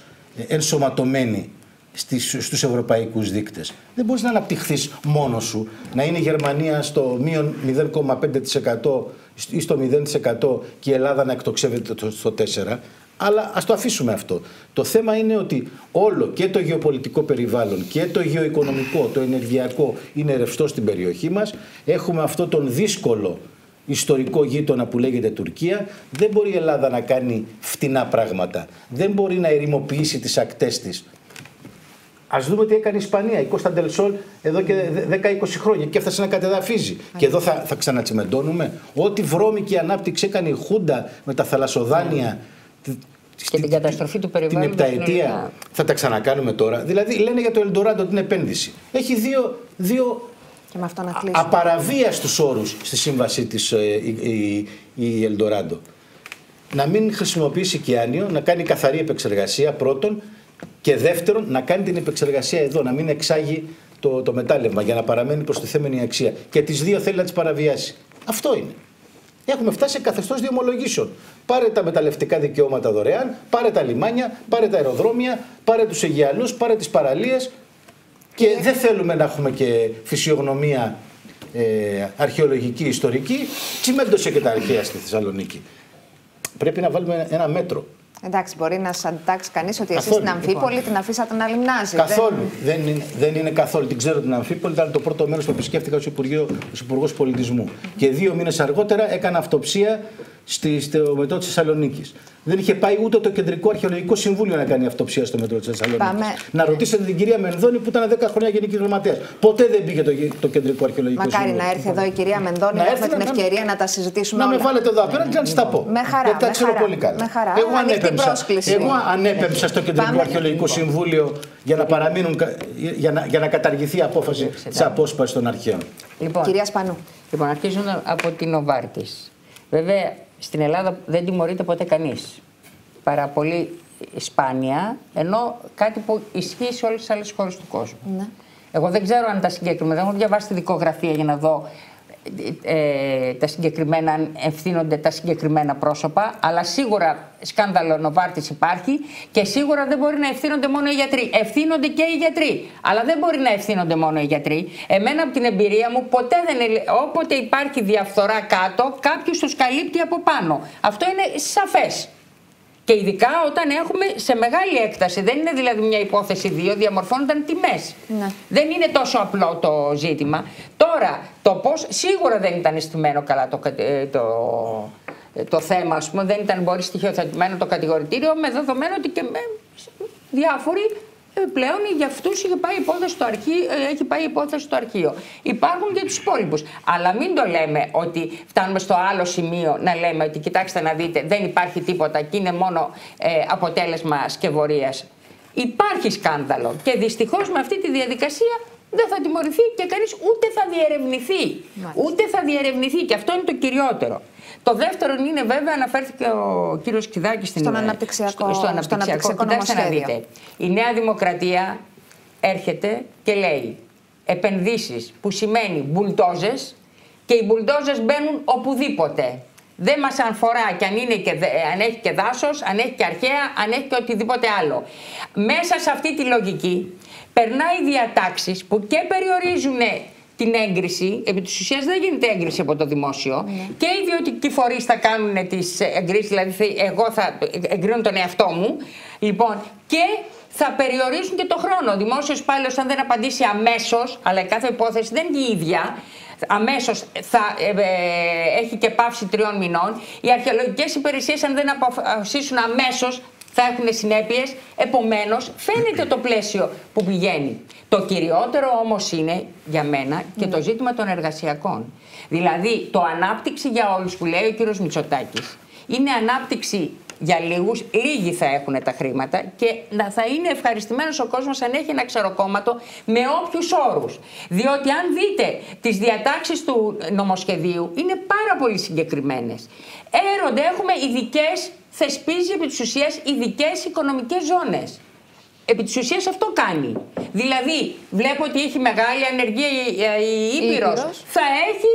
ενσωματωμένη στις, στους ευρωπαϊκούς δείκτες. Δεν μπορείς να αναπτυχθείς μόνος σου, να είναι η Γερμανία στο μείον 0,5% ή στο 0% και η Ελλάδα να εκτοξεύεται το- στο 4%. Αλλά ας το αφήσουμε αυτό. Το θέμα είναι ότι όλο και το γεωπολιτικό περιβάλλον και το γεωοικονομικό, το ενεργειακό είναι ρευστό στην περιοχή μας. Έχουμε αυτό τον δύσκολο ιστορικό γείτονα που λέγεται Τουρκία. Δεν μπορεί η Ελλάδα να κάνει φτηνά πράγματα. Δεν μπορεί να ερημοποιήσει τις ακτές της. Α δούμε τι έκανε η Ισπανία. Η Κώστα Ντελσόλ εδώ και 10-20 χρόνια και έφτασε να κατεδαφίζει. Και εδώ θα, θα ξανατσιμεντώνουμε. Ό,τι βρώμικη ανάπτυξη έκανε η Χούντα με τα θαλασσοδάνεια. Τη- Και την καταστροφή του την περιβάλλοντος επταετία συνολικά. θα τα ξανακάνουμε τώρα. Δηλαδή λένε για το Ελντοράντο την επένδυση. Έχει δύο, δύο Και με αυτό να κλείσουμε. απαραβίαστους όρους στη σύμβασή της ε, η, η, η Ελντοράντο. Να μην χρησιμοποιήσει κιάνιο, να κάνει καθαρή επεξεργασία πρώτον και δεύτερον να κάνει την επεξεργασία εδώ, να μην εξάγει το, το μετάλλευμα για να παραμένει προστιθέμενη αξία. Και τις δύο θέλει να τις παραβιάσει. Αυτό είναι. Έχουμε φτάσει σε καθεστώς διομολογήσεων. Πάρε τα μεταλλευτικά δικαιώματα δωρεάν, πάρε τα λιμάνια, πάρε τα αεροδρόμια, πάρε τους Αιγιαλού, πάρε τις παραλίες. Και δεν θέλουμε να έχουμε και φυσιογνωμία ε, αρχαιολογική, ιστορική. Τσιμέντωσε και τα αρχαία στη Θεσσαλονίκη. Πρέπει να βάλουμε ένα μέτρο. Εντάξει, μπορεί να σας αντιτάξει κανείς ότι εσείς Καθόλου, στην Αμφίπολη την αφήσατε να λιμνάζει. Καθόλου. Δεν είναι, δεν είναι καθόλου. Την ξέρω την Αμφίπολη. Ήταν το πρώτο μέρος που επισκέφτηκα ως Υπουργός Πολιτισμού. Και δύο μήνες αργότερα έκανα αυτοψία στη, στο μετρό της Θεσσαλονίκης. Δεν είχε πάει ούτε το Κεντρικό Αρχαιολογικό Συμβούλιο να κάνει αυτοψία στο μετρό της Θεσσαλονίκης. Πάμε. Να ρωτήσετε την κυρία Μενδώνη που ήταν 10 χρόνια γενική γραμματέας. Ποτέ δεν πήγε το, το Κεντρικό Αρχαιολογικό Μακάρι Συμβούλιο. να έρθει εδώ η κυρία Μενδώνη Να να έρθει έχουμε την να- ευκαιρία να τα συζητήσουμε Να με όλα. βάλετε εδώ απέναντι και να τη τα πω. Με χαρά, Γιατί τα με ξέρω χαρά. πολύ καλά. Με χαρά. Εγώ Ανοιχτή ανέπεμψα, πρόσκληση. εγώ ανέπεμψα στο Κεντρικό Πάμε. Αρχαιολογικό Συμβούλιο για να, παραμείνουν, κα- για, να, για να καταργηθεί η απόφαση της απόσπασης των αρχαίων. Λοιπόν, Κυρία Σπανού. λοιπόν, αρχίζουν από την Οβάρτης. Βέβαια, στην Ελλάδα δεν τιμωρείται ποτέ κανείς. Πάρα πολύ σπάνια, ενώ κάτι που ισχύει σε όλες τις άλλες χώρες του κόσμου. Ναι. Εγώ δεν ξέρω αν τα συγκεκριμένα, δεν έχω διαβάσει τη δικογραφία για να δω ε, τα συγκεκριμένα, αν ευθύνονται τα συγκεκριμένα πρόσωπα, αλλά σίγουρα σκάνδαλο Νοβάρτης υπάρχει και σίγουρα δεν μπορεί να ευθύνονται μόνο οι γιατροί. Ευθύνονται και οι γιατροί, αλλά δεν μπορεί να ευθύνονται μόνο οι γιατροί. Εμένα από την εμπειρία μου ποτέ δεν είναι, όποτε υπάρχει διαφθορά κάτω, κάποιος τους καλύπτει από πάνω. Αυτό είναι σαφές. Και ειδικά όταν έχουμε σε μεγάλη έκταση, δεν είναι δηλαδή μια υπόθεση δύο, διαμορφώνονταν τιμές. Ναι. Δεν είναι τόσο απλό το ζήτημα. Τώρα, το πώς σίγουρα δεν ήταν αισθημένο καλά το, κα- ε, το, ε, το θέμα, ας πούμε, δεν ήταν μπορεί στοιχειοθετημένο το κατηγορητήριο, με δεδομένο ότι και με, διάφοροι ε, πλέον για αυτούς έχει πάει υπόθεση στο αρχείο, έχει πάει υπόθεση στο αρχείο. Υπάρχουν και τους υπόλοιπους. Αλλά μην το λέμε ότι φτάνουμε στο άλλο σημείο να λέμε ότι κοιτάξτε να δείτε, δεν υπάρχει τίποτα και είναι μόνο ε, αποτέλεσμα σκευωρίας. Υπάρχει σκάνδαλο και δυστυχώς με αυτή τη διαδικασία δεν θα τιμωρηθεί και κανείς ούτε θα διερευνηθεί. Ούτε θα διερευνηθεί και αυτό είναι το κυριότερο. Το δεύτερο είναι βέβαια, αναφέρθηκε ο κύριος Κιδάκης στην στον αναπτυξιακό, στο, στο αναπτυξιακό. στο Κοιτάξτε να δείτε. Η Νέα Δημοκρατία έρχεται και λέει επενδύσεις που σημαίνει μπουλτόζες και οι μπουλτόζες μπαίνουν οπουδήποτε. Δεν μας ανφορά και αν, είναι και, αν έχει και δάσος, αν έχει και αρχαία, αν έχει και οτιδήποτε άλλο. Μέσα σε αυτή τη λογική περνάει διατάξεις που και περιορίζουν την έγκριση, επί της ουσίας δεν γίνεται έγκριση από το δημόσιο Ναι. και οι ιδιωτικοί φορείς θα κάνουν τις εγκρίσεις, δηλαδή θα- εγώ θα εγκρίνω τον εαυτό μου, λοιπόν, και θα περιορίσουν και το χρόνο. Ο δημόσιος υπάλληλος, αν δεν απαντήσει αμέσως, αλλά η κάθε υπόθεση δεν είναι η ίδια, αμέσως θα ε, ε, έχει και πάυση τριών μηνών. Οι αρχαιολογικές υπηρεσίες, αν δεν αποφασίσουν αμέσως, θα έχουν συνέπειες. Επομένως, φαίνεται το πλαίσιο που πηγαίνει. Το κυριότερο όμως είναι για μένα και το ζήτημα των εργασιακών. Δηλαδή, το ανάπτυξη για όλους που λέει ο κύριος Μητσοτάκης. Είναι ανάπτυξη για λίγους, λίγοι θα έχουν τα χρήματα και να θα είναι ευχαριστημένος ο κόσμος αν έχει ένα ξεροκόμματο με όποιους όρους. Διότι αν δείτε τις διατάξεις του νομοσχεδίου, είναι πάρα πολύ συγκεκριμένες. Έρονται, έχουμε ειδικές, θεσπίζει επί της ουσίας ειδικές οικονομικές ζώνες. Επί της ουσίας αυτό κάνει. Δηλαδή, βλέπω ότι έχει μεγάλη ανεργία η, η Ήπειρος. Ήπειρος. Θα έχει,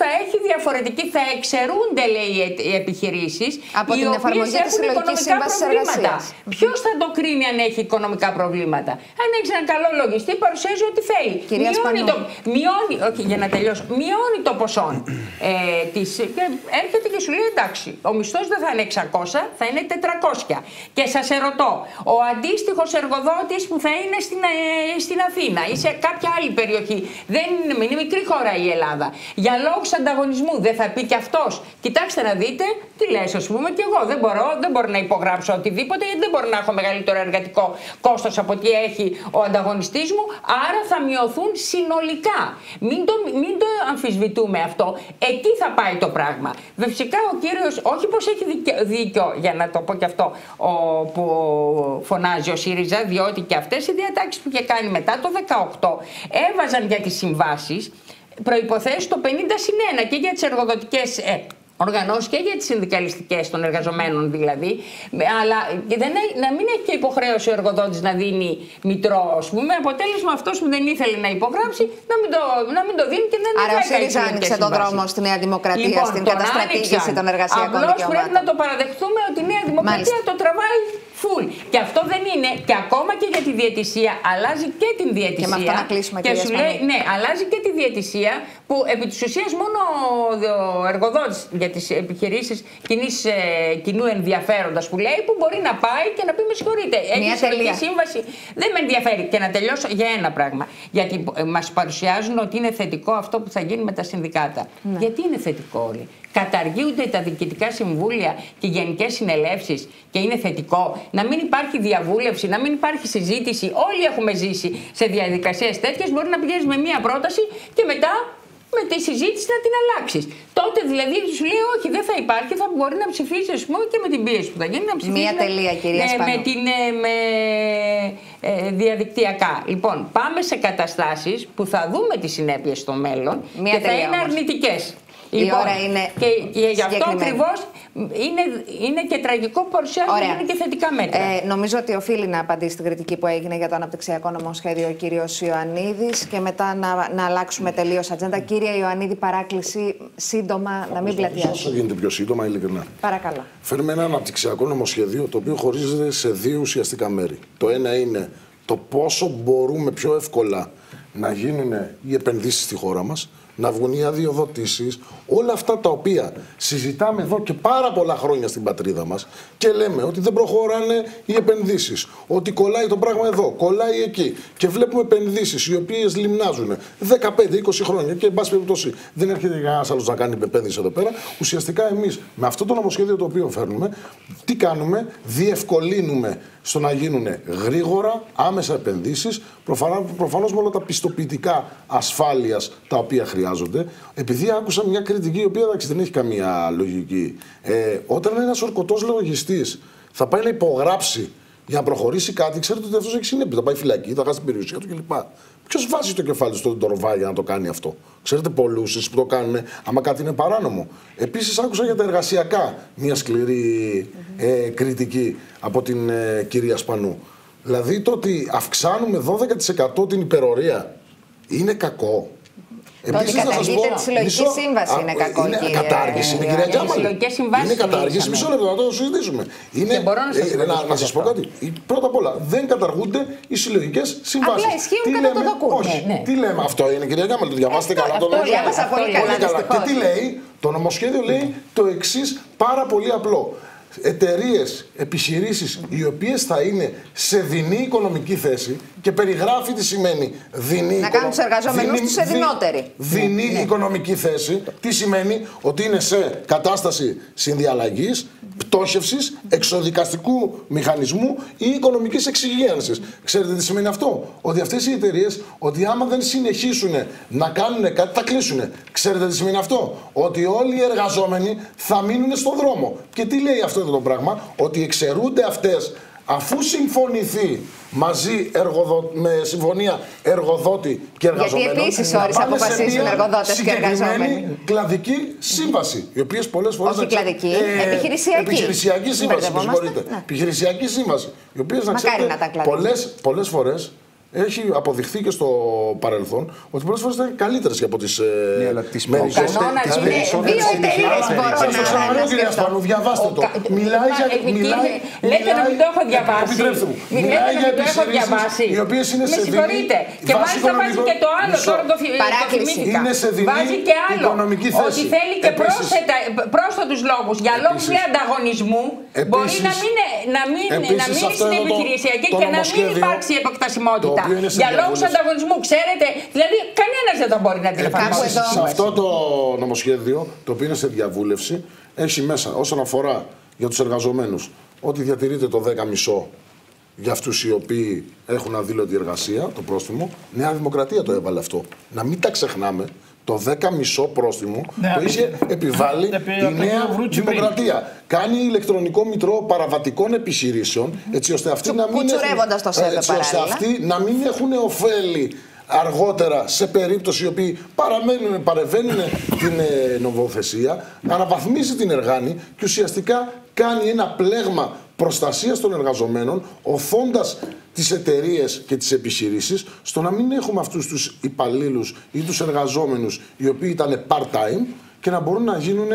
θα έχει διαφορετική, θα εξαιρούνται λέει οι ε- οι επιχειρήσεις Από οι την οποίες εφαρμογή της έχουν συλλογικής οικονομικά σύμβασης προβλήματα. εργασίας. Ποιος θα το κρίνει αν έχει οικονομικά προβλήματα; Αν έχει έναν καλό λογιστή, παρουσιάζει ό,τι θέλει. Κυρία μειώνει, Σπανού. το, μειώνει, όχι, για να τελειώσω, μειώνει το ποσό. Ε, της, και έρχεται και σου λέει εντάξει, ο μισθός δεν θα είναι 600, θα είναι 400. Και σας ερωτώ, ο αντίστοιχος εργοδότης που θα είναι στην, ε, στην Αθήνα ή σε κάποια άλλη περιοχή, δεν είναι, είναι μικρή χώρα η Ελλάδα, για λόγους ανταγωνισμούς δεν θα πει και αυτός. Κοιτάξτε να δείτε, τι λες, ας πούμε, και εγώ δεν μπορώ, δεν μπορώ να υπογράψω οτιδήποτε, γιατί δεν μπορώ να έχω μεγαλύτερο εργατικό κόστος από ό,τι έχει ο ανταγωνιστής μου. Άρα θα μειωθούν συνολικά. Μην το, μην το αμφισβητούμε αυτό. Εκεί θα πάει το πράγμα. Φυσικά ο κύριος, όχι πως έχει δίκιο, δίκιο, για να το πω και αυτό, ο, που φωνάζει ο ΣΥΡΙΖΑ, διότι και αυτές οι διατάξεις που είχε κάνει μετά το 18 έβαζαν για τις συμβάσεις προϋποθέσεις το 50 συν 1 και για τις εργοδοτικές ε, οργανώσεις και για τις συνδικαλιστικές των εργαζομένων δηλαδή, με- αλλά δεν, έ- να μην έχει και υποχρέωση ο εργοδότης να δίνει μητρό, ας πούμε, αποτέλεσμα αυτός που δεν ήθελε να υπογράψει να μην το, να μην το δίνει και δεν Άρα ο έκανε ΣΥΡΙΖΑ τις άνοιξε συλλογικές τον συμβάσεις. δρόμο στη Νέα Δημοκρατία, Λοιπόν, στην τον καταστρατήγηση άνοιξαν. των εργασιακών Απλώς δικαιωμάτων. πρέπει να το παραδεχτούμε ότι η Νέα Δημοκρατία Μάλιστα. το τραβάει full. Και αυτό δεν είναι. Και ακόμα και για τη διαιτησία αλλάζει και την διαιτησία. Και με αυτό να κλείσουμε, και κυρία σου λέει, Σπανή. ναι, αλλάζει και τη διαιτησία που επί της ουσίας μόνο ο εργοδότης για τις επιχειρήσεις κοινού ενδιαφέροντα που λέει, που μπορεί να πάει και να πει με συγχωρείτε. Έχεις Μια συλλογική τελεία. σύμβαση. Δεν με ενδιαφέρει. Και να τελειώσω για ένα πράγμα. Γιατί μας παρουσιάζουν ότι είναι θετικό αυτό που θα γίνει με τα συνδικάτα. Ναι. Γιατί είναι θετικό όλοι; Καταργούνται τα διοικητικά συμβούλια και οι γενικές συνελεύσεις και είναι θετικό να μην υπάρχει διαβούλευση, να μην υπάρχει συζήτηση. Όλοι έχουμε ζήσει σε διαδικασίες τέτοιες. Μπορεί να πηγαίνεις με μία πρόταση και μετά με τη συζήτηση να την αλλάξεις. Τότε δηλαδή σου λέει όχι, δεν θα υπάρχει, θα μπορεί να ψηφίσεις ας πούμε, και με την πίεση που θα γίνει να ψηφίσεις. Μία με- τελεία, κυρία με, Σπανού. με την, ε, με, ε, διαδικτυακά. Λοιπόν, πάμε σε καταστάσεις που θα δούμε τις συνέπειες στο μέλλον Μία και θα τελεία είναι όμως. Αρνητικές. Η ώρα είναι και, και γι' αυτό συγκεκριμένη. ακριβώς είναι, είναι και τραγικό που παρουσιάζουν Ωραία. είναι και θετικά μέτρα. Ε, νομίζω ότι οφείλει να απαντήσει στην κριτική που έγινε για το αναπτυξιακό νομοσχέδιο ο κύριος Ιωαννίδης και μετά να, να αλλάξουμε τελείως ατζέντα. Κύριε Ιωαννίδη, παράκληση σύντομα να μην Όσο πλατιάσει. γίνεται πιο σύντομα, ειλικρινά. Παρακαλώ. Φέρνουμε ένα αναπτυξιακό νομοσχέδιο το οποίο χωρίζεται σε δύο ουσιαστικά μέρη. Το ένα είναι το πόσο μπορούμε πιο εύκολα να γίνουν οι επενδύσεις στη χώρα μας, να βγουν οι αδειοδοτήσεις, όλα αυτά τα οποία συζητάμε εδώ και πάρα πολλά χρόνια στην πατρίδα μας και λέμε ότι δεν προχωράνε οι επενδύσεις, ότι κολλάει το πράγμα εδώ, κολλάει εκεί και βλέπουμε επενδύσεις οι οποίες λιμνάζουν 15-20 χρόνια και εν πάση περιπτώσει δεν έρχεται κανένας άλλος να κάνει επένδυση εδώ πέρα. Ουσιαστικά εμείς με αυτό το νομοσχέδιο το οποίο φέρνουμε, τι κάνουμε, διευκολύνουμε στο να γίνουν γρήγορα άμεσα επενδύσεις, προφανώς με όλα τα πιστοποιητικά ασφάλειας τα οποία χρειάζονται. Επειδή άκουσα μια κριτική, η οποία εντάξει, δεν έχει καμία λογική. Ε, όταν ένας ορκωτός λογιστής θα πάει να υπογράψει για να προχωρήσει κάτι, ξέρετε ότι αυτός έχει συνέπειε. Θα πάει φυλακή, θα χάσει την περιουσία του κλπ. Ποιος βάζει το κεφάλι στον Τορβά για να το κάνει αυτό; Ξέρετε πολλούς που το κάνουν, άμα κάτι είναι παράνομο. Επίσης, άκουσα για τα εργασιακά μια σκληρή ε, κριτική από την ε, κυρία Σπανού. Δηλαδή το ότι αυξάνουμε 12% την υπερορία είναι κακό. Το ότι καταργείται τη συλλογική σύμβαση είναι κακό, είναι κύριε κατάργηση, είναι κυρία Τζάμαλη. Είναι κατάργηση, μισό λεπτό να το συζητήσουμε. Είναι, Και μπορώ να σας ε, ρωτήσω να, να γι' σας πω αυτό. κάτι. Πρώτα απ' όλα, δεν καταργούνται οι συλλογικές συμβάσεις. Απλά ισχύουν κατά το δοκούν. Όχι, Ναι, ναι. τι λέμε; Αυτό είναι, κυρία Τζάμαλη, το διαβάσετε Αυτό- καλά το αυτό νομοσχέδιο. διάβασα πολύ Αυτό καλά, είναι Και τι δυστυχώς. λέει, το νομοσχέδιο λέει το εξής πάρα πολύ απλό. Εταιρείες, επιχειρήσεις οι οποίες θα είναι σε δεινή οικονομική θέση και περιγράφει τι σημαίνει δεινή Να κάνουν τους εργαζόμενούς δεινή- τους σε δι- δεινότεροι. Δεινή οικονομική θέση, τι σημαίνει; Ότι είναι σε κατάσταση συνδιαλλαγής, πτώχευσης, εξοδικαστικού μηχανισμού ή οικονομικής εξυγίανσης. Ξέρετε τι σημαίνει αυτό, Ότι αυτές οι εταιρείες, ότι άμα δεν συνεχίσουν να κάνουν κάτι, θα κλείσουν. Ξέρετε τι σημαίνει αυτό, Ότι όλοι οι εργαζόμενοι θα μείνουν στον δρόμο. Και τι λέει αυτό εδώ το πράγμα, Ότι εξαιρούνται αυτές αφού συμφωνηθεί μαζί εργοδο... με συμφωνία εργοδότη και Γιατί εργαζομένων. επίσης να ώρες πάνε σε αποφασίζουν μια εργοδότες και συγκεκριμένη εργαζόμενοι. κλαδική σύμβαση. Οι οποίε πολλές φορές. Όχι κλαδική, επιχειρησιακή. Επιχειρησιακή σύμβαση, με Μπερδευόμαστε, συγχωρείτε. ναι. Επιχειρησιακή σύμβαση. Οι οποίε να Μακάρι ξέρετε. να ήταν κλαδική. Πολλές, πολλές φορές έχει αποδειχθεί και στο παρελθόν ότι πολλές φορές ήταν καλύτερες και από τις Ναι, ε, αλλά τις μερικές- περισσότερες- κανόνας τις είναι περισσότερες δύο εταιρείες συνεχίζουν. μπορώ Σας το να- ξαναλέω, να κυρία σκεφτώ. Σπανού, διαβάστε Ο το. κα- Μιλάει για. Επί- μιλάει- λέτε να μην το έχω μιλάει- διαβάσει. Επιτρέψτε μου. Μην λέτε Μιλάει να για μην το έχω επιχειρήσεις διαβάσει. Οι οποίες είναι Με σε συγχωρείτε. δεινή Και βάση μάλιστα βάζει οικονομικών- και το άλλο. Μισό. Τώρα το, θυ- το Παράκληση. θυμήθηκα. Είναι σε δεινή Βάζει και άλλο. οικονομική θέση. Ότι θέλει και Επίσης. πρόσθετα, πρόσθετους λόγους. Για λόγους Επίσης. λέει, ανταγωνισμού μπορεί Επίσης. να μην, να μην, να Επίσης, μείνει αυτό στην εδώ το- επιχειρησιακή το και να μην νομοσχέδιο, υπάρξει το επεκτασιμότητα. Οποίο είναι σε Για λόγους διαβούλευση; ανταγωνισμού, ξέρετε. Δηλαδή κανένας δεν θα μπορεί να την Επίσης, εφαρμόσει. εδώ σε αυτό το νομοσχέδιο, το οποίο είναι σε διαβούλευση, έχει μέσα όσον αφορά για τους εργαζομένους ότι διατηρείται το 10,5 για αυτούς οι οποίοι έχουν αδήλωτη εργασία, το πρόστιμο. Νέα Δημοκρατία το έβαλε αυτό. Να μην τα ξεχνάμε. Το 10,5 πρόστιμο Ναι, το είχε επιβάλει επί- η από το Νέα κύριο Βρούτσι πριν. Δημοκρατία. Κάνει ηλεκτρονικό μητρό παραβατικών επιχειρήσεων, έτσι ώστε αυτοί Τσου- να μην έχουν, κουτσουρεύοντας το ΣΕΠΕ έτσι ώστε παράλληλα. αυτοί να μην έχουν ωφέλη αργότερα σε περίπτωση οι οποίοι παραμένουν, παρεβαίνουν την ε, νομοθεσία, αναβαθμίζει την εργάνη και ουσιαστικά κάνει ένα πλέγμα προστασίας των εργαζομένων, οθώντας τις εταιρείες και τις επιχειρήσεις στο να μην έχουμε αυτούς τους υπαλλήλους ή τους εργαζόμενους οι οποίοι ήταν part-time και να μπορούν να γίνουν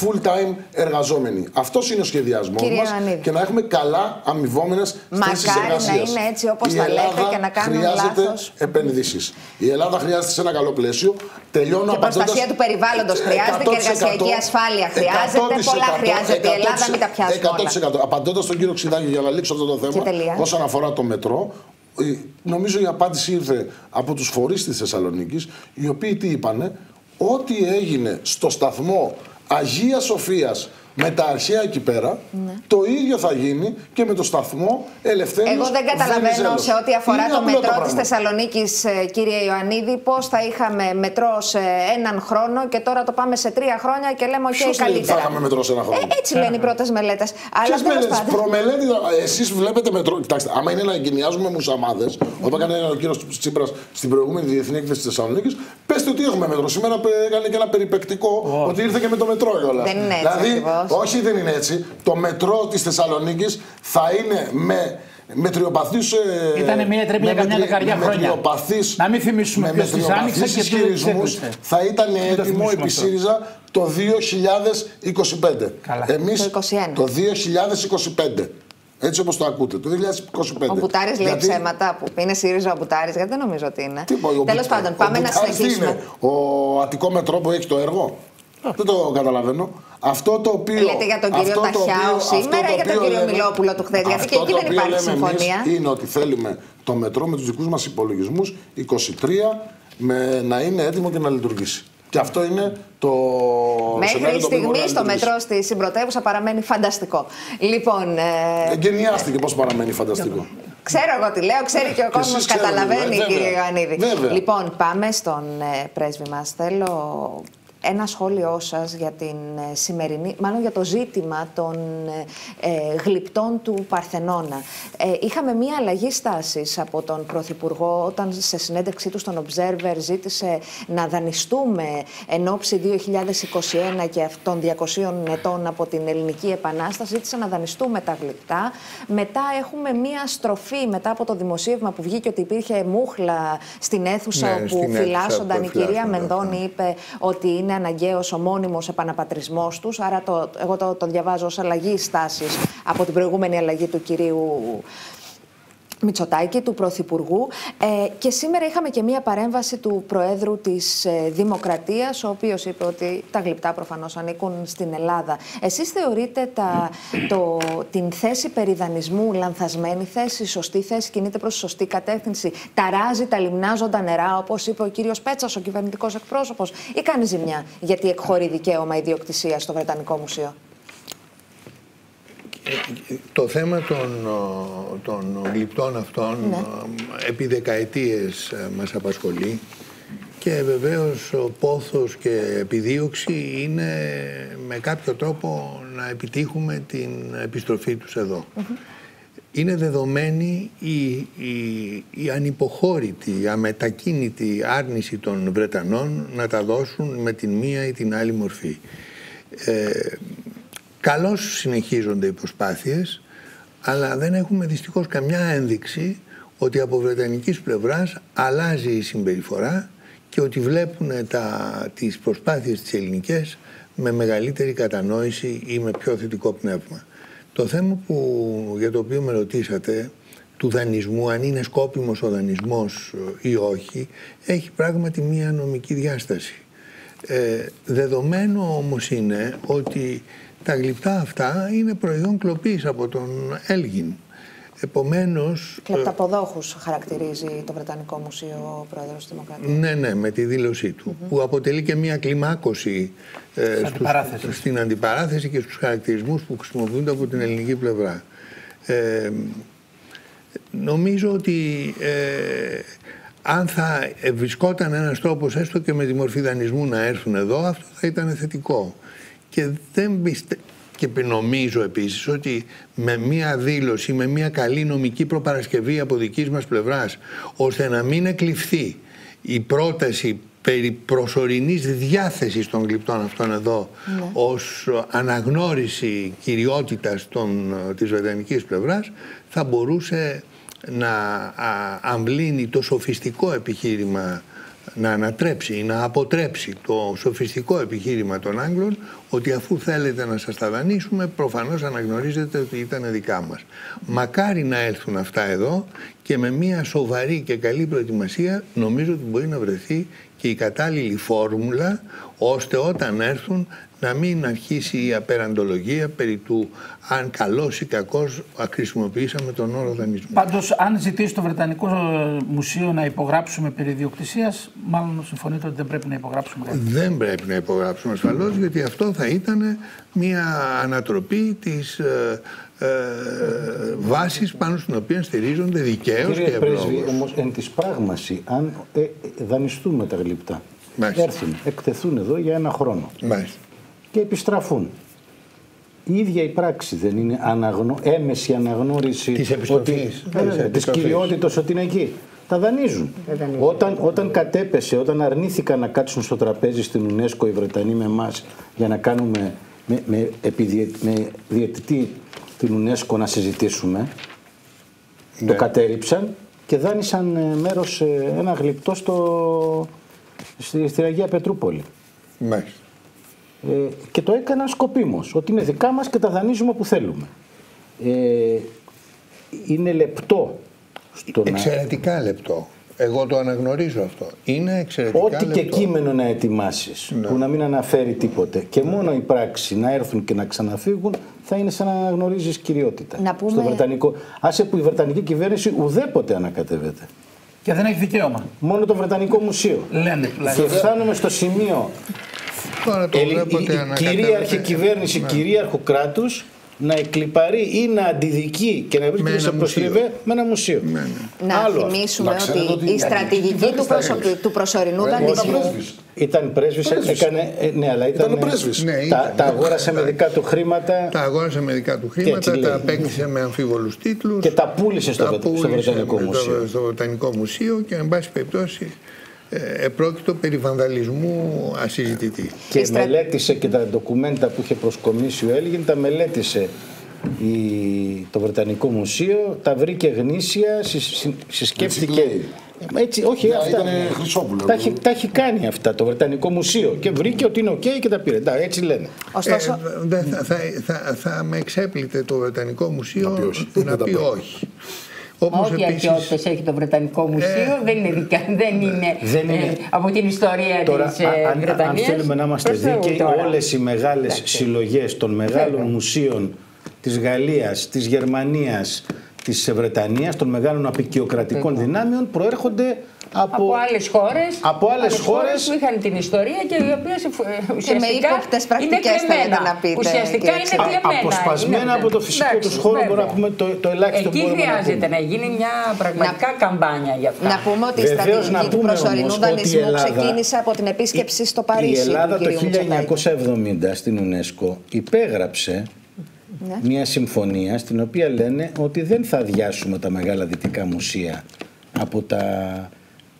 full-time εργαζόμενοι. Αυτός είναι ο σχεδιασμός Κύριε μας Ιωαννίδη. και να έχουμε καλά αμοιβόμενες θέσεις Μακάρι να εργασίας. είναι έτσι όπως τα λέτε και να κάνουν χρειάζεται λάθος. επενδύσεις. Η Ελλάδα χρειάζεται σε ένα καλό πλαίσιο. Τελειώνω Και απαντώντας- προστασία του περιβάλλοντος χρειάζεται και 100%, εργασιακή ασφάλεια χρειάζεται, πολλά χρειάζεται. Η Ελλάδα μην τα πιάσουμε όλα. 100%. Απαντώντας τον κύριο Ξηδάκη για να λήξω αυτό το Και θέμα, τελεία. όσον αφορά το μετρό, ε, νομίζω η απάντηση ήρθε από τους φορείς της Θεσσαλονίκης, οι οποίοι τι είπανε, ό,τι έγινε στο σταθμό Αγίας Σοφίας με τα αρχαία εκεί πέρα, το ίδιο θα γίνει και με το σταθμό Ελευθέριος Ναι. Εγώ δεν καταλαβαίνω Βενιζέλος. σε ό,τι αφορά Είναι το απλό μετρό της πράγμα. Θεσσαλονίκη, κύριε Ιωαννίδη, πώς θα είχαμε μετρό σε έναν χρόνο και τώρα το πάμε σε τρία χρόνια και λέμε: OK, Ποιος λέει ότι θα καλύτερα. είχαμε μετρό σε ένα χρόνο. Ε, έτσι λένε οι πρώτες μελέτες. Αλλά Ποιες τέλος μελέτες, πάντων. προμελέτη, εσείς βλέπετε μετρό. Κοιτάξτε, άμα είναι να εγκαινιάζουμε μουσαμάδες, όπω έκανε ο κύριος Τσίπρας στην προηγούμενη διεθνή έκθεση της Θεσσαλονίκης, πετε ότι έχουμε μετρό. Σήμερα πε- έκανε και ένα περιπεκτικό ότι ήρθε και με το μετρό κιόλα. Δεν είναι έτσι Δηλαδή, ακριβώς. Όχι, δεν είναι έτσι. Το μετρό της Θεσσαλονίκης θα είναι με μετριοπαθή. Ήτανε μία τρύπια καμιά δεκαριά χρόνια. Να μην θυμίσουμε ποιος τις άνοιξε και ποιος τις ισχυρισμούς έκλεισε. θα ήταν το έτοιμο θυμίσουμε επί αυτό. ΣΥΡΙΖΑ το 2025. Καλά. Εμείς Το 21. το 2025. Έτσι όπως το ακούτε, το 2025. Ο Μπουτάρης λέει Γιατί- ψέματα που είναι ΣΥΡΙΖΑ ο Μπουτάρης, γιατί δεν νομίζω ότι είναι. Τι πω, ο Τέλος Μπου- πάντων, ο πάμε να Μπουτάρης τι συνεχίσουμε. είναι, Ο Αττικό Μετρό που έχει το έργο; Δεν το καταλαβαίνω. Αυτό το οποίο. Λέτε για τον κύριο αυτό το Ταχιάου οποίο- σήμερα αυτό ή για τον οποίο κύριο λέμε- Μιλόπουλο του χθες, γιατί αυτό και εκεί το δεν οποίο υπάρχει λέμε εμείς συμφωνία. Είναι ότι θέλουμε το μετρό με τους δικούς μας υπολογισμούς 23 με, να είναι έτοιμο και να λειτουργήσει. Και αυτό είναι το. Μέχρι σενάριο το οποίο μπορεί στιγμής να στο λειτουργήσει. μετρό στη συμπρωτεύουσα παραμένει φανταστικό. Λοιπόν, ε, Εγκαινιάστηκε πώς παραμένει φανταστικό. Ξέρω εγώ τι λέω, ξέρει και ο Εσείς κόσμος ξέρετε, καταλαβαίνει, βέβαια. κύριε Ιωαννίδη. Βέβαια. Λοιπόν, πάμε στον ε, πρέσβη μας. Θέλω ένα σχόλιο σας για την ε, σημερινή, μάλλον για το ζήτημα των ε, ε, γλυπτών του Παρθενώνα. Ε, είχαμε μία αλλαγή στάσης από τον Πρωθυπουργό όταν σε συνέντευξή του στον Observer ζήτησε να δανειστούμε εν ώψη 2021 και των 200 ετών από την Ελληνική Επανάσταση, ζήτησε να δανειστούμε τα γλυπτά. Μετά έχουμε μία στροφή μετά από το δημοσίευμα που βγήκε ότι υπήρχε μούχλα στην αίθουσα Ναι, όπου στην αίθουσα φυλάσσονταν που η κυρία φυλάσσονταν, Μενδώνη ναι. είπε ότι είναι αναγκαίος ο μόνιμος επαναπατρισμός τους, άρα το, εγώ το, το διαβάζω ως αλλαγή στάσης από την προηγούμενη αλλαγή του κυρίου Μητσοτάκη, του Πρωθυπουργού. Ε, και σήμερα είχαμε και μία παρέμβαση του Προέδρου της ε, Δημοκρατίας, ο οποίος είπε ότι τα γλυπτά προφανώς ανήκουν στην Ελλάδα. Εσείς θεωρείτε τα, το, την θέση περιδανισμού λανθασμένη θέση, σωστή θέση, κινείται προς σωστή κατεύθυνση, ταράζει τα λιμνάζοντα νερά, όπως είπε ο κύριος Πέτσας, ο κυβερνητικός εκπρόσωπος, ή κάνει ζημιά γιατί εκχωρεί δικαίωμα ιδιοκτησίας στο Βρετανικό Μουσείο; Το θέμα των, ο, των γλυπτών αυτών Ναι. ε, επί δεκαετίες ε, μας απασχολεί και βεβαίως ο πόθος και επιδίωξη είναι με κάποιο τρόπο να επιτύχουμε την επιστροφή τους εδώ. Είναι δεδομένη η, η, η ανυποχώρητη, η αμετακίνητη άρνηση των Βρετανών να τα δώσουν με την μία ή την άλλη μορφή. Ε, καλώς συνεχίζονται οι προσπάθειες, αλλά δεν έχουμε δυστυχώς καμιά ένδειξη ότι από βρετανικής πλευράς αλλάζει η συμπεριφορά και ότι βλέπουν τα, τις προσπάθειες της ελληνικές με μεγαλύτερη κατανόηση ή με πιο θετικό πνεύμα. Το θέμα που, για το οποίο με ρωτήσατε, του δανεισμού, αν είναι σκόπιμος ο δανεισμός ε, ή όχι, έχει πράγματι μία νομική διάσταση. Ε, δεδομένο όμως είναι ότι τα γλυπτά αυτά είναι προϊόν κλοπής από τον Έλγιν. Επομένως, Κλεπταποδόχους χαρακτηρίζει το Βρετανικό Μουσείο ο Πρόεδρος της Δημοκρατίας. ναι, ναι, με τη δήλωσή του, που αποτελεί και μια κλιμάκωση ε, στους- αντιπαράθεση. στην αντιπαράθεση και στους χαρακτηρισμούς που χρησιμοποιούνται από την ελληνική πλευρά. Ε, νομίζω ότι ε, αν θα ε, βρισκόταν ένας τρόπος έστω και με τη μορφή δανεισμού να έρθουν εδώ, αυτό θα ήταν θετικό. Και δεν πιστε... Και νομίζω επίσης ότι με μία δήλωση, με μία καλή νομική προπαρασκευή από δικής μας πλευράς, ώστε να μην εκλειφθεί η πρόταση περί προσωρινής διάθεσης των γλυπτών αυτών εδώ ως αναγνώριση κυριότητας των, της βρετανικής πλευράς θα μπορούσε να α, αμβλύνει το σοφιστικό επιχείρημα να ανατρέψει ή να αποτρέψει το σοφιστικό επιχείρημα των Άγγλων ότι αφού θέλετε να σας τα δανείσουμε προφανώς αναγνωρίζετε ότι ήταν δικά μας. Μακάρι να έλθουν αυτά εδώ και με μια σοβαρή και καλή προετοιμασία νομίζω ότι μπορεί να βρεθεί και η κατάλληλη φόρμουλα ώστε όταν έρθουν να μην αρχίσει η απεραντολογία περί του αν καλός ή κακός χρησιμοποιήσαμε τον όρο δανεισμού. Πάντως, αν ζητήσει το Βρετανικό Μουσείο να υπογράψουμε περί ιδιοκτησίας, μάλλον συμφωνείτε ότι δεν πρέπει να υπογράψουμε κάτι. Δεν πρέπει να υπογράψουμε ασφαλώς γιατί αυτό θα ήταν μια ανατροπή της ε, ε, βάσης πάνω στην οποία στηρίζονται δικαίως και Κύριε Πρέσβη, ευλόγως. όμως εν της πράγμασης, αν ε, ε, δανειστούμε τα γλυπτά, Μάλιστα. έρθουν, εκτεθούν εδώ για ένα χρόνο Μάλιστα. Και επιστραφούν. Η ίδια η πράξη δεν είναι αναγνω... έμεση αναγνώριση Της επιστροφής. ότι... Της Βέβαια, της επιστροφής. κυριότητας ότι είναι εκεί. Τα δανείζουν. Όταν, όταν κατέπεσε, όταν αρνήθηκαν να κάτσουν στο τραπέζι στην UNESCO οι Βρετανοί με εμάς για να κάνουμε με, με, επιδie- με διαιτητή την UNESCO να συζητήσουμε, Ναι. το κατέριψαν και δάνεισαν ε, μέρος, ε, ένα γλυπτό στο, στη, στην Αγία Πετρούπολη. Μάλιστα. Ε, και το έκαναν σκοπίμως, ότι είναι δικά μας και τα δανείζουμε όπου θέλουμε. Ε, είναι λεπτό στο να... Εξαιρετικά λεπτό. Εγώ το αναγνωρίζω αυτό. Είναι εξαιρετικά Ό,τι και λεπτό. κείμενο να ετοιμάσεις, που να μην αναφέρει τίποτε και μόνο η πράξη να έρθουν και να ξαναφύγουν, θα είναι σαν να αναγνωρίζεις κυριότητα. Να πούμε- Στο Βρετανικό. Άσε που η Βρετανική κυβέρνηση ουδέποτε ανακατεύεται. Και δεν έχει δικαίωμα. Μόνο το Βρετανικό Μουσείο. Λένε Και τουλάχιστον. φτάνουμε στο σημείο Τώρα το Ελλη- βλέπετε η- η ανακατεύεται. κυρίαρχη κυβέρνηση Ναι. κυρίαρχου κράτους να εκλυπαρεί ή να αντιδικεί και να βρίσκεται ένα σε προσφυγέ μουσείο. με ένα μουσείο. Ναι, Να Άλλο αυτό. θυμίσουμε Να ξέρετε ότι ότι η στρατηγική δεν του, στα προσω... έγραψε. του προσωρινού Ήταν δανεισμού. πρέσβης. Ήταν πρέσβης, Πρέσβης. έκανε. ε, ναι, αλλά ήταν. Ήταν πρέσβης. Ναι, τα, ήταν. τα αγόρασε με δικά του χρήματα Τα αγόρασε με δικά του έτσι χρήματα, λέει. τα απέκτησε με αμφίβολους τίτλους. και τα πούλησε στο, τα Βρε- στο πούλησε Βρετανικό στο- Μουσείο. Στο Βρετανικό Μουσείο και, εν πάση περιπτώσει, ε, επρόκειτο περί βανδαλισμού ασυζητητί. Και Η στρα- μελέτησε και τα ντοκουμέντα που είχε προσκομίσει ο Έλγιν, τα μελέτησε η, το Βρετανικό Μουσείο, τα βρήκε γνήσια, συ- συ- συσκέφτηκε. Έτσι λέει. Έτσι, όχι, Ναι, αυτά. ήτανε Χρυσόπουλο. Τα έχει, τα έχει κάνει αυτά το Βρετανικό Μουσείο και βρήκε ότι είναι οκ και τα πήρε. Εντάξει, έτσι λένε. Ωστόσο, Ε, δεν θα, θα, θα, θα με εξέπληττε το Βρετανικό Μουσείο Να πει όχι. να Δεν τα πει πάει. όχι. Όπως Ό,τι επίσης, αρχαιότητες έχει το Βρετανικό Μουσείο δεν είναι, δικά, δεν είναι, Δεν είναι. ε, από την ιστορία Τώρα, της ε, α- αν, αν Βρετανίας. θέλουμε να είμαστε Προς Θεού δίκαιοι, τώρα. όλες οι μεγάλες Εντάξει. συλλογές των μεγάλων Βέβαια. μουσείων της Γαλλίας, της Γερμανίας, της Βρετανίας, των μεγάλων απεικιοκρατικών δυνάμεων προέρχονται από, από άλλες χώρες. από άλλες χώρες που είχαν την ιστορία και οι οποίες ουσιαστικά. ύποπτες είναι πρακτικές θέλετε κλεμμένα. να πείτε, Ουσιαστικά κύριε είναι Ξηρά. κλεμμένα. αποσπασμένα Είναι- από το φυσικό Εντάξει, τους χώρο, μπορούμε βέβαια. να πούμε το, το ελάχιστο Εκεί που μπορούμε να χρειάζεται πούμε. να γίνει μια πραγματικά καμπάνια για αυτά. να πούμε ότι η Βεβαίως, στρατηγική να του πούμε προσωρινού όμως ότι η δανεισμού Ελλάδα- ξεκίνησε από την επίσκεψη στο Η Παρίσι. Ελλάδα του το κυρίου Μητσοτάκη. 1970 στην UNESCO υπέγραψε Ναι. μια συμφωνία στην οποία λένε ότι δεν θα αδειάσουμε τα μεγάλα δυτικά μουσεία από τα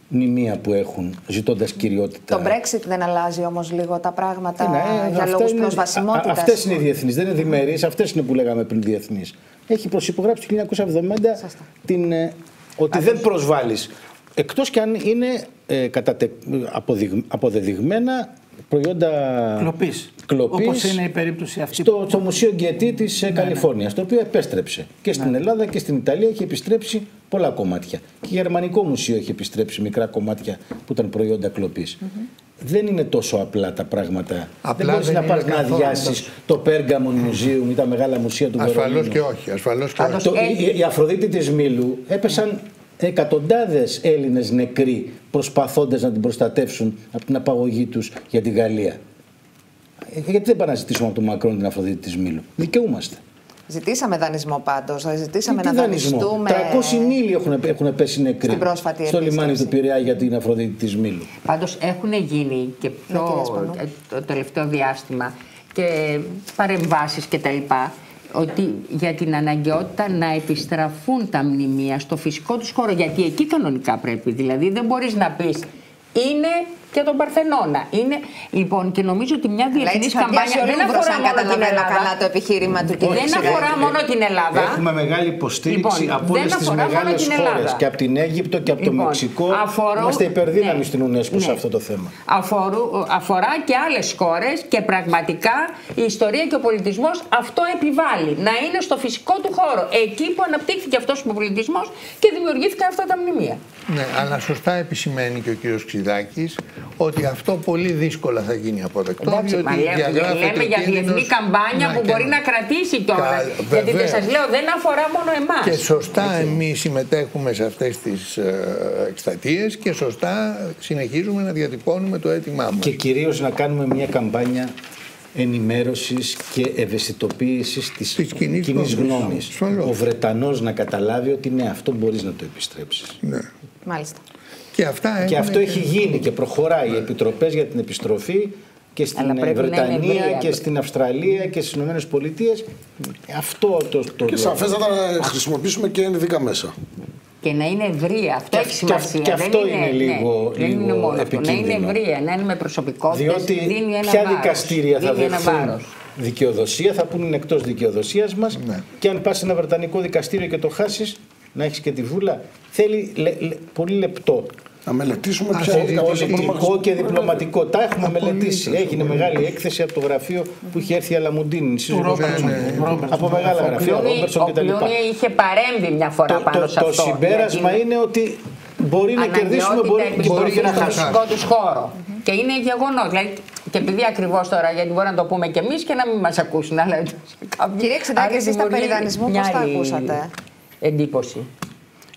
μνημεία που έχουν ζητώντας κυριότητα. Το Brexit δεν αλλάζει όμως λίγο τα πράγματα Ε, ναι, ε, για αυτά λόγους είναι- προσβασιμότητας. α- Αυτές είναι οι διεθνείς, δεν είναι διμερείς, αυτές είναι που λέγαμε πριν διεθνείς. Έχει προσυπογράψει το 1970 την, ε, ότι δεν προσβάλλεις. Εκτός και αν είναι ε, κατατε, αποδειγ- αποδεδειγμένα προϊόντα Κλοπής. κλοπής Όπως είναι η περίπτωση αυτή. στο, στο Μουσείο Γκέτι της ναι, Καλιφόρνιας, το οποίο επέστρεψε. Και στην Ελλάδα και στην Ιταλία έχει επιστρέψει πολλά κομμάτια. Και η Γερμανικό Μουσείο έχει επιστρέψει μικρά κομμάτια που ήταν προϊόντα κλοπής. Δεν είναι τόσο απλά τα πράγματα. Απλά δεν μπορείς δεν να είναι πας να καθόλου αδειάσεις το Pergamon Museum ή τα μεγάλα μουσεία του ασφαλώς Βερολίνου. και όχι. Ασφαλώς και όχι. Το, η, η Αφροδίτη της Μήλου έπεσαν εκατοντάδες Έλληνες νεκροί προσπαθώντας να την προστατεύσουν από την απαγωγή τους για τη Γαλλία. Ε, Γιατί δεν πάνε να ζητήσουμε από τον Μακρόν την Αφροδίτη της Μήλου. Δικαιούμαστε. Ζητήσαμε δανεισμό πάντως. Ζητήσαμε Τι να δανεισμό; δανειστούμε. 300 μίλοι έχουν, έχουν πέσει νεκροί Στην πρόσφατη στο λιμάνι επίσκεψη. του Πειραιά για την Αφροδίτη της Μήλου. Πάντως έχουν γίνει και Ναι, κυρία πιο Σπανού. ε, το τελευταίο διάστημα και παρεμβάσεις και τα λοιπά ότι για την αναγκαιότητα να επιστραφούν τα μνημεία στο φυσικό τους χώρο γιατί εκεί κανονικά πρέπει. Δηλαδή δεν μπορείς να πεις είναι και τον Παρθενώνα. Είναι, λοιπόν, και νομίζω ότι μια Αλλά διεθνής έτσι θα καμπάνια πιάσει ο δεν Λούμπρος, αφορά αν μόνο την καταλαβαίνω Ελλάδα. καλά το επιχείρημα του κ. Δεν Ξηράκη. αφορά μόνο την Ελλάδα. Έχουμε μεγάλη υποστήριξη Λοιπόν, από δεν όλες τις αφορά μόνο μεγάλες την χώρες. Ελλάδα. Και από την Αίγυπτο και από το Λοιπόν, Μεξικό. αφορώ- Είμαστε υπερδύναμοι ναι, στην UNESCO σε ναι. αυτό το θέμα. Αφορού, αφορά και άλλες χώρες και πραγματικά η ιστορία και ο πολιτισμός αυτό επιβάλλει. Να είναι στο φυσικό του χώρο. Εκεί που αναπτύχθηκε αυτός ο πολιτισμός και δημιουργήθηκαν αυτά τα μνημεία. Ναι, αλλά σωστά επισημαίνει και ο κύριος Ξηδάκης ότι αυτό πολύ δύσκολα θα γίνει αποδεκτό. Εντάξει, διότι μα λέμε, διαγράφεται λέμε ο για κίνδυνος διεθνή καμπάνια να που και μπορεί να- να κρατήσει κιόλα. Κα- Γιατί δεν βεβαίως. σας λέω, δεν αφορά μόνο εμάς. Και σωστά εμείς συμμετέχουμε σε αυτές τις ε, εκστατείες και σωστά συνεχίζουμε να διατυπώνουμε το αίτημά μας. Και κυρίως να κάνουμε μια καμπάνια ενημέρωσης και ευαισθητοποίησης της, Της κοινής κοινής γνώμης. γνώμης. Ασφαλώς. Ο Βρετανός να καταλάβει ότι ναι, αυτό μπορείς να το επιστρέψεις. Ναι. Μάλιστα. Και, αυτά Και έχουν αυτό έχει γίνει και προχωράει. Οι επιτροπές για την επιστροφή και στην Αλλά πρέπει να είναι Βρετανία ευρεία. και στην Αυστραλία και στις Ηνωμένες Πολιτείες. Αυτό το... το Και σαφέστατα να χρησιμοποιήσουμε και ενδικά μέσα. Και να είναι ευρεία. Αυτό Και έχει αυ- σημασία. και Δεν αυτό είναι ναι, λίγο- δεν είναι λίγο μόνο αυτό. Να είναι επικίνδυνο. ευρεία, να είναι με προσωπικότητες. Διότι δίνει ένα ποια βάρος. δικαστήρια θα δίνει ένα δεχθούν βάρος. δικαιοδοσία, θα πούνε είναι εκτός δικαιοδοσίας μας Ναι. και αν πας σε ένα βρετανικό δικαστήριο και το χάσεις, να έχεις και τη βούλα, θέλει λε- λε- πολύ λεπτό. Να μελετήσουμε ποια σε είναι η κατάσταση που Πολιτικό μας- και διπλωματικό. Τα έχουμε μελετήσει. Απολύτως. Έγινε μεγάλη έκθεση από το γραφείο που είχε έρθει η Αλαμουντίνη. σύζυγος Του του Ρόμπερτσον. Ρόμπερτσον. του Ρόμπερτσον. Από μεγάλα Ο γραφεία, ο Κλούνι- Ρόμπερτσον Ο κτλ. Κλούνι είχε παρέμβει μια φορά Το, πάνω το, σε το αυτό. συμπέρασμα γιατί είναι ότι μπορεί να κερδίσουμε, μπορεί, και μπορεί και να στο χάσουμε. φυσικό τους χώρο. Και είναι γεγονός. Δηλαδή, και επειδή ακριβώς τώρα, γιατί μπορεί να το πούμε κι εμείς και να μην μας ακούσουν. Αλλά κάποιοι Κύριε Ξεντάκη, άλλοι εσείς τα δημιουργεί περί δανεισμού μια πώς τα άλλη ακούσατε; Εντύπωση.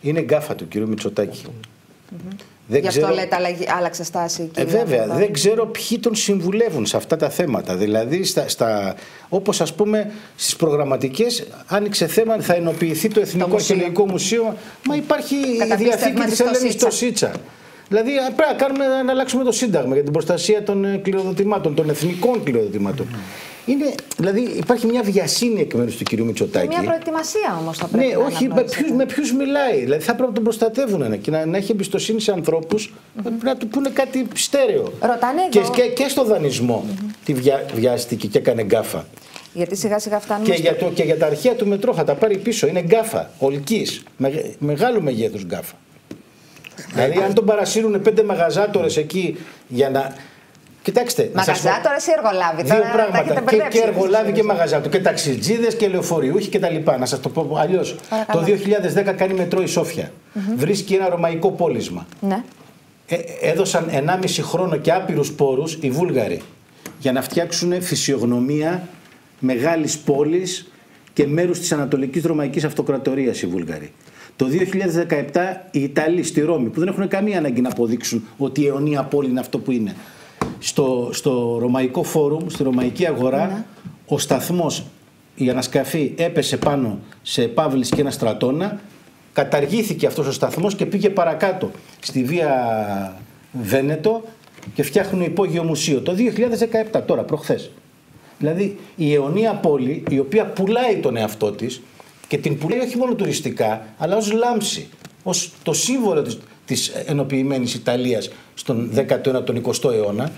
Είναι γκάφα του κ. Μητσοτάκη. Δεν Γι' αυτό λέτε αλλαγή- άλλαξε στάση η Ε, κυρία βέβαια, Βαρδάρη. δεν ξέρω ποιοι τον συμβουλεύουν σε αυτά τα θέματα. Δηλαδή, στα, στα, όπως ας πούμε στις προγραμματικές, άνοιξε θέμα, θα ενοποιηθεί το Εθνικό μουσείο. Αρχαιολογικό Μουσείο. Μα υπάρχει η Καταπίστευμα διαθήκη της της στο Ελένης Σίτσα. στο Σίτσα. Δηλαδή, α, πρέπει να, κάνουμε, να αλλάξουμε το Σύνταγμα για την προστασία των ε, κληροδοτημάτων, των εθνικών κληροδοτημάτων. Είναι, δηλαδή, υπάρχει μια βιασύνη εκ μέρους του κυρίου Μητσοτάκη. Μια προετοιμασία όμως θα πρέπει Ναι, να όχι, με αναγνωρίσετε. ποιους, με ποιους μιλάει. Δηλαδή θα πρέπει να τον προστατεύουν ένα και να, να έχει εμπιστοσύνη σε ανθρώπους να του πούνε κάτι στέρεο. Ρωτάνε και, εδώ- και, και στο δανεισμό τη βιά, βιάστηκε και έκανε γκάφα. Γιατί σιγά σιγά φτάνουμε. Και στο- για, το, και για τα αρχαία του μετρό θα τα πάρει πίσω. Είναι γκάφα, ολικής, με, μεγάλου μεγέθους γκάφα. δηλαδή αν τον παρασύρουν πέντε μαγαζάτορες εκεί για να... Κοιτάξτε, να σας πω- Μαγαζάτορα ή εργολάβη. Δύο τώρα τα πράγματα. έχετε Και, μπερδέψει και εργολάβοι αυτές και τις μαγαζάτου. Και ταξιτζίδες και λεωφορείουχοι και τα λοιπά. Να σας το πω αλλιώς. Παρακαλώ. Το 2010 κάνει μετρό η Σόφια. Βρίσκει ένα ρωμαϊκό πόλισμα. Ναι. Ε, έδωσαν 1,5 χρόνο και άπειρους πόρους οι Βούλγαροι για να φτιάξουν φυσιογνωμία μεγάλης πόλης και μέρους της Ανατολικής Ρωμαϊκής Αυτοκρατορίας οι Βούλγαροι. Το 2017 οι Ιταλοί στη Ρώμη που δεν έχουν καμία ανάγκη να αποδείξουν ότι η αιωνία πόλη είναι αυτό που είναι. Στο, στο Ρωμαϊκό Φόρουμ, στη Ρωμαϊκή Αγορά, ο σταθμός, η ανασκαφή έπεσε πάνω σε Παύλης και ένα στρατόνα. Καταργήθηκε αυτός ο σταθμός και πήγε παρακάτω στη Βία Βένετο και φτιάχνουν υπόγειο μουσείο. Το 2017 τώρα προχθές. Δηλαδή η αιωνία πόλη η οποία πουλάει τον εαυτό της και την πουλάει όχι μόνο τουριστικά αλλά ως λάμψη ως το σύμβολο της, της ενοποιημένης Ιταλίας στον 19ο, τον 20ο αιώνα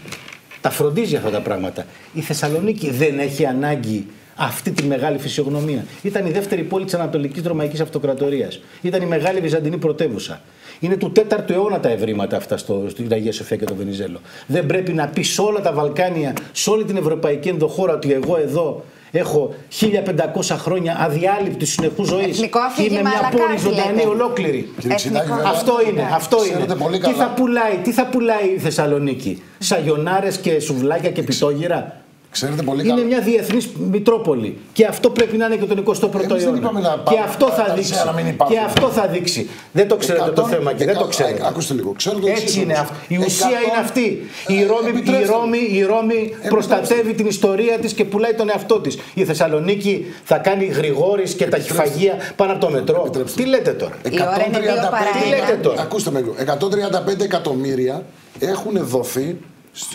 τα φροντίζει αυτά τα πράγματα. Η Θεσσαλονίκη δεν έχει ανάγκη αυτή τη μεγάλη φυσιογνωμία. Ήταν η δεύτερη πόλη της Ανατολικής Ρωμαϊκής Αυτοκρατορίας. Ήταν η μεγάλη Βυζαντινή πρωτεύουσα. Είναι του 4ου αιώνα τα ευρήματα αυτά στο, στην Αγία Σοφία και το Βενιζέλο. Δεν πρέπει να πει σε όλα τα Βαλκάνια, σε όλη την ευρωπαϊκή ενδοχώρα ότι εγώ εδώ έχω 1500 χρόνια αδιάλειπτη συνεχού ζωής. Εθνικό αφήγημα, Είμαι μια αλλά πόλη κάτι ζωντανή, λέτε. ολόκληρη. Κύριε Ξινάκη, Εθνικό. βέβαια, Αυτό είναι, αυτό ξέρετε είναι. πολύ Τι καλά. θα πουλάει, τι θα πουλάει η Θεσσαλονίκη. Σαγιονάρες και σουβλάκια και πιτόγυρα. Ξέρετε πολύ Είναι καλά. μια διεθνής μητρόπολη. Και αυτό πρέπει να είναι και τον 21ο Εμείς δεν αιώνα. είπαμε να Και πάμε αυτό θα παραδείγματα δείξει. να μην υπάρχουν. Και αυτό θα δείξει. Δεν το ξέρετε το Εκατόν- θέμα και δεν το εκα- ξέρετε. ε, ακούστε λίγο. Ξέρω το εξής Έτσι είναι. όμως. αυτό. Η ουσία Εκατόν- είναι αυτή. Η Ε, Ρώμη, η επιτρέψτε μου. Ρώμη, η Ρώμη προστατεύει την ιστορία της και πουλάει τον εαυτό της. Η Θεσσαλονίκη θα κάνει γρηγόρης και ταχυφαγία πάνω από το μετρό. Επιτρέψτε Τι λέτε τώρα; Η ώρα είναι δύο παρά Τι ένα. λέτε τώρα; Ακούστε με λίγο. 135 εκατομμύρια έχουν δοθεί σ-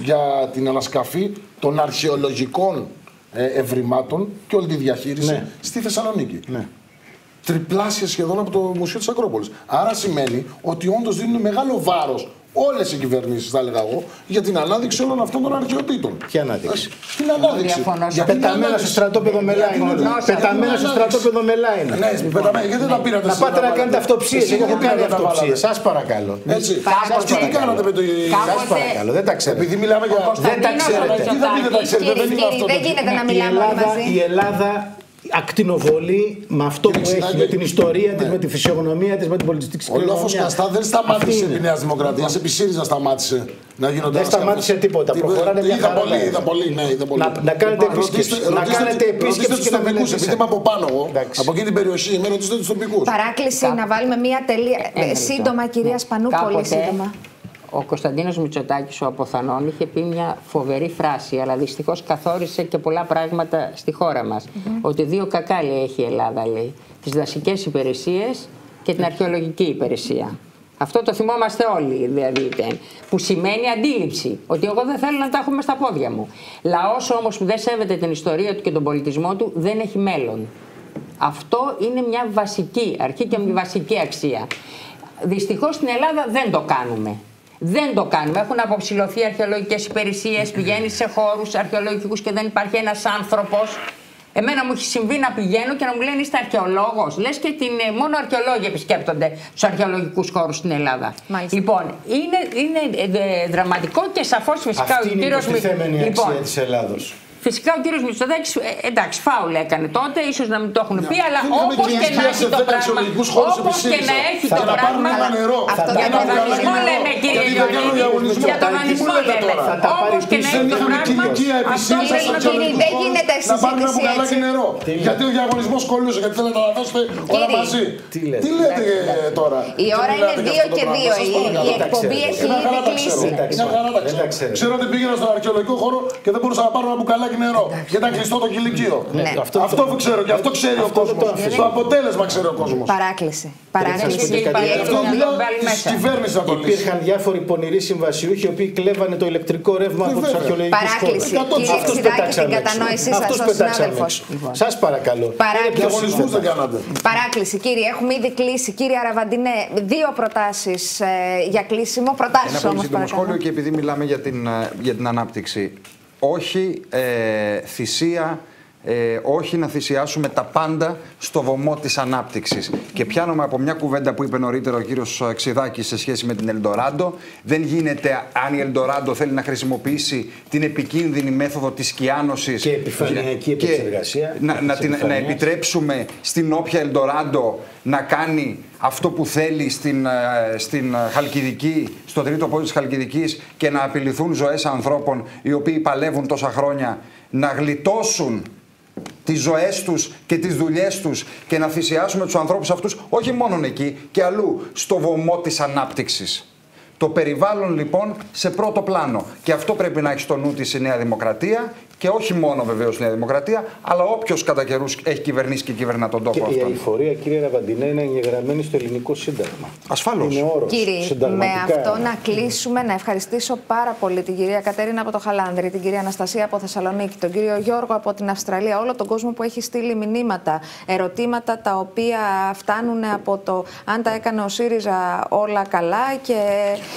για την ανασκαφή των αρχαιολογικών ε, ευρημάτων και όλη τη διαχείριση Ναι. στη Θεσσαλονίκη. Ναι. Τριπλάσια σχεδόν από το Μουσείο της Ακρόπολης. Άρα σημαίνει ότι όντως δίνουν μεγάλο βάρος όλες οι κυβερνήσεις, θα έλεγα εγώ, για την ανάδειξη όλων αυτών των αρχαιοτήτων. Ποια ανάδειξη; Την ανάδειξη. διαφωνώ σε Γιατί είναι Πεταμένα στο ανάδειξη. στρατόπεδο μελά Γιατί είναι είναι όλα. ανάδειξη. Πεταμένα στο Είναι στρατόπεδο μελά είναι. Ναι, πεταμένα. Γιατί δεν τα πήρατε Να εσείς πάτε να βάλετε. κάνετε αυτοψίες. Εσείς Εγώ έχω γιατί κάνει δεν τα αυτοψίες. βάλατε. Σας παρακαλώ. Έτσι. Κάποτε- Τι κάνατε με το. Κάποτε- Σας παρακαλώ. Δεν τα ξέρετε. Επειδή μιλάμε για. Δεν τα ξέρετε. Τι θα πείτε, τα ξέρετε. Δεν είναι Κύριε, αυτό. δεν το- γίνεται να Η μιλάμε όλοι Ελλάδα, μαζί. η Ελλάδα ακτινοβολεί με αυτό που Κύριε έχει, Ξινάκη, με την ιστορία της, ναι. με τη φυσιογνωμία της, με την πολιτιστική Ο κληρονομιά. λόφο Καστά δεν Αυτή σταμάτησε είναι. επί Νέας Δημοκρατίας. Επί ΣΥΡΙΖΑ σταμάτησε να γίνονται Δεν ανασκαφές. σταμάτησε τίποτα. Τι- Προχωράνε μια Είδα χαρά πολύ, τα είδα πολύ. Ναι, είδα πολύ. Να- να κάνετε Λοιπόν, επίσκεψη. ρωτήστε- Να ρωτήστε- κάνετε επίσκεψη ρωτήστε και τους να τοπικούς, μιλήσετε. Επειδή είμαι από πάνω εγώ, Εντάξει. από εκείνη την περιοχή, είμαι ρωτήστε τους τοπικούς. Παράκληση να βάλουμε μία τελεία. Ένα Ε, λεπτό. σύντομα, κυρία Σπανού, πολύ Κάποτε σύντομα. Ο Κωνσταντίνος Μητσοτάκης, ο Αποθανών, είχε πει μια φοβερή φράση, αλλά δυστυχώς καθόρισε και πολλά πράγματα στη χώρα μας. Ότι δύο κακά λέει, έχει η Ελλάδα, λέει. Τις δασικές υπηρεσίες και την αρχαιολογική υπηρεσία. Αυτό το θυμόμαστε όλοι, δηλαδή, δεν. που σημαίνει αντίληψη. Ότι εγώ δεν θέλω να τα έχουμε στα πόδια μου. Λαός όμως που δεν σέβεται την ιστορία του και τον πολιτισμό του δεν έχει μέλλον. Αυτό είναι μια βασική αρχή και μια βασική αξία. Δυστυχώς στην Ελλάδα δεν το κάνουμε. Δεν το κάνουμε. Έχουν αποψηλωθεί αρχαιολογικές υπηρεσίες, πηγαίνει σε χώρους αρχαιολογικούς και δεν υπάρχει ένας άνθρωπος. Εμένα μου έχει συμβεί να πηγαίνω και να μου λένε είστε αρχαιολόγος. Λες και την, ε, μόνο αρχαιολόγοι επισκέπτονται του αρχαιολογικούς χώρους στην Ελλάδα. Μάλιστα. Λοιπόν, είναι, είναι ε, ε, δραματικό και σαφώς φυσικά Αυτή ο είναι η κύριος προστιθέμενη Λοιπόν, αξία της Ελλάδος. Φυσικά ο κύριος Μητσοτάκης, ε, εντάξει, φάουλ έκανε τότε, ίσως να μην το έχουν πει, αλλά Δεν είχαμε όπως και κυρίες να πια έχει σε το 10 πράγμα. αξιολογικούς χώρους Όπως επί και να ΣΥΡΙΖΑ. έχει Θα το τα πάρουν πράγμα. ένα νερό. Αυτό Θα Για τα τον πάρουν δανεισμό ένα νερό. λέμε, κύριε Γιατί δεν κάνουν Λεωνίδη. διαγωνισμό. Για τον Τι δανεισμό λέτε λέμε. τώρα. Θα τα πάρει Όπως και να πίσω. έχει Δεν το είχαμε πράγμα. κηλικία επί Αυτό ΣΥΡΙΖΑ πρέπει στα να Κύριε, αξιολογικούς δεν χώρους γίνεται να πάρουν ένα συζήτηση μπουκαλάκι έτσι. νερό. Γιατί ο διαγωνισμός κολλούσε, γιατί θέλετε να τα δώσετε όλα Κύριε. μαζί. Τι λέτε; Τι λέτε ε, τώρα; Η ώρα Τι είναι μιλάτε για 2 αυτό το και πράγμα. 2. Σας Η, παρακαλώ. η εκπομπή ξέρετε. έχει Μια ήδη χαρά τα ξέρω. κλείσει. τα Μια χαρά τα Δεν τα ξέρω. ξέρετε. Ξέρω ότι πήγαινα στον αρχαιολογικό χώρο και δεν μπορούσα να πάρω ένα μπουκαλάκι νερό. Γιατί ήταν κλειστό το κηλικείο. Ναι. Αυτό Αυτό που ξέρω και αυτό ξέρει ο Αυτό δεν κόσμος. το αμφισβητώ. Το αποτέλεσμα ξέρει ο κόσμος. Παράκληση. Παράκληση. Και η Η παρέα Αυτό να εκπομπή- το μιλάω βάλει της μέσα. κυβέρνησης να το λύσει. Υπήρχαν διάφοροι πονηροί συμβασιούχοι οι οποίοι κλέβανε το ηλεκτρικό ρεύμα από τους βέβαια. αρχαιολογικούς Παράκληση. χώρους. Κύριε Αυτούς Ξηδάκη, πετάξαμε την έξω. κατανόησή σας Αυτούς στον πετάξαμε συνάδελφος. έξω. Σας παρακαλώ. Παράκληση. Διαγωνισμούς δεν κάνατε. Παράκληση, κύριε. Έχουμε ήδη κλείσει. Κύριε Αραβαντινέ, δύο προτάσεις για κλείσιμο. Ένα Προτάσει πολύ όμως, σύντομο σχόλιο παρακαλώ. και επειδή μιλάμε για την, ε, για την ανάπτυξη. Όχι ε, θυσία, ε, όχι να θυσιάσουμε τα πάντα στο βωμό της ανάπτυξης. Και πιάνομαι από μια κουβέντα που είπε νωρίτερα ο κύριος Ξηδάκης σε σχέση με την Ελντοράντο. Δεν γίνεται αν η Ελντοράντο θέλει να χρησιμοποιήσει την επικίνδυνη μέθοδο της σκιάνωσης Και επιφανειακή και επεξεργασία να, να, της την, να επιφανείας. επιτρέψουμε στην όποια Ελντοράντο να κάνει αυτό που θέλει στην, ε, στην ε, Χαλκιδική, στο τρίτο πόδι της Χαλκιδικής και να απειληθούν ζωές ανθρώπων οι οποίοι παλεύουν τόσα χρόνια να γλιτώσουν τις ζωές τους και τις δουλειές τους και να θυσιάσουμε τους ανθρώπους αυτούς όχι μόνο εκεί και αλλού στο βωμό της ανάπτυξης. Το περιβάλλον λοιπόν σε πρώτο πλάνο. Και αυτό πρέπει να έχει στο νου της η Νέα Δημοκρατία και όχι μόνο βεβαίως η Νέα Δημοκρατία, αλλά όποιος κατά καιρούς έχει κυβερνήσει και κυβερνά τον τόπο Και η αυτόν. αηφορία, κύριε Ραβαντινέ, είναι εγγεγραμμένη στο ελληνικό σύνταγμα. Ασφαλώς. Είναι όρος. Κύριε, με συνταγματικά. αυτό να κλείσουμε, να ευχαριστήσω πάρα πολύ την κυρία Κατερίνα από το Χαλάνδρη, την κυρία Αναστασία από Θεσσαλονίκη, τον κύριο Γιώργο από την Αυστραλία, όλο τον κόσμο που έχει στείλει μηνύματα, ερωτήματα τα οποία φτάνουν από το αν τα έκανε ο ΣΥΡΙΖΑ όλα καλά και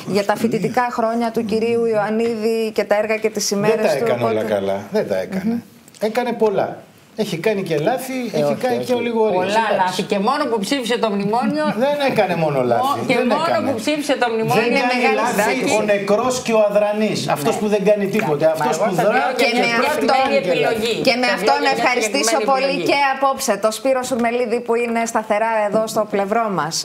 για τα φοιτητικά χρόνια του κυρίου Ιωαννίδη και τα έργα και τις Δεν ημέρες τα του. έκανε όλα οπότε- καλά. Δεν τα έκανε. Έκανε πολλά. Έχει κάνει και λάθη, έχει όχι, κάνει όχι. και ολιγορίες. Πολλά Εντάξει. λάθη. Και μόνο που ψήφισε το μνημόνιο. Δεν έκανε μόνο λάθη. Και δεν μόνο έκανε. που ψήφισε το μνημόνιο Δεν είναι κάνει μεγάλη λάθη συντάκη. ο νεκρός και ο αδρανής. Αυτός που δεν κάνει τίποτα. Μα Αυτός εγώ που θα δρά λέω Και για με μια αυτό, συγκεκριμένη επιλογή. και με Θα αυτό λέω να για μια ευχαριστήσω συγκεκριμένη πολύ επιλογή. και απόψε το Σπύρο Σουρμελίδη που είναι σταθερά εδώ στο πλευρό μας.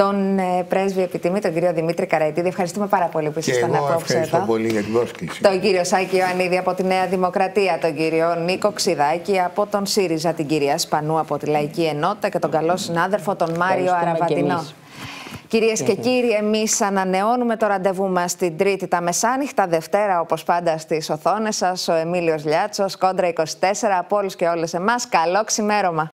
Τον ε, πρέσβη επιτιμή, τον κύριο Δημήτρη Καραϊτίδη. Ευχαριστούμε πάρα πολύ που Και ήσασταν εγώ απόψε ευχαριστώ εδώ. πολύ για την πρόσκληση. Τον κύριο Σάκη Ιωαννίδη από τη Νέα Δημοκρατία, τον κύριο Νίκο Ξιδάκη από τον ΣΥΡΙΖΑ, την κυρία Σπανού από τη Λαϊκή Ενότητα και τον καλό συνάδελφο τον Μάριο Ευχαριστούμε και Αραβατινό. εμείς. Κυρίες και κύριοι, εμείς ανανεώνουμε το ραντεβού μας την Τρίτη τα μεσάνυχτα. Δευτέρα, όπως πάντα, στις οθόνες σας, ο Εμίλιος Λιάτσος, κόντρα 24. Από όλους και όλες εμάς, καλό ξημέρωμα.